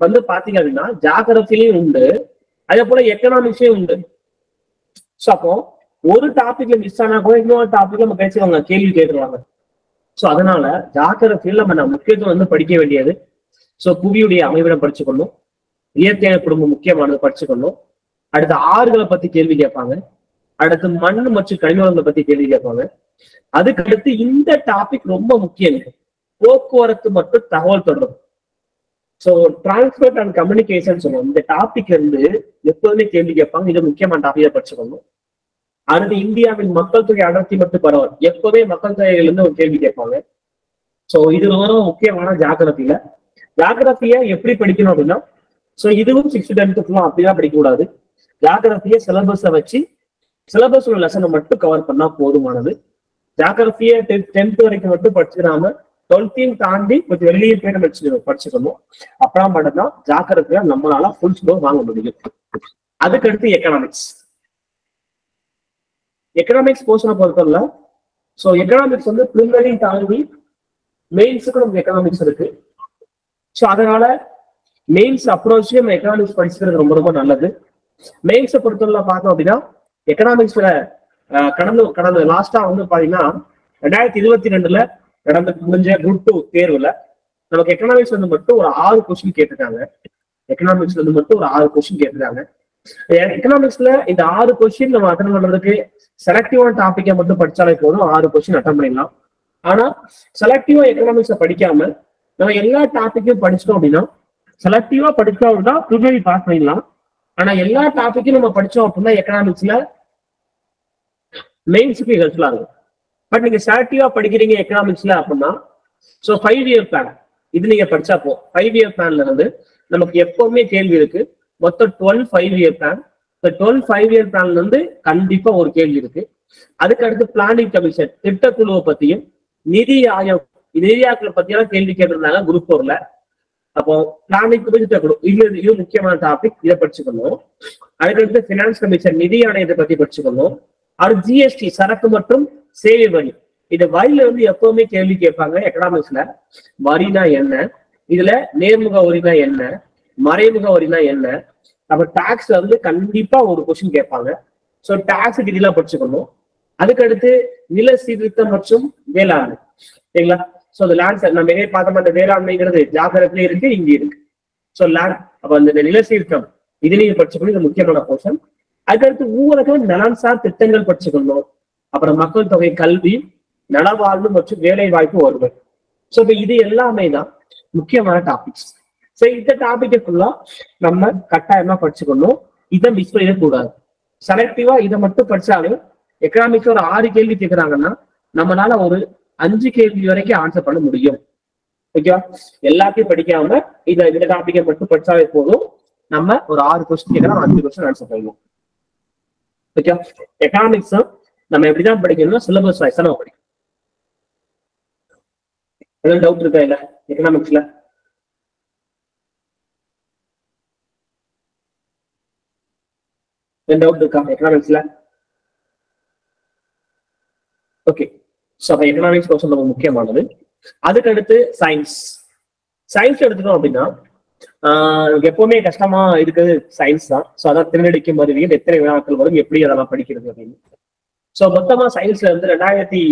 வந்து பாத்தீங்க அப்படின்னா ஜாகிரபிலையும் உண்டு. அதே போல எக்கனாமிக்ஸையும் உண்டு. ஸோ அப்போ ஒரு டாபிக்ல மிஸ் ஆனா கூட இன்னொரு டாபிக்ல நம்ம பேசுவாங்க கேள்வி கேட்டுருவாங்க ஸோ அதனால ஜாக்கிரதையில் நம்ம நம்ம முக்கியத்துவம் வந்து படிக்க வேண்டியது. ஸோ புவியுடைய அமைவிடம் படிச்சுக்கணும் இயற்கையான குடும்பம் முக்கியமானது படிச்சுக்கணும் அடுத்து ஆறுகளை பத்தி கேள்வி கேட்பாங்க. அடுத்து மண் மற்றும் கனிமங்களை பத்தி கேள்வி கேட்பாங்க. அதுக்கு அடுத்து இந்த டாபிக் ரொம்ப முக்கியம் போக்குவரத்து மற்றும் தகவல் தொடர்பு. ஸோ டிரான்ஸ்போர்ட் அண்ட் கம்யூனிகேஷன் சொல்லுவோம் இந்த டாபிக் இருந்து எப்போதுமே கேள்வி கேட்பாங்க. இது முக்கியமான டாபிக்கை படிச்சுக்கணும். அடுத்து இந்தியாவின் மக்கள் தொகை அடர்த்தி மட்டும் பரவல். எப்பவுமே மக்கள் தொகையில இருந்து ஒரு கேள்வி கேட்பாங்க. சோ இது ரொம்ப முக்கியமான ஜாகிரபியில ஜாகிரபிய எப்படி படிக்கணும் அப்படின்னா சோ இதுவும் சிக்ஸ்த் டென்த்துக்குலாம் அப்படிதான் படிக்க கூடாது ஜாகிரபிய சிலபஸை வச்சு சிலபஸ் உள்ள லெசனை மட்டும் கவர் பண்ணா போதுமானது. ஜாகிரபியை டென்த் வரைக்கும் மட்டும் படிச்சிடாம டுவெல்த்தையும் தாண்டி கொஞ்சம் வெளியே போய் நம்ம படிச்சுக்கணும். அப்புறம் மட்டும்தான் ஜாக்கிரதையா நம்மளால ஃபுல் ஸ்கோர் வாங்க முடியும். அதுக்கடுத்து எக்கனாமிக்ஸ் எக்கனாமிக்ஸ் போர்ஷனை பொறுத்தவரை ஸோ எக்கனாமிக்ஸ் வந்து பிரிலிமினரி தாண்டி மெயின்ஸுக்கு நமக்கு எக்கனாமிக்ஸ் இருக்கு. ஸோ அதனால மெயின்ஸ் அப்ரோச்சே நம்ம எக்கனாமிக்ஸ் படிச்சுக்கிறது ரொம்ப ரொம்ப நல்லது. மெயின்ஸை பொறுத்தவரை பார்த்தோம் அப்படின்னா எக்கனாமிக்ஸ்ல கடந்த கடந்த லாஸ்டா வந்து பாத்தீங்கன்னா ரெண்டாயிரத்தி இருபத்தி ரெண்டுல நடந்த முடிஞ்ச குரூப் டூ தேர்வுல நமக்கு எக்கனாமிக்ஸ் வந்து மட்டும் ஒரு ஆறு கொஸ்டின் கேட்டிருக்காங்க. எக்கனாமிக்ஸ்ல இருந்து மட்டும் ஒரு ஆறு கொஸ்டின் கேட்டிருக்காங்க. எக்கனாமிக்ஸ்ல இந்த ஆறு கொஸ்டின் நம்ம அட்டன் பண்றதுக்கு செலக்டிவான டாபிக்கை மட்டும் படிச்சாலே போதும். ஆறு கொஸ்டின் அட்டன் பண்ணிடலாம். ஆனா செலக்டிவா எக்கனாமிக்ஸை படிக்காம நம்ம எல்லா டாபிக்கும் படிச்சிட்டோம் அப்படின்னா செலக்டிவா படிச்சோம் அப்படின்னா ப்ரிலிமினரி பாஸ் பண்ணிடலாம். ஆனா எல்லா டாபிக்கும் நம்ம படிச்சோம் அப்படின்னா எக்கனாமிக்ஸ்ல மெயின்ஸுக்கு ஹெல்ப்ஃபுல்லாக இருக்கும் பட் நீங்க செலக்டிவா படிக்கிறீங்க எக்கனாமிக்ஸ்ல அப்படின்னா ஸோ ஃபைவ் இயர் பிளான் இது நீங்க படிச்சா போ ஃபைவ் இயர் பிளான்ல இருந்து நமக்கு எப்பவுமே கேள்வி இருக்கு. மொத்தம் டுவெல் ஃபைவ் இயர் பிளான் இந்த டுவெல் ஃபைவ் இயர் பிளான்ல இருந்து கண்டிப்பா ஒரு கேள்வி இருக்கு. அதுக்கு அடுத்து பிளானிங் கமிஷன் திட்டக்குழுவை பத்தியும் நிதி ஆயோக் நிதி ஆயோக்களை பற்றியெல்லாம் கேள்வி கேட்டிருந்தாங்க குரூப் ஃபோர்ல அப்போ பிளானிங் திட்டக்குழு இது இது முக்கியமான டாபிக் இதை படிச்சுக்கணும். அதுக்கடுத்து ஃபினான்ஸ் கமிஷன் நிதி ஆணையத்தை பத்தி படிச்சுக்கணும். அடுத்து ஜிஎஸ்டி சரக்கு மற்றும் சேவை வரி. இந்த வரியில வந்து எப்பவுமே கேள்வி கேட்பாங்க எக்கனாமிக்ஸ்ல வரினா என்ன? இதுல நேர்முக வரினா என்ன? மறைமுக வரினா என்ன? அப்ப டாக்ஸ்ல வந்து கண்டிப்பா ஒரு கொஸ்டின் கேட்பாங்க. ஸோ டாக்ஸ் டீட்டெயிலா படிச்சுக்கணும். அதுக்கடுத்து நில சீர்திருத்தம் மற்றும் வேளாண்மை. சரிங்களா? ஸோ அந்த லேண்ட் நம்ம எங்கே பார்த்தோம் அந்த வேளாண்மைங்கிறது ஜாகிரத்திலே இருக்கு இங்கே இருக்கு. ஸோ லேண்ட் அப்ப அந்த நில சீர்திருத்தம் இதுலையும் படிச்சுக்கணும் இது முக்கியமான போர்ஷன் அதுக்கடுத்து ஊரக நலன்சார் திட்டங்கள் படிச்சுக்கணும் அப்புறம் மக்கள் தொகை கல்வி நலவாழ்வு மற்றும் வேலை வாய்ப்பு வருவது ஸோ இப்போ இது எல்லாமே தான் முக்கியமான டாபிக்ஸ் ஸோ இந்த டாபிக்கை ஃபுல்லா நம்ம கட்டாயமா படிச்சுக்கணும். இதை மிஸ் பண்ணிடக்கூடாது. செலக்டிவா இதை மட்டும் படிச்சாலும் எக்கனாமிக்ஸ் ஒரு ஆறு கேள்வி கேட்கறாங்கன்னா நம்மளால ஒரு அஞ்சு கேள்வி வரைக்கும் ஆன்சர் பண்ண முடியும். ஓகேவா எல்லாத்தையும் படிக்காம இதை இந்த டாபிக்கை மட்டும் படிச்சாலே போதும். நம்ம ஒரு ஆறு கொஸ்டின் கேட்கலாம் அஞ்சு கொஸ்டின் ஆன்சர் பண்ணுவோம். ஓகே எக்கனாமிக்ஸ் நம்ம எப்படிதான் படிக்கணும்னா சிலபஸ் வைஸா நம்ம படிக்கணும். எதுவும் டவுட் இருக்கா இல்ல? எக்கனாமிக்ஸ்ல எந்த டவுட் இருக்கா? எக்கனாமிக்ஸ்ல ஓகே ஸோ அப்போ எக்கனாமிக்ஸ் கோர்ஸ் ரொம்ப முக்கியமானது. அதுக்கு அடுத்து சயின்ஸ் சயின்ஸ் எடுத்துட்டோம் அப்படின்னா எப்பவுமே கஷ்டமா இருக்கிறது சயின்ஸ் தான். ஸோ அதான் திருநெடுக்கும் வருவியல் எத்தனை வினாக்கள் வரும் எப்படி அதெல்லாம் படிக்கிறது அப்படின்னு. ஸோ மொத்தமா சயின்ஸ்ல இருந்து ரெண்டாயிரத்தி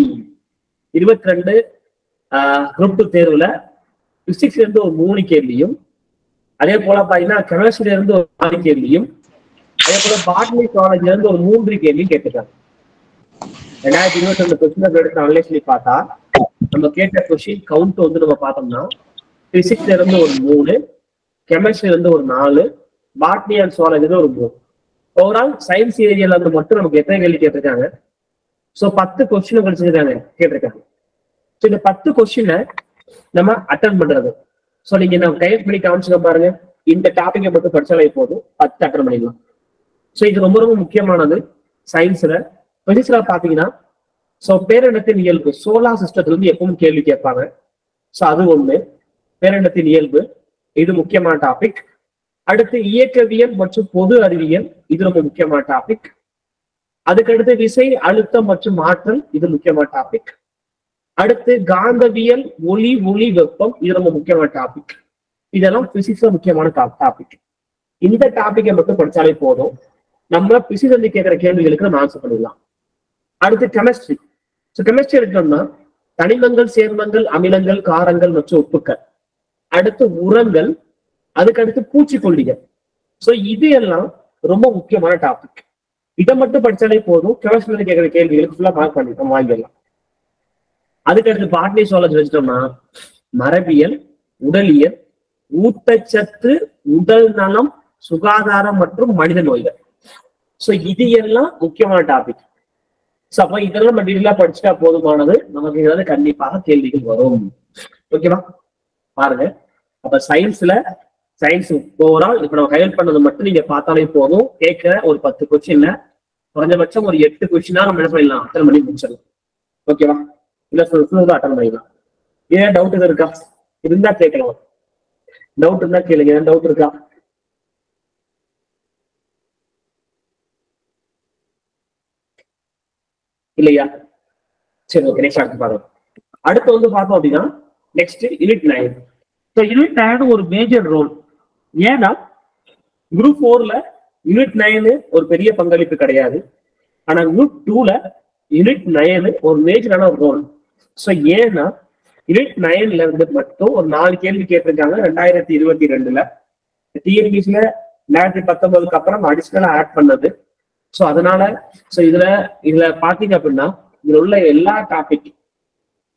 இருபத்தி ரெண்டு குரூப் டூ தேர்வுல பிசிக்ஸ்ல இருந்து ஒரு மூணு கேள்வியும் அதே போல பாத்தீங்கன்னா கெமிஸ்ட்ரில இருந்து ஒரு நாலு கேள்வியும் அதே போல பாட்னி காலேஜ்ல இருந்து ஒரு மூன்று கேள்வியும் கேட்டிருக்காங்க ரெண்டாயிரத்தி இருபத்தி ரெண்டு கொஸ்டின் எடுத்து அனலைஸ்லி பார்த்தா நம்ம கேட்ட கொஸ்டின் கவுண்ட் வந்து நம்ம பார்த்தோம்னா பிசிக்ஸ்ல இருந்து ஒரு மூணு கெமிஸ்ட்ரி வந்து ஒரு நாலு பாட்னி அண்ட் சுவாலஜில ஒரு மூணு. ஓவரால் சயின்ஸ் ஏரியால வந்து மட்டும் நமக்கு எத்தனை கேள்வி கேட்டிருக்காங்க? ஸோ பத்து கொஸ்டின் படிச்சிருக்காங்க கேட்டிருக்காங்க. ஸோ இந்த பத்து கொஸ்டினை நம்ம அட்டன் பண்றது. ஸோ நீங்க நம்ம கைட் பண்ணி காமிச்சுக்க பாருங்க. இந்த டாபிக்கை மட்டும் படிச்சாலே போதும். பத்து அட்டன் பண்ணிடலாம் ஸோ இது ரொம்ப ரொம்ப முக்கியமானது. சயின்ஸ்ல பிசிக்ஸ்ல பாத்தீங்கன்னா ஸோ பேரிடத்தின் இயல்பு சோலார் சிஸ்டத்துல இருந்து எப்பவும் கேள்வி கேட்பாங்க. ஸோ அது ஒண்ணு. பேரிடத்தின் இயல்பு இது முக்கியமான டாபிக் அடுத்து இயக்கவியல் மற்றும் பொது அறிவியல் இது ரொம்ப முக்கியமான டாபிக் அதுக்கடுத்து விசை அழுத்தம் மற்றும் ஆற்றல் இது முக்கியமான டாபிக் அடுத்து காந்தவியல் ஒளி ஒளி வெப்பம் இது ரொம்ப முக்கியமான டாபிக் இதெல்லாம் பிசிக்ஸ்ல முக்கியமான டாபிக் இந்த டாபிக்கை மட்டும் படிச்சாலே போதும். நம்ம பிசிக்ஸ் வந்து கேட்கிற கேள்விகளுக்கு நம்ம ஆன்சர் பண்ணிடலாம். அடுத்து கெமிஸ்ட்ரி ஸோ கெமிஸ்ட்ரி எடுத்தோம்னா தனிமங்கள் சேர்மங்கள் அமிலங்கள் காரங்கள் மற்றும் உப்புக்கள். அடுத்து உரங்கள் அதுக்கு அடுத்து பூச்சிக்கொல்லிகள். ஸோ இது எல்லாம் ரொம்ப முக்கியமான டாபிக் இதை மட்டும் படிச்சாலே போதும். கெமிஸ்ட்ரியில கேட்கிற கேள்விகளுக்கு ஃபுல்லா மார்க் பண்ணிட்டோம் வாங்கிடலாம். அதுக்கு அடுத்து பாட்னி சோலஜி வச்சிட்டோம்னா மரபியல் உடலியல் ஊட்டச்சத்து உடல் நலம் சுகாதாரம் மற்றும் மனித நோய்கள். ஸோ இது எல்லாம் முக்கியமான டாபிக் ஸோ அப்போ இதெல்லாம் நம்ம டீட்டெயிலா படிச்சுட்டா போதுமானது. நமக்கு ஏதாவது கண்டிப்பாக கேள்விகள் வரும். ஓகேவா பாருங்க. அப்ப சயின்ஸ்ல சயின்ஸ் ஓவரால் இப்ப நம்ம ஹைலைட் பண்ணது மட்டும் நீங்க பார்த்தாலே போதும். கேட்கிற ஒரு பத்து கொஸ்டின்ல குறைஞ்சபட்சம் ஒரு எட்டு கொஸ்டினா நம்ம என்ன பண்ணிடலாம்? அட்டன் பண்ணி முடிச்சிடலாம். ஓகேவா இல்ல ஃபுல் அட்டன் பண்ணிடலாம். ஏன் டவுட் எதுவும் இருக்கா? இருந்தா கேட்கலாம். டவுட் இருந்தா கேளுங்க. ஏன் டவுட் இருக்கா? இல்லையா? சரி ஓகே நெக்ஸ்ட் அடுத்து பாருங்க அடுத்து வந்து பார்த்தோம் அப்படின்னா next unit nine so unit nine ஒரு மேஜர் ரோல் ஏன்னா குரூப் ஃபோர்ல யூனிட் நைனு ஒரு பெரிய பங்களிப்பு கிடையாது. ஆனா குரூப் டூல யூனிட் நைனு ஒரு மேஜரான ஒரு ரோல் ஸோ ஏன்னா யூனிட் நைன்ல இருந்து மட்டும் ஒரு நாலு கேள்வி கேட்டிருக்காங்க ரெண்டாயிரத்தி இருபத்தி ரெண்டுல. டிஎன்பிசில ரெண்டாயிரத்தி பத்தொன்பதுக்கு அப்புறம் அடிஷனலா ஆட் பண்ணது. ஸோ அதனால ஸோ இதுல இதுல பாத்தீங்க அப்படின்னா இதுல உள்ள எல்லா டாபிக்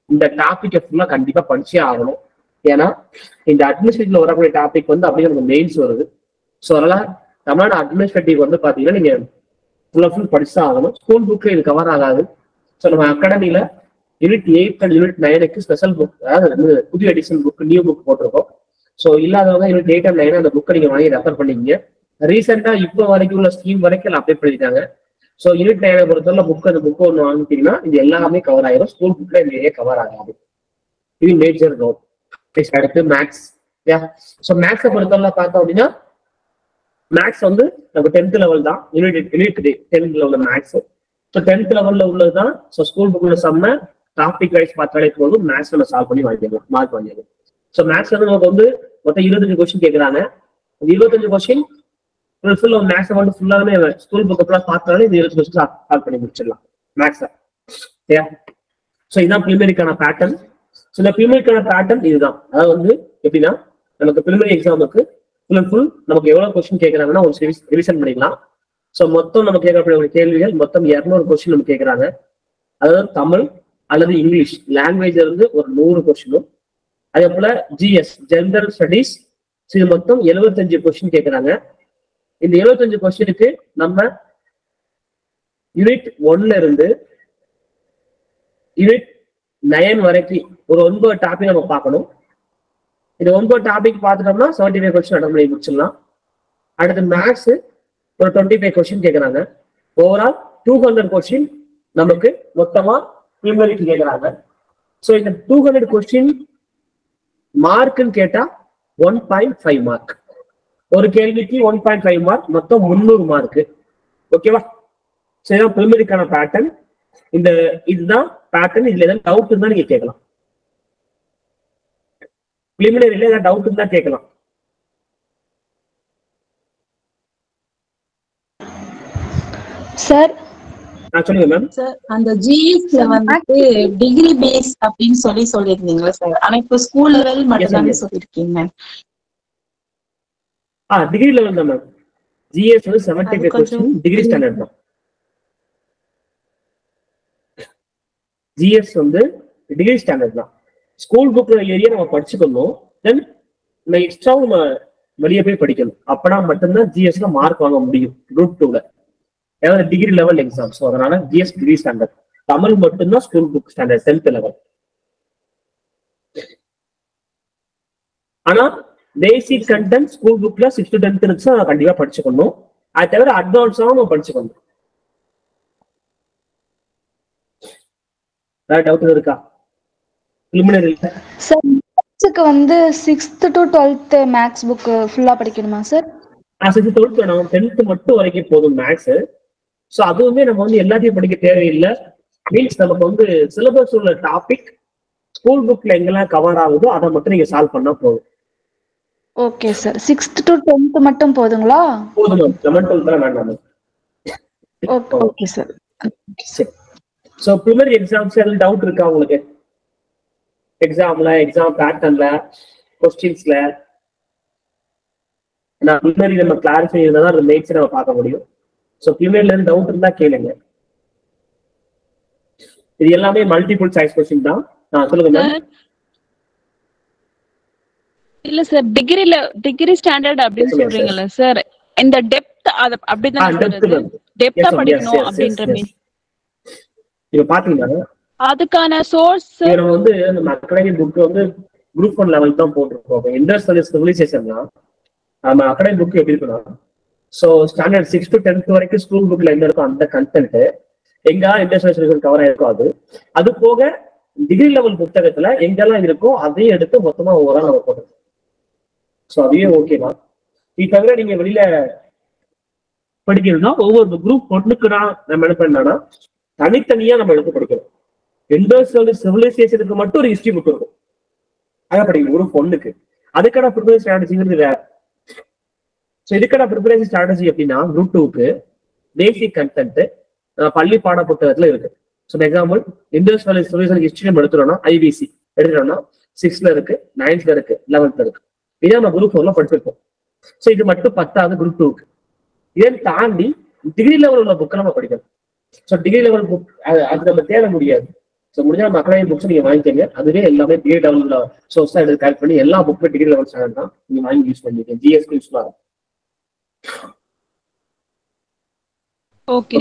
இந்த டாபிக்கை ஃபுல்லா கண்டிப்பா படிச்சே ஆகணும். ஏன்னா இந்த அட்மினிஸ்ட்ரேட்டிவ்ல வரக்கூடிய டாபிக் வந்து அப்படியே நமக்கு மெயின்ஸ் வருது. ஸோ அதனால தமிழ்நாடு அட்மினிஸ்ட்ரேட்டிவ் வந்து பாத்தீங்கன்னா நீங்க ஃபுல்லா ஃபுல் படிச்சுதான் ஆகணும். ஸ்கூல் புக்ல இது கவர் ஆகாது. ஸோ நம்ம அகாடமில யூனிட் எயிட் அண்ட் யூனிட் நைனுக்கு ஸ்பெஷல் புக் அதாவது புதிய எடிஷன் புக் நியூ புக் போட்டிருக்கோம். ஸோ இல்லாதவங்க யூனிட் எயிட் அண்ட் நைன் அந்த புக்கை நீங்க வாங்கி ரெஃபர் பண்ணிக்கங்க. ரீசெண்டா இப்போ வரைக்கும் உள்ள ஸ்கீம் வரைக்கும் அப்டேட் பண்ணிட்டாங்க. ஸோ யூனிட் நைனை பொறுத்தவரை புக் அந்த புக் ஒன்று வாங்கிட்டீங்கன்னா இது எல்லாமே கவர் ஆயிரும். ஸ்கூல் புக்ல இந்த ஏரியா கவர் ஆகாது? இது மேஜர் நோட் நெக்ஸ்ட் அடுத்து மேக்ஸ் யா ஸோ மேக்ஸை பொறுத்தவரை பார்த்தோம் அப்படின்னா மேக்ஸ் வந்து நம்ம டென்த் லெவல் தான். யூனிட் யூனிட் டென்த் லெவலில் மேக்ஸ் ஸோ டென்த் லெவல்ல உள்ளது தான். ஸோ ஸ்கூல் புக்ல செம்ம டாபிக் வைஸ் பார்த்தாலே போதும். மேக்ஸ் நம்ம சால்வ் பண்ணி வாங்கிடலாம். மார்க் வாங்கிடலாம். ஸோ மேக்ஸ் வந்து நமக்கு வந்து மொத்தம் இருபத்தஞ்சு கொஸ்டின் கேட்குறாங்க. அந்த இருபத்தஞ்சு கொஸ்டின் ஃபுல் மேக்ஸ் வந்து ஃபுல்லாகவே ஸ்கூல் புக்கு ஃபுல்லாக பார்த்தாலே இந்த இருபது கொஸ்டின் சால்வ் பண்ணி முடிச்சிடலாம். மேக்ஸை ஏ ஸோ இதுதான் பிரிமரிக்கான பேட்டர்ன் ஸோ இந்த பிரிமரிக்கான பேட்டர்ன் இதுதான். அதாவது வந்து எப்படின்னா நமக்கு பிரிமரி எக்ஸாமுக்கு ஃபுல் அண்ட் ஃபுல் நமக்கு எவ்வளவு கொஸ்டின் கேட்கறாங்கன்னா ஒரு ரிவிஷன் பண்ணிக்கலாம். ஸோ மொத்தம் நம்ம கேட்கக்கூடிய கேள்விகள் மொத்தம் இரநூறு கொஸ்டின் நம்ம கேட்கறாங்க. அதாவது தமிழ் அல்லது இங்கிலீஷ் லாங்குவேஜ்ல இருந்து ஒரு நூறு கொஸ்டினும் அதே போல ஜிஎஸ் ஜென்ரல் ஸ்டடீஸ் இது மொத்தம் எழுபத்தஞ்சு கொஸ்டின் கேட்கறாங்க. இந்த எழுபத்தஞ்சு கொஸ்டினுக்கு நம்ம யூனிட் ஒன்ல இருந்து யூனிட் நயன் வரைக்கும் ஒரு ஒன்பது டாபிக் நம்ம பார்க்கணும். இந்த ஒன்பது டாபிக் பார்த்துட்டோம்னா செவன்டி ஃபைவ் கொஸ்டின் அட்டன் பண்ணி முடிச்சிடலாம். அடுத்து மேக்ஸ் ஒரு டுவெண்ட்டி ஃபைவ் கொஸ்டின் கேட்குறாங்க ஓவரால் டூ ஹண்ட்ரட் கொஸ்டின் நமக்கு மொத்தமா நியூமரிக்கு கேட்குறாங்க ஸோ இந்த டூ ஹண்ட்ரட் கொஸ்டின் மார்க்குன்னு கேட்டா ஒன் பாயிண்ட் ஃபைவ் மார்க் ஒரு கேள்விக்கு ஒன் பாயிண்ட் ஃபைவ் மார்க் மொத்தம் முந்நூறு மார்க் ஓகேவா சரி பிரிமரிக்கான பேட்டர்ன் இந்த இதுதான் பேட்டர்ன் இதுல ஏதாவது டவுட் இருந்தா நீங்க கேட்கலாம். பிலிமினரியில ஏதாவது டவுட் இருந்தா கேட்கலாம். சார் நான் சொல்லுங்க மேம் சார் அந்த ஜிஎஸ்ல வந்துட்டு டிகிரி பேஸ் அப்படின்னு சொல்லி சொல்லியிருந்தீங்களா சார் ஆனா இப்போ ஸ்கூல் லெவல் மட்டும் தானே yes. சொல்லியிருக்கீங்க ஆ டிகிரி லெவல் தான் மேம் ஜிஎஸ் வந்து செவன்டி அது ஃபைவ் கொஞ்சம் கொஸ்டின் டிகிரி ஸ்டாண்டர்ட் தான். ஜிஎஸ் வந்து டிகிரி ஸ்டாண்டர்ட் தான். ஸ்கூல் புக்ல ஏரியா நம்ம படிச்சுக்கணும். தென் நம்ம எக்ஸ்ட்ரா நம்ம வெளியே போய் படிக்கணும். அப்பனா மட்டும்தான் ஜிஎஸ்ல மார்க் வாங்க முடியும் குரூப் டூல ஏதாவது டிகிரி லெவல் எக்ஸாம் ஸோ அதனால ஜிஎஸ் டிகிரி ஸ்டாண்டர்ட் தமிழ் மட்டும்தான் school book standard tenth level ஆனா பேசிக் கண்டென்ட் ஸ்கூல் புக்ல சிக்ஸ்த் டென்த் இருந்துச்சு கண்டிப்பா படிச்சுக்கணும். அது தவிர அட்வான்ஸாகவும் நம்ம படிச்சுக்கணும். வேற டவுட் இருக்கா? சார் வந்து sixth to twelfth maths book ஃபுல்லா படிக்கணுமா சார் சிக்ஸ்த் டுவெல்த் வேணாம் டென்த் மட்டும் வரைக்கும் போதும் மேக்ஸ் ஸோ அதுவுமே நம்ம வந்து எல்லாத்தையும் படிக்க தேவையில்லை. மீன்ஸ் நமக்கு வந்து சிலபஸ் உள்ள டாபிக் ஸ்கூல் புக்ல எங்கெல்லாம் கவர் ஆகுதோ அதை மட்டும் நீங்க சால்வ் பண்ணா போதும். Okay sir sixth to tenth மட்டும் போதுங்களா? போதும் லெவன் டுவெல்த்லாம் வேண்டாம் ஓகே ஓகே சார் சரி. ஸோ ப்ரிமரி எக்ஸாம்ஸ் எதுவும் டவுட் இருக்கா உங்களுக்கு? எக்ஸாம்ல எக்ஸாம் பேட்டர்ன்ல கொஸ்டின்ஸ்ல நான் ப்ரிமரி நம்ம கிளாரிஃபை இருந்தால் தான் மேட்ச் நம்ம பார்க்க முடியும். ஸோ ப்ரிமரில இருந்து டவுட் இருந்தா கேளுங்க. இது எல்லாமே மல்டிபிள் சாய்ஸ் கொஸ்டின் தான். ஆ சொல்லுங்க மேம் இல்ல சார் டிகிரில டிகிரி ஸ்டாண்டர்ட் அப்படின்னு சொல்றீங்கல்ல சார் இந்த டெப்த் அப்படிதான் டெப்த் படிக்கணும் அப்படின்ற மீன் இப்ப பாத்தீங்கன்னா அதுக்கான சோர்ஸ் நம்ம வந்து நம்ம அகாடமிக் புக் வந்து குரூப் ஒன் லெவல் தான் போட்டிருக்கோம். இண்டர் ஸ்டடிஸ் சிவிலைசேஷன்னா நம்ம அகாடமிக் புக் எப்படி இருக்கணும் so standard six to tenth வரைக்கும் ஸ்கூல் புக்ல என்ன இருக்கோ அந்த கண்டென்ட் எங்க இண்டர் ஸ்டடிஸ் கவர் ஆயிருக்கோ அது அது போக டிகிரி லெவல் புத்தகத்துல எங்கெல்லாம் இருக்கோ அதையும் எடுத்து மொத்தமா ஓரா நம்ம போட்டுருக்கோம் ஸோ அதுவே ஓகேவா இது தவிர நீங்க வெளியில படிக்கணும்னா ஒவ்வொரு குரூப் ஒண்ணுக்கு தான் நம்ம என்ன பண்ணோம்னா தனித்தனியா நம்ம எடுத்து கொடுக்கணும் இண்டஸ்ட்ரியல் சிவிலைசேஷனுக்கு மட்டும் ஒரு ஹிஸ்டரி புக் இருக்கும். அதான் ஒரு குரூப் அதுக்கான ப்ரிப்பரேஷன் ஸ்ட்ராட்டஜிங்கிறது வேற. ஸோ இதுக்கான ப்ரிப்பரேஷன் ஸ்ட்ராட்டஜி அப்படின்னா குரூப் டூக்கு பேசிக் கண்டென்ட் பள்ளி பாட புத்தகத்துல இருக்கு so example industrial civilisation history நம்ம எடுத்துட்டோம்னா ஐபிசி எடுத்துட்டோம்னா சிக்ஸ்த்ல இருக்கு நைன்த்ல இருக்கு லெவன்த்ல இருக்கு. இதான் நம்ம குரூப் ஃபோர்ல படிச்சிருக்கோம் ஸோ இது மட்டும் பத்தாவது குரூப் டூக்கு இதை தாண்டி டிகிரி லெவல் உள்ள புக்கை நம்ம படிக்கணும். ஸோ டிகிரி லெவல் புக் அது நம்ம தேட முடியாது. ஸோ முடிஞ்சா நம்ம அக்கடாமிக் புக்ஸ் நீங்க வாங்கிக்கோங்க. அதுவே எல்லாமே டிகிரி லெவல்ல சோர்ஸ் தான் எடுத்து கலெக்ட் பண்ணி எல்லா புக்குமே டிகிரி லெவல் ஸ்டாண்டர்ட் தான் நீங்க வாங்கி யூஸ் பண்ணிக்கோங்க. ஜிஎஸ்க்கு யூஸ் ஆகும் ஓகே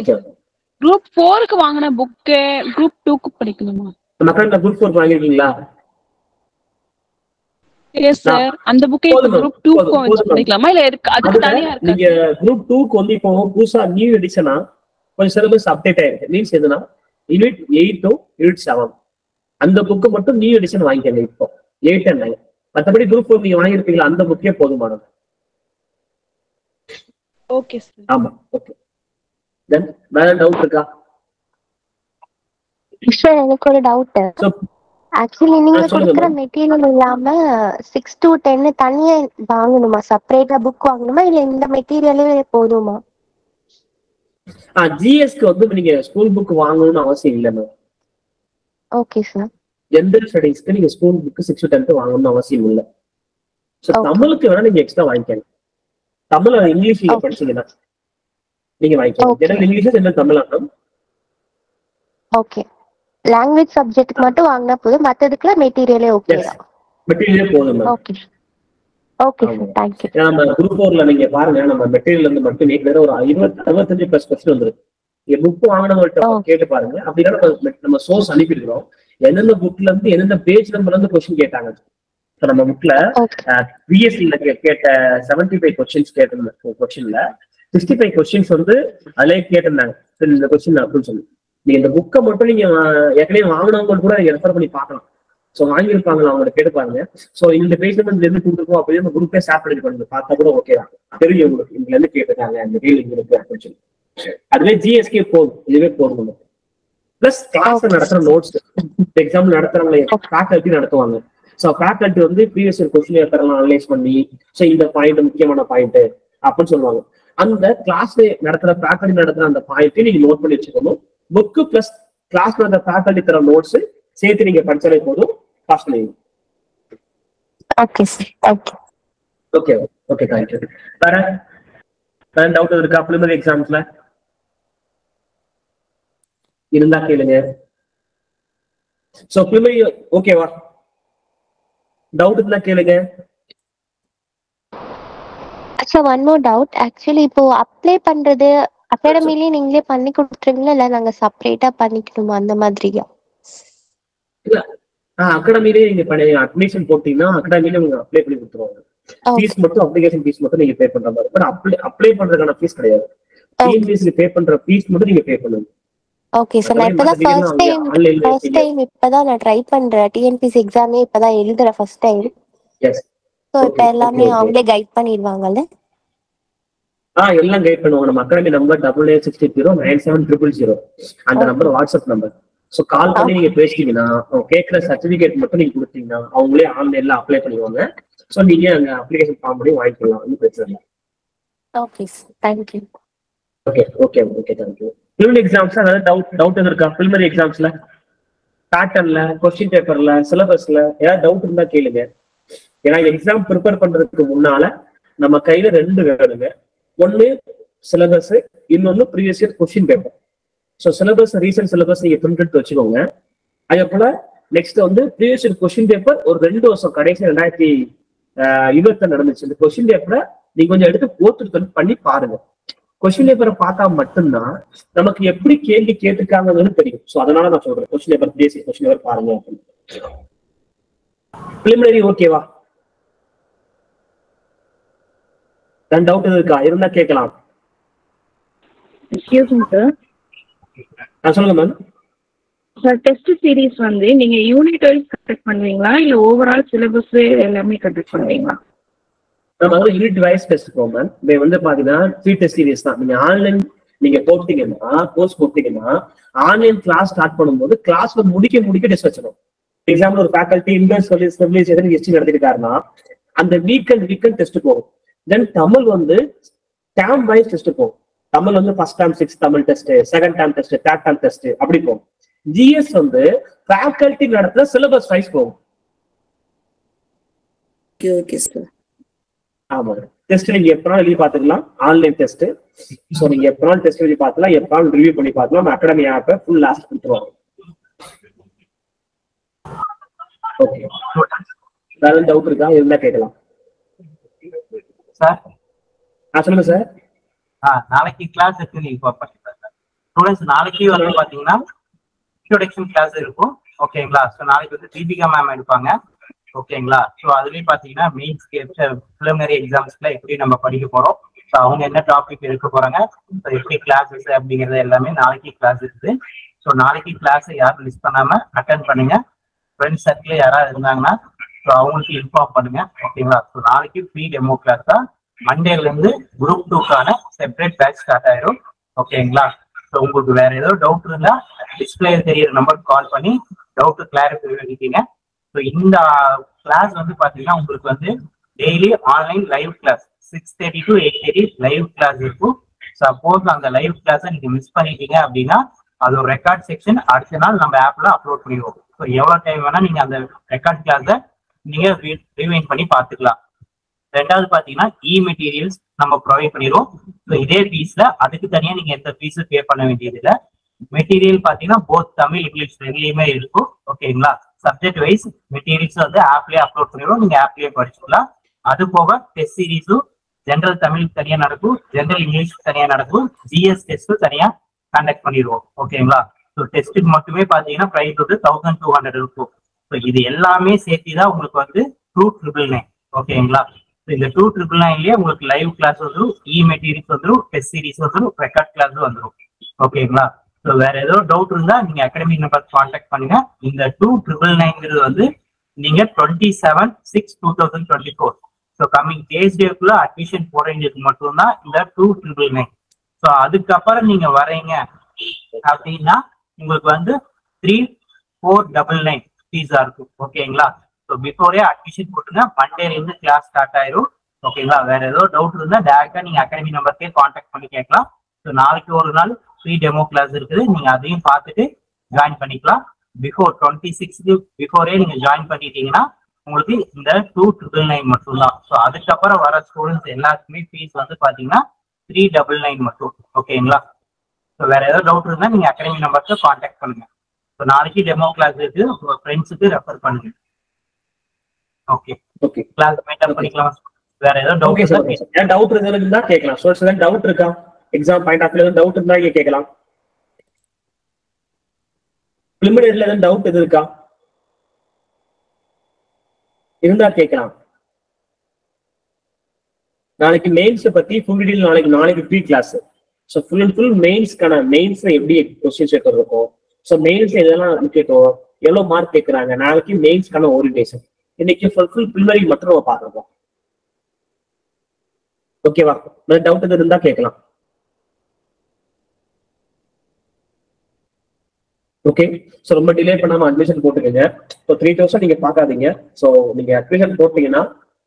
குரூப் ஃபோருக்கு வாங்கின புக்கு குரூப் டூக்கு படிக்கணுமா? மக்கள் குரூப் ஃபோர் வாங்கிருக்கீங்களா? எஸ் சார் அந்த புக்கே. குரூப் டூக்கும் போதும், வச்சு போதும் ma'am. படிக்கலாமா? இல்ல இருக்கு அதுக்கு அதுல தனியா இருக்கா? நீங்க குரூப் டூக்கு வந்து இப்போ புதுசா நியூ எடிஷனா கொஞ்சம் சிலபஸ் அப்டேட் ஆயிருக்கு. மீன்ஸ் எதுனா? யூனிட் எயிட் யூனிட் செவன் அந்த புக்கு மட்டும் நியூ எடிஷன் வாங்கிக்கங்க இப்போ. எயிட் அண்ட் நைன் மற்றபடி குரூப் ஃபோர் நீங்க வாங்கியிருப்பீங்களா? அந்த புக்கே போதுமானது. ஓகே சார் ஆமா ஓகே தென் வேற டவுட் இருக்கா? சார் எனக்கு ஒரு டவுட் ஆக்சுவலி நீங்க கொடுக்குற. மெட்டீரியல் இல்லாம சிக்ஸ் டு டென் தனியா வாங்கணுமா? செப்பரேட்டா புக் வாங்கணுமா? இல்ல இந்த மெட்டீரியலே போதுமா? ஆ ஜிஎஸ்க்கு வந்து நீங்க ஸ்கூல் புக் வாங்கணும்னு அவசியம் இல்லை மேம் ஓகே சார் ஜென்ரல் ஸ்டடீஸ்க்கு நீங்க ஸ்கூல் புக் சிக்ஸ் டென்த் வாங்கணும்னு அவசியம் இல்லை. ஸோ. தமிழுக்கு வேணா நீங்க எக்ஸ்ட்ரா வாங்கிக்கங்க. தமிழ் இங்கிலீஷ் நீங்க. படிச்சீங்கன்னா நீங்க Okay. General English general Tamil ma'am okay language subject மட்டும் வாங்கினா போதும். மத்ததுக்குலாம் மெட்டீரியலே ஓகே மெட்டீரியலே போதும் ஓகே ஓகே. சார் நம்ம குரூப் நீங்க பாருங்க நம்ம மெட்டீரியல் இருந்து மட்டும் வேற ஒரு இருபத்தி அறுபத்தஞ்சு பிளஸ் கொஸ்டின் வந்துருக்கு நீங்க புக் வாங்கினவங்கள்ட்ட. கேட்டு பாருங்க. அப்படின்னா நம்ம நம்ம சோர்ஸ் அனுப்பியிருக்கிறோம். எந்தெந்த புக்ல இருந்து எந்தெந்த பேஜ் நம்பர்ல இருந்து கொஸ்டின் கேட்டாங்க. இப்ப நம்ம புக்ல பிஎஸ்சில கேட்ட செவன்டி ஃபைவ் கொஸ்டின்ஸ் கேட்டிருந்த கொஸ்டின்ல சிக்ஸ்டி ஃபைவ் கொஸ்டின்ஸ் வந்து அதிலே கேட்டிருந்தாங்க. இந்த கொஸ்டின் அப்படின்னு சொல்லி. நீங்க இந்த புக்கை மட்டும் நீங்க ஏற்கனவே வாங்கினவங்க கூட ரெஃபர் பண்ணி பார்க்கலாம். ஸோ வாங்கியிருப்பாங்களா அவங்க கேட்டு பாருங்க ஸோ இந்த பேஜ் நம்பர் எது கொடுத்துருக்கோம் அப்படின்னு குரூப்பே சாப்பிட்டு பண்ணுங்க பார்த்தா கூட ஓகே தான். தெரியும் உங்களுக்கு. இதுல இருந்து கேட்டிருக்காங்க இந்த ரீல் இங்க இருக்கு அப்படின்னு சொல்லி. அதுவே ஜிஎஸ்கே போதும். இதுவே போதும் நமக்கு. பிளஸ் கிளாஸ் நடத்துற நோட்ஸ் எக்ஸாம் நடத்துறவங்க ஃபேக்கல்ட்டி நடத்துவாங்க. ஸோ ஃபேக்கல்ட்டி வந்து ப்ரீவியஸ் இயர் கொஸ்டின் பேப்பர்லாம் அனலைஸ் பண்ணி ஸோ இந்த பாயிண்ட் முக்கியமான பாயிண்ட் அப்படின்னு சொல்லுவாங்க. அந்த கிளாஸ் நடத்துற ஃபேக்கல்ட்டி நடத்துற அந்த பாயிண்ட் நீங்க நோட் பண்ணி வச்சுக்கணும். புக்கு பிளஸ் கிளாஸ் நடத்துற ஃபேக்கல்ட்டி தர நோட்ஸ் சேர்த்து நீங்க படிச்சாலே போதும். பாஸ் பண்ணிடுங்க okay sir thank you okay okay thank you வேற வேற டவுட் இருக்கா? ப்ரிலிமினரி எக்ஸாம்ஸ்ல இருந்தா கேளுங்க. சோ ப்ரிலிமினரி ஓகேவா டவுட் இருந்தா கேளுங்க. Sir one more doubt actually இப்போ அப்ளை பண்றது அகாடமிலேயே நீங்களே பண்ணி கொடுத்துருவீங்களா? இல்ல நாங்க செப்பரேட்டா பண்ணிக்கணுமா? அந்த மாதிரியா? இல்ல ஆஹ் அகாடமிலே நீங்க பண்ணி அட்மிஷன் போட்டீங்கன்னா அகாடமிலே உங்க அப்ளை பண்ணி கொடுத்துருவாங்க. ஃபீஸ் மட்டும் அப்ளிகேஷன் ஃபீஸ் மட்டும் நீங்க பே பண்ற மாதிரி. பட் அப்ளை அப்ளை பண்றதுக்கான ஃபீஸ் கிடையாது. டிஎன்பிஎஸ்சி பே பண்ற ஃபீஸ் மட்டும் நீங்க பே பண்ணுங்க. ஓகே சார் நான் இப்பதான் ஃபர்ஸ்ட் டைம் ஃபர்ஸ்ட் டைம் இப்பதான் நான் ட்ரை பண்றேன். டிஎன்பிசி எக்ஸாமே இப்பதான் எழுதுறேன் ஃபர்ஸ்ட் டைம் எஸ் ஸோ இப்போ எல்லாமே அவங்களே கைட் பண்ணிடுவாங்கல்ல? ஆ எல்லாம் கைட் பண்ணுவாங்க. நம்ம academy number double eight sixty zero nine seven triple zero அந்த number WhatsApp number so call பண்ணி நீங்க பேசிட்டீங்கன்னா கேட்குற சர்டிபிகேட் மட்டும் நீங்க கொடுத்தீங்கன்னா அவங்களே ஆன்லைன்ல அப்ளை பண்ணிடுவாங்க. ஸோ நீங்க அங்க அப்ளிகேஷன் ஃபார்ம் பண்ணி வாங்கிக்கலாம் ஒன்றும் பிரச்சனை இல்லை okay thank you okay okay okay thank you preliminary எக்ஸாம்ஸ்ல ஏதாவது டவுட் டவுட் எதுவும் இருக்கா? ப்ரிலிமினரி எக்ஸாம்ஸ்ல பேட்டர்ன்ல கொஸ்டின் பேப்பர்ல சிலபஸ்ல ஏதாவது டவுட் இருந்தா கேளுங்க. ஏன்னா எக்ஸாம் ப்ரிப்பேர் பண்றதுக்கு முன்னால நம்ம கையில ரெண்டு வேணுங்க. ஒன்னு சிலபஸ் இன்னொன்னு previous year question paper so syllabus recent syllabus நீங்க பிரிண்ட் எடுத்து வச்சுக்கோங்க. அதே போல நெக்ஸ்ட் வந்து ப்ரீவியஸ் இயர் கொஸ்டின் பேப்பர் ஒரு ரெண்டு வருஷம் கடைசி ரெண்டாயிரத்தி இருபத்தி நடந்துச்சு. இந்த கொஸ்டின் பேப்பரை நீங்க கொஞ்சம் எடுத்து போட்டு பண்ணி பாருங்க. கொஸ்டின் பேப்பரை பார்த்தா மட்டும்தான் நமக்கு எப்படி கேள்வி கேட்டிருக்காங்கன்னு தெரியும். ஸோ அதனால நான் சொல்றேன். கொஸ்டின் பேப்பர் பேசி கொஸ்டின் பேப்பர் பாருங்க பிலிமினரி ஓகேவா ரெண்டு டவுட் இருக்கா? இருந்தா கேட்கலாம். எக்ஸ்கியூஸ் மீ சார் சொல்லுங்க மேம் சார் டெஸ்ட் சீரிஸ் வந்து நீங்க யூனிட் வைஸ் கண்டக்ட் பண்ணுவீங்களா? இல்ல ஓவரால் சிலபஸ் எல்லாமே கண்டக்ட் பண்ணுவீங்களா? நம்ம வந்து யூனிட் வைஸ் டெஸ்ட் போகும் மேம் வந்து பாத்தீங்கன்னா த்ரீ டெஸ்ட் சீரிஸ் தான். நீங்க ஆன்லைன் நீங்க போட்டீங்கன்னா கோர்ஸ் போட்டீங்கன்னா ஆன்லைன் கிளாஸ் ஸ்டார்ட் பண்ணும்போது கிளாஸ்ல முடிக்க முடிக்க டெஸ்ட் வச்சிடும் எக்ஸாம்பிள் ஒரு ஃபேக்கல்ட்டி இன்வெஸ்ட் சொல்லி ஸ்டெபிலைசேஷன் எஸ்டி நடத்திருக்காருன்னா அந்த வீக்கெண்ட் வீக்கெண்ட் டெஸ்ட் போகும். தென் தமிழ் வந்து டேம் வைஸ் டெஸ்ட் போகும். தமிழ் வந்து ஃபர்ஸ்ட் டேம் சிக்ஸ் தமிழ் டெஸ்ட் செகண்ட் டேம் டெஸ்ட் தேர்ட் டேம் டெஸ்ட் அப்படி போகும். ஜிஎஸ் வந்து ஃபேக்கல்ட்டி நடத்துற சிலபஸ் வைஸ் போகும். ஓகே ஓகே சார் ஆமா. டெஸ்ட் நீங்க எப்பனாலும் எழுதி பாத்துக்கலாம் ஆன்லைன் டெஸ்ட் சோ நீங்க எப்பனாலும் டெஸ்ட் எழுதி பார்த்துக்கலாம். எப்பனாலும் ரிவ்யூ பண்ணி பார்க்கலாம் அகாடமி ஆப்பை ஃபுல் லாஸ்ட் கொடுத்துருவாங்க ஓகே வேற டவுட் இருக்கா? இருந்தா கேட்கலாம். சார் ஆ சொல்லுங்க சார் நாளைக்கு கிளாஸ் இருக்கு நீங்க ஸ்டூடெண்ட்ஸ் நாளைக்கு வந்து பாத்தீங்கன்னா இன்ட்ரோடக்ஷன் கிளாஸ் இருக்கும். ஓகேங்களா ஸோ நாளைக்கு வந்து தீபிகா மேம் எடுப்பாங்க. ஓகேங்களா ஸோ அதுலயும் பாத்தீங்கன்னா மெயின்ஸ் பிலிமினரி எக்ஸாம்ஸ்ல எப்படி நம்ம படிக்க போறோம். ஸோ அவங்க என்ன டாபிக் எடுக்க போறாங்க. ஸோ எப்படி கிளாஸஸ் அப்படிங்கறது எல்லாமே நாளைக்கு கிளாஸ் இருக்குது ஸோ நாளைக்கு கிளாஸ் யாரும் மிஸ் பண்ணாம அட்டன் பண்ணுங்க. ஃப்ரெண்ட்ஸ் சர்க்கிள் யாராவது இருந்தாங்கன்னா ஸோ அவங்களுக்கு இன்ஃபார்ம் பண்ணுங்க. ஓகேங்களா ஸோ நாளைக்கு ஃப்ரீ டெமோ கிளாஸ் தான். மண்டேல இருந்து குரூப் டூக்கான செப்பரேட் பேட்ச் ஸ்டார்ட் ஆயிரும். ஓகேங்களா ஸோ உங்களுக்கு வேற ஏதோ டவுட் இருந்தா டிஸ்பிளே தெரியிற நம்பருக்கு கால் பண்ணி டவுட் கிளாரிஃபை பண்ணிக்கிங்க. ஸோ இந்த கிளாஸ் வந்து பாத்தீங்கன்னா உங்களுக்கு வந்து daily online live class six thirty to eight thirty live class இருக்கும். சப்போஸ் அந்த லைவ் கிளாஸை நீங்க மிஸ் பண்ணிட்டீங்க அப்படின்னா அது ஒரு ரெக்கார்ட் செக்ஷன் அடுத்த நாள் நம்ம ஆப்ல அப்லோட் பண்ணிடுவோம். ஸோ எவ்வளோ டைம் வேணா நீங்க அந்த ரெக்கார்ட் கிளாஸை நீங்க ரீவைன் பண்ணி பார்த்துக்கலாம். ரெண்டாவது பாத்தீங்கன்னா இ மெட்டீரியல்ஸ் நம்ம ப்ரொவைட் பண்ணிடுவோம். ஸோ இதே ஃபீஸ்ல அதுக்கு தனியா நீங்க எந்த ஃபீஸும் பே பண்ண வேண்டியது இல்லை மெட்டீரியல் பாத்தீங்கன்னா போத் தமிழ் இங்கிலீஷ் ரெண்டுலயுமே இருக்கும். ஓகேங்களா சப்ஜெக்ட் வைஸ் மெட்டீரியல்ஸ் வந்து ஆப்லயே அப்லோட் பண்ணிடுவோம். நீங்க ஆப்லயே படிச்சுக்கலாம். அது போக டெஸ்ட் சீரீஸும் ஜென்ரல் தமிழ் தனியா நடக்கும். ஜென்ரல் இங்கிலீஷ் தனியா நடக்கும். ஜிஎஸ் டெஸ்ட்டும் தனியா கண்டக்ட் பண்ணிடுவோம். ஓகேங்களா ஸோ டெஸ்ட்டுக்கு மட்டுமே பாத்தீங்கன்னா ப்ரைஸ் வந்து தௌசண்ட் டூ ஹண்ட்ரட் இருக்கும். ஸோ இது எல்லாமே சேர்த்து தான் உங்களுக்கு வந்து டூ ட்ரிபிள் நைன் ஓகேங்களா இந்த டூ ட்ரிபிள் நைன்லயே உங்களுக்கு லைவ் கிளாஸ் வந்துடும் இ மெட்டீரியல்ஸ் வந்துடும் டெஸ்ட் சீரிஸ் வந்துடும் ரெக்கார்ட் கிளாஸ் வந்துடும் ஓகேங்களா ஸோ வேற ஏதோ டவுட் இருந்தா நீங்க அகாடமி நம்பர் கான்டாக்ட் பண்ணுங்க. இந்த டூ ட்ரிபிள் நைன்ங்கிறது வந்து நீங்க twenty seven six two thousand twenty four so coming days டேக்குள்ள admission போடுறவங்களுக்கு மட்டும்தான் இந்த டூ ட்ரிபிள் நைன் ஸோ அதுக்கப்புறம் நீங்க வரீங்க அப்படின்னா உங்களுக்கு வந்து த்ரீ ஃபோர் டபுள் நைன் ஃபீஸா இருக்கும். ஓகேங்களா ஸோ பிஃபோரே அட்மிஷன் போட்டுங்க. மண்டேலேருந்து கிளாஸ் ஸ்டார்ட் ஆயிரும். ஓகேங்களா வேற ஏதோ டவுட் இருந்தால் டேரக்டா நீங்க அகாடமி நம்பருக்கே கான்டாக்ட் பண்ணி கேட்கலாம். ஸோ நாளைக்கு ஒரு நாள் ஃப்ரீ டெமோ கிளாஸ் இருக்குது. நீங்க அதையும் பார்த்துட்டு ஜாயின் பண்ணிக்கலாம். பிஃபோர் டுவெண்ட்டி சிக்ஸ்க்கு பிஃபோரே நீங்க ஜாயின் பண்ணிட்டீங்கன்னா உங்களுக்கு இந்த டூ ட்ரிபிள் நைன் மட்டும்தான். ஸோ அதுக்கப்புறம் வர ஸ்டூடெண்ட்ஸ் எல்லாருக்குமே ஃபீஸ் வந்து பாத்தீங்கன்னா த்ரீ டபுள் நைன் மட்டும். ஓகேங்களா ஸோ வேற ஏதாவது டவுட் இருந்தால் நீங்க அகாடமி நம்பருக்கு கான்டாக்ட் பண்ணுங்க. ஸோ நாளைக்கு டெமோ கிளாஸ் இருக்கு. உங்க ஃப்ரெண்ட்ஸுக்கு ரெஃபர் பண்ணுங்க. ஓகே ஓகே கிளாஸ் மெயின்டைன் பண்ணிக்கலாம். வேற ஏதாவது டவுட் ஓகே சார் ஏன் டவுட் இருந்தா கேட்கலாம். ஸ்டூடெண்ட்ஸ் ஏதாவது டவுட் இருக்கா? Exam point of view doubt இருந்தா இங்க கேட்கலாம். எதுவும் டவுட் எது இருக்கா? இருந்தா கேட்கலாம். நாளைக்கு மெயின்ஸ் பத்தி ஃபுல் டீடைல் நாளைக்கு நாளைக்கு free class so full and full மெயின்ஸ்க்கான mains எப்படி கொஸ்டின் பேப்பர் இருக்கும் ஸோ மெயின்ஸ் எதெல்லாம் முக்கியத்துவம்? எவ்வளவு மார்க் கேட்கறாங்க? நாளைக்கு மெயின்ஸ்க்கான ஓரியன்டேஷன் இன்னைக்கு ஃபுல் ஃபுல் மட்டும் நம்ம பார்த்துருக்கோம் ஓகேவா டவுட் எது இருந்தா கேட்கலாம். ஓகே ஸோ ரொம்ப டிலே பண்ணாம அட்மிஷன் போட்டுக்கோங்க. ஸோ த்ரீ தௌசண்ட் நீங்க பார்க்காதீங்க. ஸோ நீங்க அட்மிஷன் போட்டீங்கன்னா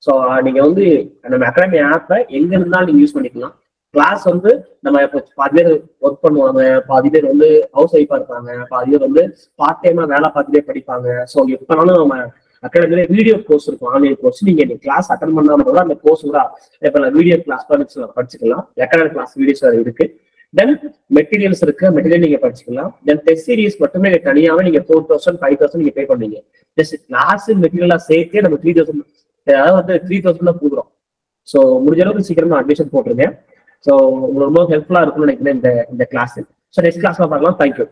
ஸோ நீங்க வந்து நம்ம அகாடமி ஆப்பை எங்க இருந்தாலும் நீங்க யூஸ் பண்ணிக்கலாம். கிளாஸ் வந்து நம்ம இப்போ பாதி பேர் ஒர்க் பண்ணுவாங்க பாதி பேர் வந்து ஹவுஸ் ஒய்ஃபா இருப்பாங்க பாதி பேர் வந்து பார்ட் டைமா வேலை பார்த்துட்டே படிப்பாங்க. ஸோ எப்பனாலும் நம்ம அகாடமில வீடியோ கோர்ஸ் இருக்கும் ஆன்லைன் கோர்ஸ் நீங்க இந்த கிளாஸ் அட்டன் பண்ணாலும் கூட அந்த கோர்ஸ் கூட இப்ப நான் வீடியோ கிளாஸ் படிச்சுக்கலாம். அகாடமிக் கிளாஸ் வீடியோஸ் இருக்கு. தென் மெட்டீரியல்ஸ் இருக்கு. மெட்டீரியல் நீங்க படிச்சுக்கலாம். தென் டெஸ்ட் சீரிஸ் மட்டுமே தனியாவே நீங்க ஃபோர் தௌசண்ட் ஃபைவ் தௌசண்ட் நீங்க பே பண்ணீங்க ஜஸ்ட் கிளாஸ் மெட்டீரியலா சேர்த்தே நம்ம த்ரீ தௌசண்ட் அதாவது வந்து த்ரீ தௌசண்ட் தான் கொடுக்குறோம் ஸோ முடிஞ்ச அளவுக்கு சீக்கிரமா அட்மிஷன் போட்டிருக்கேன் ஸோ உங்களுக்கு ரொம்ப ஹெல்ப்ஃபுல்லா இருக்கும்னு நினைக்கிறேன் இந்த இந்த கிளாஸ் ஸோ நெக்ஸ்ட் கிளாஸ்ல பார்க்கலாம். தேங்க்யூ